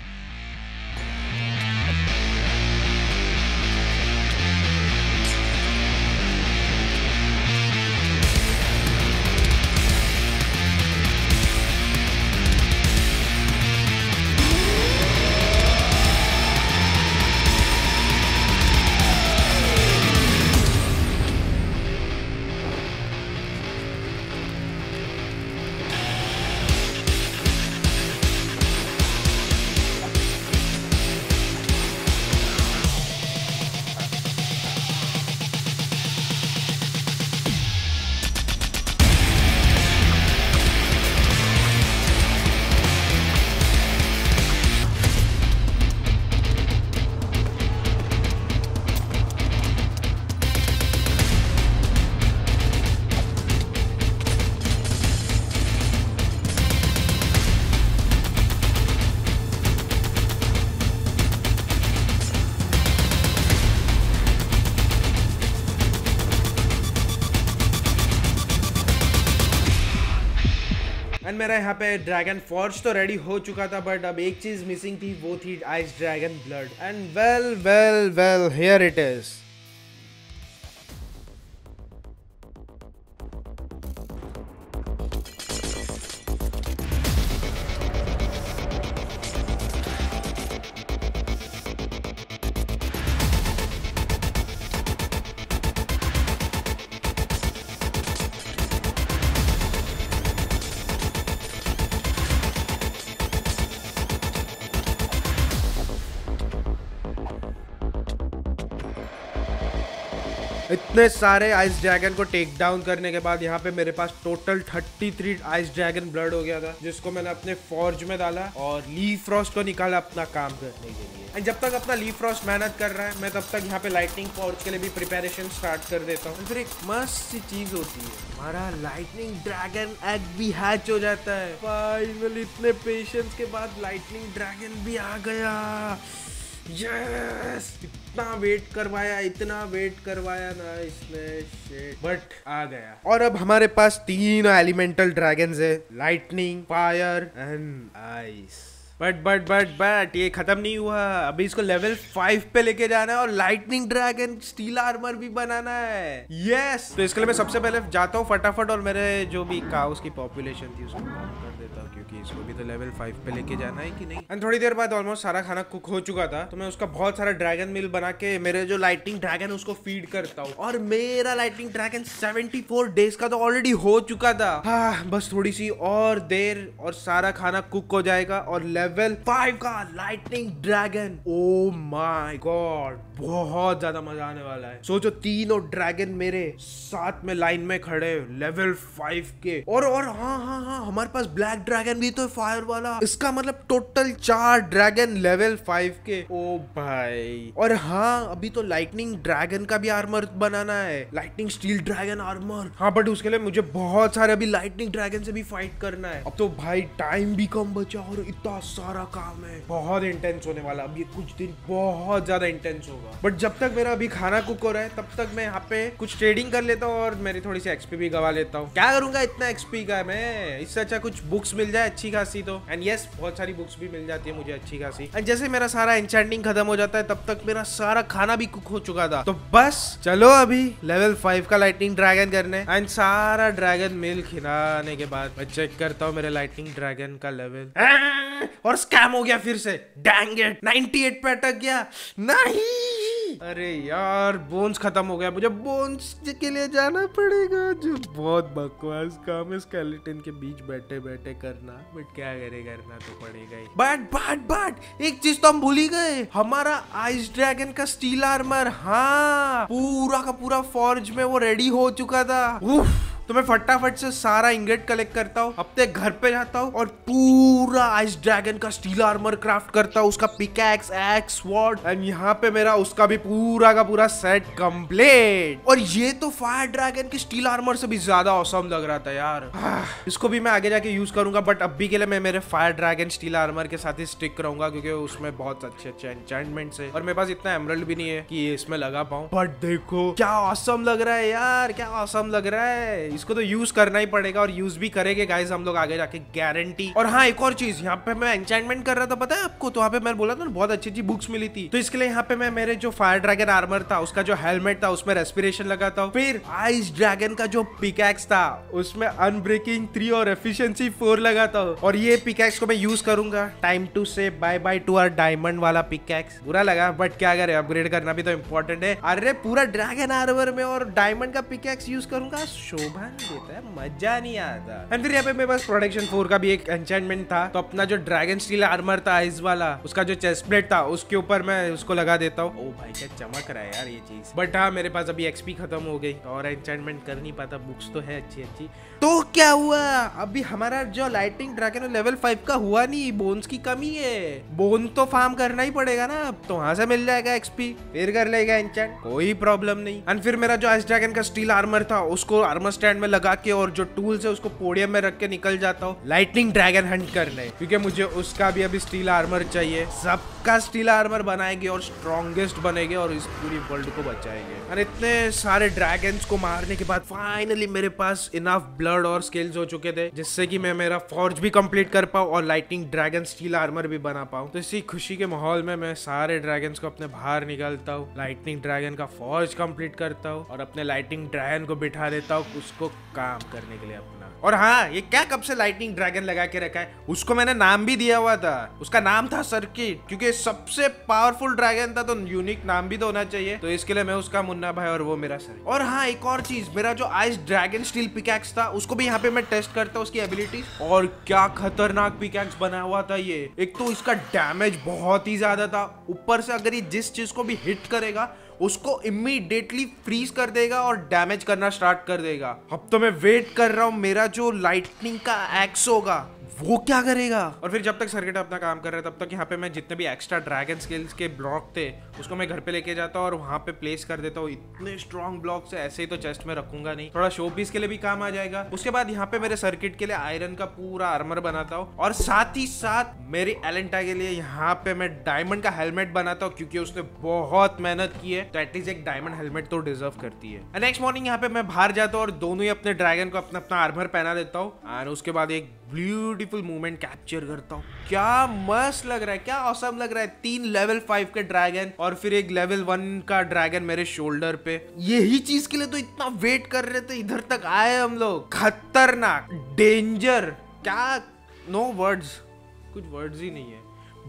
मेरा यहाँ पे ड्रैगन फॉर्ज तो रेडी हो चुका था बट अब एक चीज़ मिसिंग थी, वो थी ice dragon blood and well well well here it is इतने सारे आइस ड्रैगन को टेक डाउन करने के बाद यहाँ पे मेरे पास टोटल 33 आइस ड्रैगन ब्लड हो गया था, जिसको मैंने अपने फॉर्ज में डाला और ली फ्रॉस्ट को निकाला अपना काम करने के लिए। एंड जब तक अपना ली फ्रॉस्ट मेहनत कर रहा है, मैं तब तक यहाँ पे लाइटनिंग फॉर्ज के लिए भी प्रिपेरेशन स्टार्ट कर देता हूँ। फिर एक मस्त सी चीज़ होती है, हमारा लाइटनिंग ड्रैगन एग भी हैच हो जाता है। फाइनली इतने पेशेंस के बाद लाइटनिंग ड्रैगन भी आ गया। यस इतना वेट करवाया, इतना वेट करवाया ना इसने बट आ गया। और अब हमारे पास तीन एलिमेंटल ड्रैगन्स है lightning fire and ice but but but but ये खत्म नहीं हुआ। अभी इसको लेवल फाइव पे लेके जाना है और लाइटनिंग ड्रैगन स्टील आर्मर भी बनाना है। यस! तो इसके लिए मैं सबसे पहले जाता हूँ फटाफट और मेरे जो भी काउस की पॉपुलेशन थी उसको कर देता हूँ, क्योंकि इसको भी तो लेवल फाइव पे लेके जाना है कि नहीं? एंड थोड़ी देर बाद ऑलमोस्ट सारा खाना कुक हो चुका था तो मैं उसका बहुत सारा ड्रैगन मिल बना के मेरे जो लाइटिंग ड्रैगन उसको फ़ीड करता हूँ। और मेरा लाइटिंग ड्रैगन 74 डेज़ का तो ऑलरेडी हो चुका था। हाँ बस थोड़ी सी और देर और सारा खाना कुक हो जाएगा और लेवल फाइव का lighting dragon oh my god बहुत ज़्यादा मज़ा आने वाला है। सोचो, तीनों ड्रैगन मेरे साथ में लाइन में खड़े लेवल फाइव के। और और हाँ हाँ हाँ हमारे पास ब्लैक ड्रैगन भी तो फायर वाला। इसका मतलब टोटल चार ड्रैगन लेवल फाइव के। ओ भाई। और हाँ अभी तो लाइटनिंग ड्रैगन का भी आर्मर बनाना है। लाइटनिंग स्टील ड्रैगन आर्मर हाँ बट उसके लिए मुझे बहुत सारे अभी लाइटनिंग ड्रैगन से भी फाइट करना है। अब तो भाई टाइम भी कम बचा और इतना सारा काम है। बहुत इंटेंस होने वाला। अब ये कुछ दिन बहुत ज़्यादा इंटेंस होगा। बट जब तक मेरा अभी खाना कुक हो रहा है, तब तक मैं यहाँ पे कुछ ट्रेडिंग कर लेता हूँ और मेरी थोड़ी सी एक्सपी भी गवा लेता हूँ। क्या करूँगा? इतना एक्सपी का मैं। इससे अच्छा कुछ बुक्स मिल जाए अच्छी खासी तो। एंड यस बहुत सारी बुक्स भी मिल जाती है मुझे अच्छी खासी। एंड जैसे मेरा सारा एंचेंटिंग खत्म हो जाता है, तब तक मेरा सारा खाना भी कुक हो चुका था। तो बस, चलो अभी लेवल फाइव का लाइटिंग ड्रैगन करने। एंड सारा ड्रैगन मिल खिलाने के बाद मैं चेक करता हूँ मेरे लाइटिंग ड्रैगन का लेवल और स्कैम हो गया फिर से। डैंग इट 98 पे अटक गया। नहीं। अरे यार बोन्स खत्म हो गया। मुझे बोन्स के लिए जाना पड़ेगा। जो बहुत बकवास काम है स्केलेटन के बीच बैठे बैठे करना। बट क्या करे, करना तो पड़ेगा ही। बट बट बट एक चीज़ तो हम भूल ही गए। हमारा आइस ड्रैगन का स्टील आर्मर हाँ पूरा का पूरा फॉर्ज में वो रेडी हो चुका था। उफ तो मैं फटाफट से सारा इंगेट कलेक्ट करता हूँ, अपने घर पे जाता हूँ और पूरा आइस ड्रैगन का स्टील आर्मर क्राफ्ट करता हूँ, उसका पिकैक्स एक्स वॉर्ड एंड यहाँ पे मेरा उसका भी पूरा का पूरा सेट कंप्लीट और ये तो फायर ड्रैगन की स्टील आर्मर से भी ज़्यादा औसम लग रहा था यार। इसको भी मैं आगे जाके यूज़ करूँगा बट अभी के लिए मैं मेरे फायर ड्रैगन स्टील आर्मर के साथ ही स्टिक रहूँगा, क्योंकि उसमें बहुत अच्छे अच्छे एंचेंटमेंट्स है। और मेरे पास इतना एमरल्ड भी नहीं है कि इसमें लगा पाऊँ। बट देखो, क्या औसम लग रहा है यार, क्या औसम लग रहा है। इसको तो यूज़ करना ही पड़ेगा और यूज़ भी करेंगे गाइस हम लोग आगे जाके गारंटी और हाँ एक और चीज़, यहाँ पे मैं एंचाइनमेंट कर रहा था, पता है आपको? तो वहाँ पे मैं बोला था ना, बहुत अच्छी अच्छी बुक्स मिली थी। तो इसके लिए यहाँ पे मैं, मेरे जो फायर ड्रैगन आर्मर था, उसका जो हेलमेट था, उसमें रेस्पिरेशन लगाता हूँ। फिर आइस ड्रैगन का जो पिकैक्स था, उसमें अनब्रेकिंग थ्री और एफिशिएंसी फोर लगाता हूँ। और ये पिकैक्स को मैं यूज़ करूँगा। Time to say bye bye to our diamond वाला पिकैक्स बुरा लगा बट क्या करे अपग्रेड करना भी तो इम्पोर्टेंट है। अरे, पूरा ड्रैगन आर्मर में और डायमंड का पिकैक्स यूज़ करूँगा? शोभा नहीं देता है, मज़ा नहीं आता। एंड फिर यहाँ पे मेरे पास प्रोडक्शन फोर का भी एक एंचेंटमेंट था तो अपना जो ड्रैगन स्टील आर्मर था आइस वाला, उसका जो चेस्ट प्लेट था, उसके ऊपर मैं उसको लगा देता हूँ। ओ भाई, क्या चमक रहा है यार ये चीज़। बट हाँ मेरे पास अभी एक्सपी खत्म हो गई, और एंचेंटमेंट कर नहीं पाता बुक्स तो है अच्छी अच्छी तो क्या हुआ? अभी हमारा जो लाइटिंग ड्रैगन लेवल फाइव का हुआ नहीं बोन्स की कमी है। बोन तो फार्म करना ही पड़ेगा ना, अब तो वहाँ से मिल जाएगा एक्सपी फिर कर लेगा एंचेंट कोई प्रॉब्लम नहीं। एंड फिर मेरा जो आइस ड्रैगन का स्टील आर्मर था, उसको आर्मर स्टैंड में लगा के और जो टूल है, उसको पोडियम में रख के निकल जाता हूँ लाइटनिंग ड्रैगन हंट करने। क्योंकि मुझे उसका भी अभी स्टील आर्मर चाहिए। सबका स्टील आर्मर बनाएँगे और स्ट्रॉन्गेस्ट बनेंगे और इस पूरी वर्ल्ड को बचाएँगे। और इतने सारे ड्रैगन्स को मारने के बाद फाइनली मेरे पास इनफ ब्लड और स्किल्स हो चुके थे, जिससे कि मैं मेरा फॉर्ज भी कंप्लीट कर पाऊँ और लाइटिंग ड्रैगन स्टील आर्मर भी बना पाऊँ। तो इसी खुशी के माहौल में मैं सारे ड्रैगन को अपने बाहर निकालता हूँ लाइटनिंग ड्रैगन का फॉर्ज कंप्लीट करता हूँ और अपने लाइटिंग ड्रैगन को बिठा देता हूँ, उसको काम करने के लिए अपना। और हाँ ये क्या कब से लाइटनिंग ड्रैगन लगा के रखा है? उसको मैंने नाम भी दिया हुआ था। उसका नाम था सर्किट क्योंकि सबसे पावरफुल ड्रैगन था तो यूनिक नाम भी तो होना चाहिए। तो इसके लिए मैं उसका मुन्ना भाई और वो मेरा सर और हाँ एक और चीज़, मेरा जो आइस ड्रैगन स्टील पिकैक्स था, उसको भी यहाँ पे मैं टेस्ट करता हूँ उसकी एबिलिटीज और क्या खतरनाक पिकैक्स बना हुआ था ये। एक तो इसका डैमेज बहुत ही ज़्यादा था। ऊपर से अगर ये जिस चीज़ को भी हिट करेगा उसको इमीडिएटली फ्रीज कर देगा और डैमेज करना स्टार्ट कर देगा। अब तो मैं वेट कर रहा हूँ, मेरा जो लाइटनिंग का एक्स होगा। वो क्या करेगा? और फिर जब तक सर्किट अपना काम कर रहा है, तब तक यहाँ पे मैं जितने भी एक्स्ट्रा ड्रैगन स्किल्स के ब्लॉक थे, उसको मैं घर पे लेके जाता हूँ और वहाँ पे प्लेस कर देता हूँ। इतने स्ट्रॉन्ग ब्लॉक से ऐसे ही तो चेस्ट में रखूँगा नहीं। थोड़ा शो पीस के लिए भी काम आ जाएगा। उसके बाद यहाँ पे मेरे सर्किट के लिए आयरन का पूरा आर्मर बनाता हूँ और साथ ही साथ मेरी एलेंटा के लिए यहाँ पे मैं डायमंड का हेलमेट बनाता हूँ क्योंकि उसने बहुत मेहनत की है। तो एटलीस्ट एक डायमंड हेलमेट तो डिजर्व करती है। नेक्स्ट मॉर्निंग यहाँ पे मैं बाहर जाता हूँ और दोनों ही अपने ड्रैगन को अपना अपना आर्मर पहना देता हूँ। और उसके बाद एक ब्यूटीफुल मूवमेंट कैप्चर करता हूँ। क्या मस्त लग रहा है, क्या औसम लग रहा है। तीन लेवल फाइव के ड्रैगन और फिर एक लेवल वन का ड्रैगन मेरे शोल्डर पे। यही चीज़ के लिए तो इतना वेट कर रहे थे, इधर तक आए हम लोग। खतरनाक डेंजर क्या? नो no वर्ड्स कुछ वर्ड्स ही नहीं है।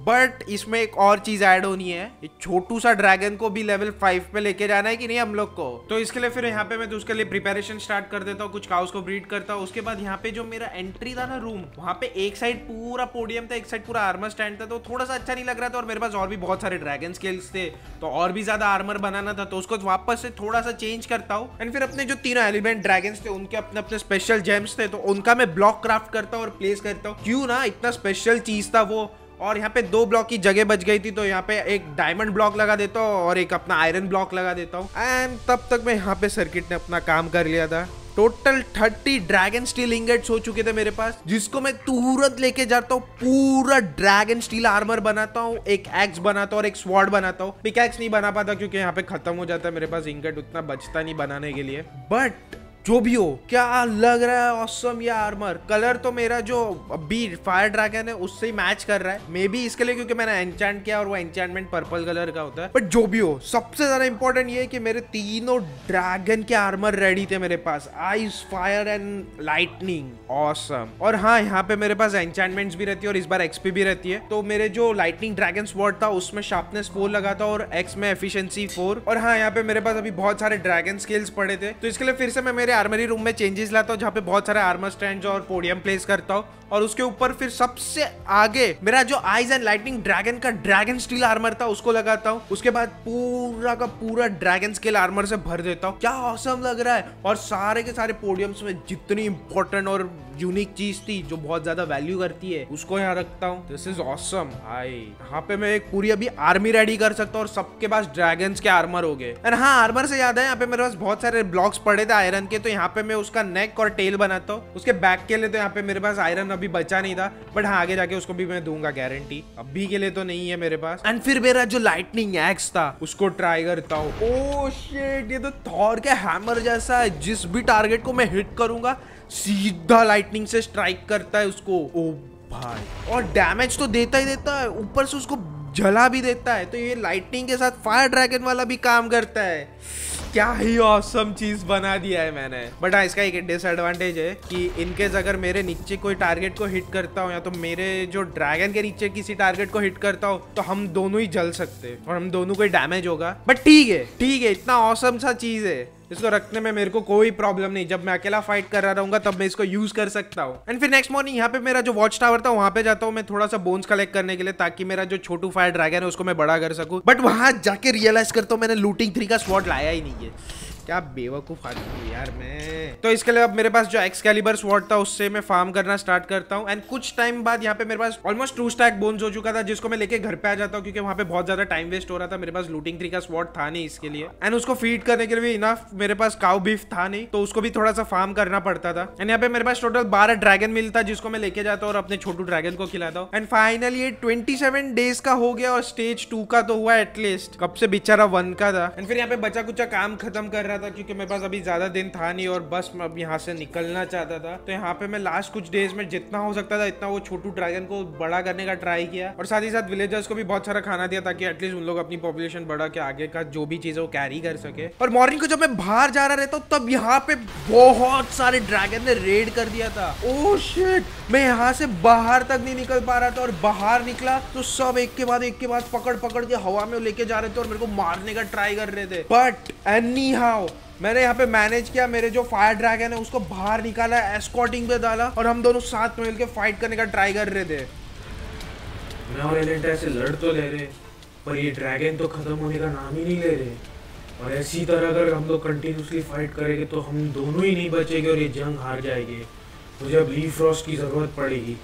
बट इसमें एक और चीज़ ऐड होनी है छोटू सा ड्रैगन को भी लेवल फाइव पे लेके जाना है कि नहीं हम लोग को? तो इसके लिए फिर यहाँ पे मैं तो उसके लिए प्रिपेरेशन स्टार्ट कर देता हूँ, कुछ काउस को ब्रीड करता हूँ, उसके बाद यहाँ पे जो मेरा एंट्री था ना रूम, वहाँ पे एक साइड पूरा पोडियम था, एक साइड पूरा आर्मर स्टैंड था तो थोड़ा सा अच्छा नहीं लग रहा था और मेरे पास और भी बहुत सारे ड्रैगन स्किल्स थे तो और भी ज़्यादा आर्मर बनाना था तो उसको वापस से थोड़ा सा चेंज करता हूँ। एंड फिर अपने जो तीनों एलिमेंट ड्रैगन थे, उनके अपने अपने स्पेशल जेम्स थे तो उनका मैं ब्लॉक क्राफ्ट करता हूँ और प्लेस करता हूँ। क्यों ना, इतना स्पेशल चीज़ था वो और यहाँ पे दो ब्लॉक की जगह बच गई थी तो यहाँ पे एक डायमंड ब्लॉक लगा देता हूँ और एक अपना आयरन ब्लॉक लगा देता हूँ। एंड तब तक मैं यहाँ पे सर्किट ने अपना काम कर लिया था। Total thirty dragon steel ingots हो चुके थे मेरे पास, जिसको मैं तुरंत लेके जाता हूँ, पूरा ड्रैगन स्टील आर्मर बनाता हूँ, एक एक्स बनाता हूँ और एक स्वॉर्ड बनाता हूँ। पिकैक्स नहीं बना पाता क्योंकि यहाँ पे खत्म हो जाता है मेरे पास इंगेट उतना बचता नहीं बनाने के लिए। बट जो भी हो, क्या लग रहा है ऑसम ये आर्मर कलर तो मेरा जो अभी फायर ड्रैगन है, उससे ही मैच कर रहा है। मे बी इसके लिए क्योंकि मैंने एंचेंट किया और वो एंचेंटमेंट पर्पल कलर का होता है। बट जो भी हो, सबसे ज़्यादा इंपॉर्टेंट ये है कि मेरे तीनों ड्रैगन के आर्मर रेडी थे मेरे पास। Ice fire and lightning awesome और हाँ यहाँ पे मेरे पास एंचेंटमेंट्स भी रहती है और इस बार एक्सपी भी रहती है। तो मेरे जो लाइटनिंग ड्रैगन स्वॉर्ड था, उसमें शार्पनेस फोर लगा था और एक्स में एफिशिएंसी फोर और हाँ यहाँ पे मेरे पास अभी बहुत सारे ड्रैगन स्किल्स पड़े थे। तो इसके लिए फिर से मैं मेरे आर्मरी रूम में चेंजेस लाता हूँ जहाँ पे बहुत सारे आर्मर स्टैंड और पोडियम प्लेस करता हूँ। और उसके ऊपर फिर सबसे आगे मेरा जो आइज़ एंड लाइटनिंग ड्रैगन का ड्रैगन स्टील आर्मर था, उसको लगाता हूँ। उसके बाद पूरा का पूरा ड्रैगन स्केल आर्मर से भर देता हूँ। क्या औसम लग रहा है। और सारे के सारे पोडियम्स में जितनी इंपॉर्टेंट और यूनिक चीज़ थी जो बहुत ज़्यादा वैल्यू करती है, उसको यहाँ रखता हूँ। दिस इज़ ऑसम भाई। यहाँ पे मैं एक पूरी अभी आर्मी रेडी कर सकता हूँ और सबके पास ड्रैगन्स के आर्मर हो गए। एंड हाँ आर्मर से याद है, यहाँ पे मेरे पास बहुत सारे ब्लॉक्स पड़े थे आयरन के तो यहाँ पे मैं उसका नेक और टेल बनाता हूँ। उसके बैक के लिए तो यहाँ पे मेरे पास आयरन अभी बचा नहीं था बट हाँ आगे जाके उसको भी मैं दूँगा गारंटी अभी के लिए तो नहीं है मेरे पास। एंड फिर मेरा जो लाइटनिंग एक्स था, उसको ट्राई करता हूँ। ओ शिट ये तो थॉर के हैमर जैसा है। जिस भी टारगेट को मैं हिट करूँगा सीधा लाइटनिंग से स्ट्राइक करता है उसको। ओ भाई। और डैमेज तो देता ही देता है। ऊपर से उसको जला भी देता है। तो ये लाइटनिंग के साथ फायर ड्रैगन वाला भी काम करता है। क्या ही औसम चीज़ बना दिया है मैंने। बट हाँ इसका एक डिसएडवांटेज है कि इनकेस अगर मेरे नीचे कोई टारगेट को हिट करता हूँ या तो मेरे जो ड्रैगन के नीचे किसी टारगेट को हिट करता हो तो हम दोनों ही जल सकते हैं। और हम दोनों को डैमेज होगा। बट ठीक है ठीक है, इतना औसम सा चीज़ है। इसको रखने में मेरे को कोई प्रॉब्लम नहीं। जब मैं अकेला फाइट कर रहा रहूँगा, तब मैं इसको यूज़ कर सकता हूँ। एंड फिर नेक्स्ट मॉर्निंग यहाँ पे मेरा जो वॉच टावर था, वहाँ पे जाता हूँ मैं थोड़ा सा बोन्स कलेक्ट करने के लिए, ताकि मेरा जो छोटू फायर ड्रैगन है, उसको मैं बड़ा कर सकूँ। बट वहाँ जाके रियलाइज़ करता हूँ, मैंने लूटिंग थ्री का स्पॉट लाया ही नहीं है। क्या बेवकूफ़ आदमी यार मैं। तो इसके लिए अब मेरे पास जो एक्स कैलिबर स्वॉर्ड था, उससे मैं फार्म करना स्टार्ट करता हूँ। एंड कुछ टाइम बाद यहाँ पे मेरे पास ऑलमोस्ट टू स्टैक बोन्स हो चुका था, जिसको मैं लेके घर पे आ जाता हूँ, क्योंकि वहाँ पे बहुत ज़्यादा टाइम वेस्ट हो रहा था। मेरे पास लूटिंग थ्री का स्वॉर्ड था नहीं इसके लिए। एंड उसको फ़ीड करने के लिए इनफ मेरे पास काउ बीफ था नहीं तो उसको भी थोड़ा सा फार्म करना पड़ता था। एंड यहाँ पे मेरे पास टोटल बारह ड्रैगन मिलता जिसको मैं लेके जाता हूँ और अपने छोटू ड्रैगन को खिलाता हूँ। एंड फाइनली ये ट्वेंटी डेज़ का हो गया और स्टेज टू का तो हुआ एटलीस्ट कब से बेचारा वन का था। एंड फिर यहाँ पे बचा कुछ काम खत्म कर रहा था क्योंकि मेरे पास अभी ज़्यादा दिन था नहीं और बस मैं अब यहाँ से निकलना चाहता था। तो यहाँ पे मैं लास्ट कुछ डेज़ में जितना हो सकता था, इतना वो छोटू ड्रैगन को बड़ा करने का ट्राई किया। और साथ ही साथ विलेजर्स को भी बहुत सारा खाना दिया ताकि एटलीस्ट उन लोग अपनी पॉपुलेशन बढ़ा के आगे का जो भी चीज़ है वो कैरी कर सके। और मॉर्निंग को जब मैं बाहर जा रहा रहता हूँ, तब यहाँ पे बहुत सारे ड्रैगन ने रेड कर दिया था। ओ शिट मैं यहाँ से बाहर तक नहीं निकल पा रहा था और बाहर निकला तो सब एक के बाद एक के बाद पकड़ पकड़ के हवा में लेके जा रहे थे और मेरे को मारने का ट्राई कर रहे थे। बट एनी हाउ मैंने यहाँ पे मैनेज किया मेरे जो फायर ड्रैगन है उसको बाहर निकाला एस्कॉटिंग पे डाला और हम दोनों साथ में मिलकर फाइट करने का ट्राई कर रहे थे। ऐसे लड़ तो ले रहे पर ये ड्रैगन तो खत्म होने का नाम ही नहीं ले रहे। और ऐसी तरह अगर हम लोग कंटिन्यूसली फाइट करेंगे तो हम दोनों ही नहीं बचेंगे और ये जंग हार जाएँगे। मुझे अब ली फ्रॉस्ट की ज़रूरत पड़ेगी।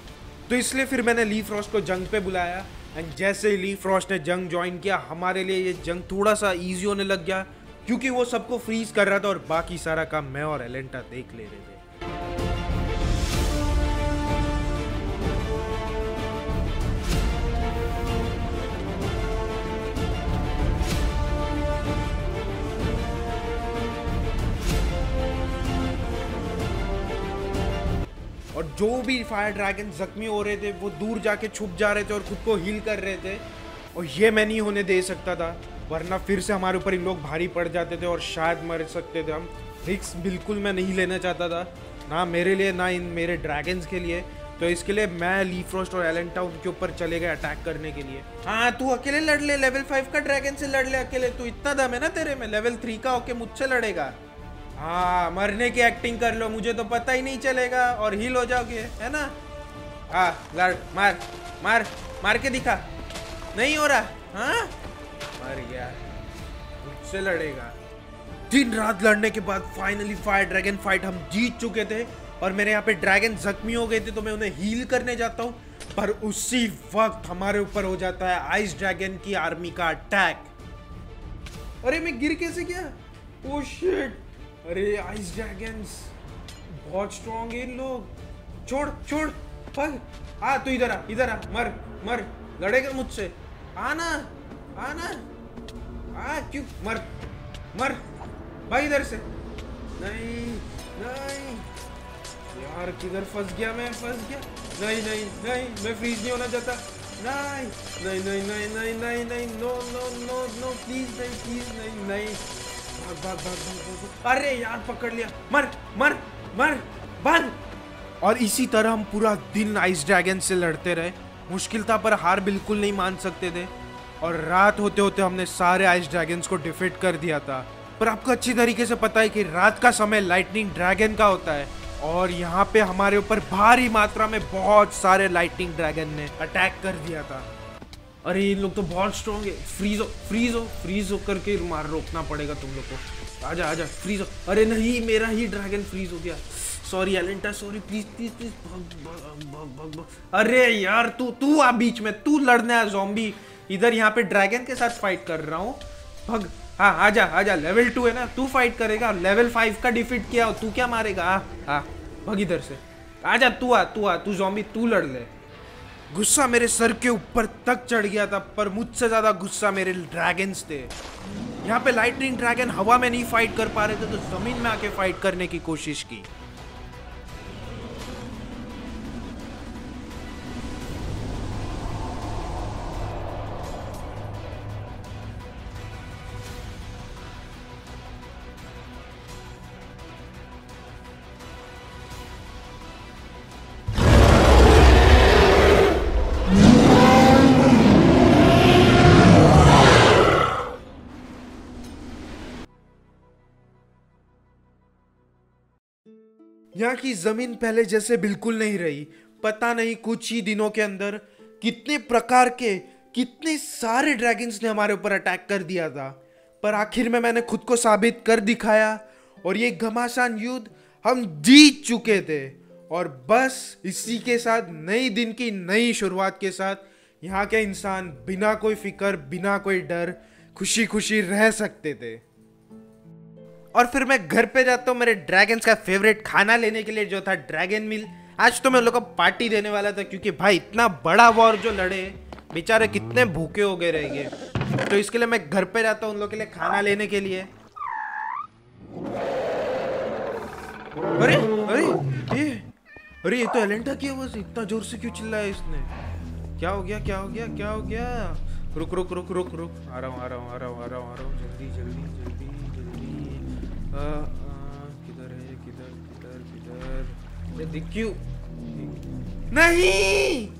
तो इसलिए फिर मैंने ली फ्रॉस्ट को जंग पे बुलाया एंड जैसे ही ली फ्रॉस्ट ने जंग ज्वाइन किया हमारे लिए ये जंग थोड़ा सा ईजी होने लग गया। क्योंकि वो सबको फ्रीज कर रहा था और बाकी सारा काम मैं और एलेंटा देख ले रहे थे। और जो भी फायर ड्रैगन जख्मी हो रहे थे, वो दूर जाके छुप जा रहे थे और खुद को हील कर रहे थे। और ये मैं नहीं होने दे सकता था। वरना फिर से हमारे ऊपर इन लोग भारी पड़ जाते थे और शायद मर सकते थे। हम रिक्स बिल्कुल मैं नहीं लेना चाहता था ना मेरे लिए ना इन मेरे ड्रैगन्स के लिए। तो इसके लिए मैं लीफ्रोस्ट और एलेंटा उनके ऊपर चले गए अटैक करने के लिए। हाँ तू अकेले लड़ ले लेवल फाइव का ड्रैगन से लड़ ले अकेले। तू इतना दम है ना तेरे में लेवल थ्री का होके मुझसे लड़ेगा। हाँ मरने की एक्टिंग कर लो मुझे तो पता ही नहीं चलेगा और हील हो जाओगे है ना? हाँ लड़ मार मार मार के दिखा। नहीं हो रहा हाँ? मर गया। मुझसे लड़ेगा। दिन रात लड़ने के बाद फाइनली फायर ड्रैगन फाइट हम जीत चुके थे और मेरे यहाँ पे ड्रैगन जख्मी हो गए थे तो मैं उन्हें हील करने जाता हूँ। पर उसी वक्त हमारे ऊपर हो जाता है आइस ड्रैगन की आर्मी का अटैक अरे मैं गिर कैसे गया? ओ शिट अरे आइस ड्रैगन्स बहुत स्ट्रॉन्ग है इन लोग। छोड़ छोड़ पग आ, तू इधर आ इधर आ, मर मर। लड़ेगा मुझसे। आना। आना। आ क्यों मर मर। भाई इधर से। नहीं नहीं। यार, किधर फंस गया मैं? फंस गया। नहीं नहीं नहीं, मैं फ्रीज नहीं होना चाहता। नहीं नहीं नहीं नहीं नहीं नहीं नहीं no no no no please नहीं प्लीज़ नहीं नहीं। भाग भाग भाग भाग अरे यार, पकड़ लिया। मर मर मर भाग और इसी तरह हम पूरा दिन आइस ड्रैगन से लड़ते रहे। मुश्किल था पर हार बिल्कुल नहीं मान सकते थे। और रात होते होते हमने सारे आइस ड्रैगन्स को डिफीट कर दिया था। पर आपको अच्छी तरीके से पता है कि रात का समय लाइटनिंग ड्रैगन का होता है। और यहाँ पे हमारे ऊपर भारी मात्रा में बहुत सारे लाइटनिंग ड्रैगन ने अटैक कर दिया था। अरे, इन लोग तो बहुत स्ट्रॉन्ग है। फ्रीज हो फ्रीज हो फ्रीज हो करके मार रोकना पड़ेगा तुम लोग को। आजा आजा फ्रीज हो। अरे नहीं, मेरा ही ड्रैगन फ्रीज हो गया। Sorry Alenta sorry please please please भाग भाग भाग भाग अरे यार, तू तू आ बीच में, तू लड़ने है जॉम्बी इधर यहाँ पे ड्रैगन के साथ फाइट कर रहा हूँ। भग हाँ आजा आजा लेवल टू है ना, तू फाइट करेगा लेवल फाइव का डिफीट किया तू क्या मारेगा? हाँ हाँ भग इधर से। आजा, तू आ तू आ, तू जॉम्बी तू लड़ ले। गुस्सा मेरे सर के ऊपर तक चढ़ गया था, पर मुझसे ज़्यादा गुस्सा मेरे ड्रैगन्स थे। यहाँ पे लाइटनिंग ड्रैगन हवा में नहीं फाइट कर पा रहे थे तो ज़मीन में आके फाइट करने की कोशिश की। यहाँ की ज़मीन पहले जैसे बिल्कुल नहीं रही। पता नहीं कुछ ही दिनों के अंदर कितने प्रकार के, कितने सारे ड्रैगन्स ने हमारे ऊपर अटैक कर दिया था। पर आखिर में मैंने खुद को साबित कर दिखाया और ये घमासान युद्ध हम जीत चुके थे। और बस इसी के साथ, नई दिन की नई शुरुआत के साथ, यहाँ के इंसान बिना कोई फ़िक्र, बिना कोई डर खुशी खुशी रह सकते थे। और फिर मैं घर पे जाता हूँ, मेरे ड्रैगन्स का फेवरेट खाना लेने के लिए जो था ड्रैगन मिल आज तो मैं लोग को पार्टी देने वाला था क्योंकि भाई, इतना बड़ा वॉर जो लड़े, बेचारे कितने भूखे हो गए रहेंगे तो इसके लिए मैं घर पे जाता हूँ उन लोग के लिए खाना लेने के लिए। अरे अरे, ये अरे, ये तो एलेंटा की आवाज़, इतना ज़ोर से क्यों चिल्लाया इसने? क्या हो गया, क्या हो गया, क्या हो गया? रुक रुक रुक रुक रुक। आ रहा हूँ, आ रहा हूँ, आ रहा हूँ, आ रहा हूँ, आ रहा हूँ, जल्दी जल्दी। किधर है किधर किधर किधर? ये दिख क्यों? नहीं!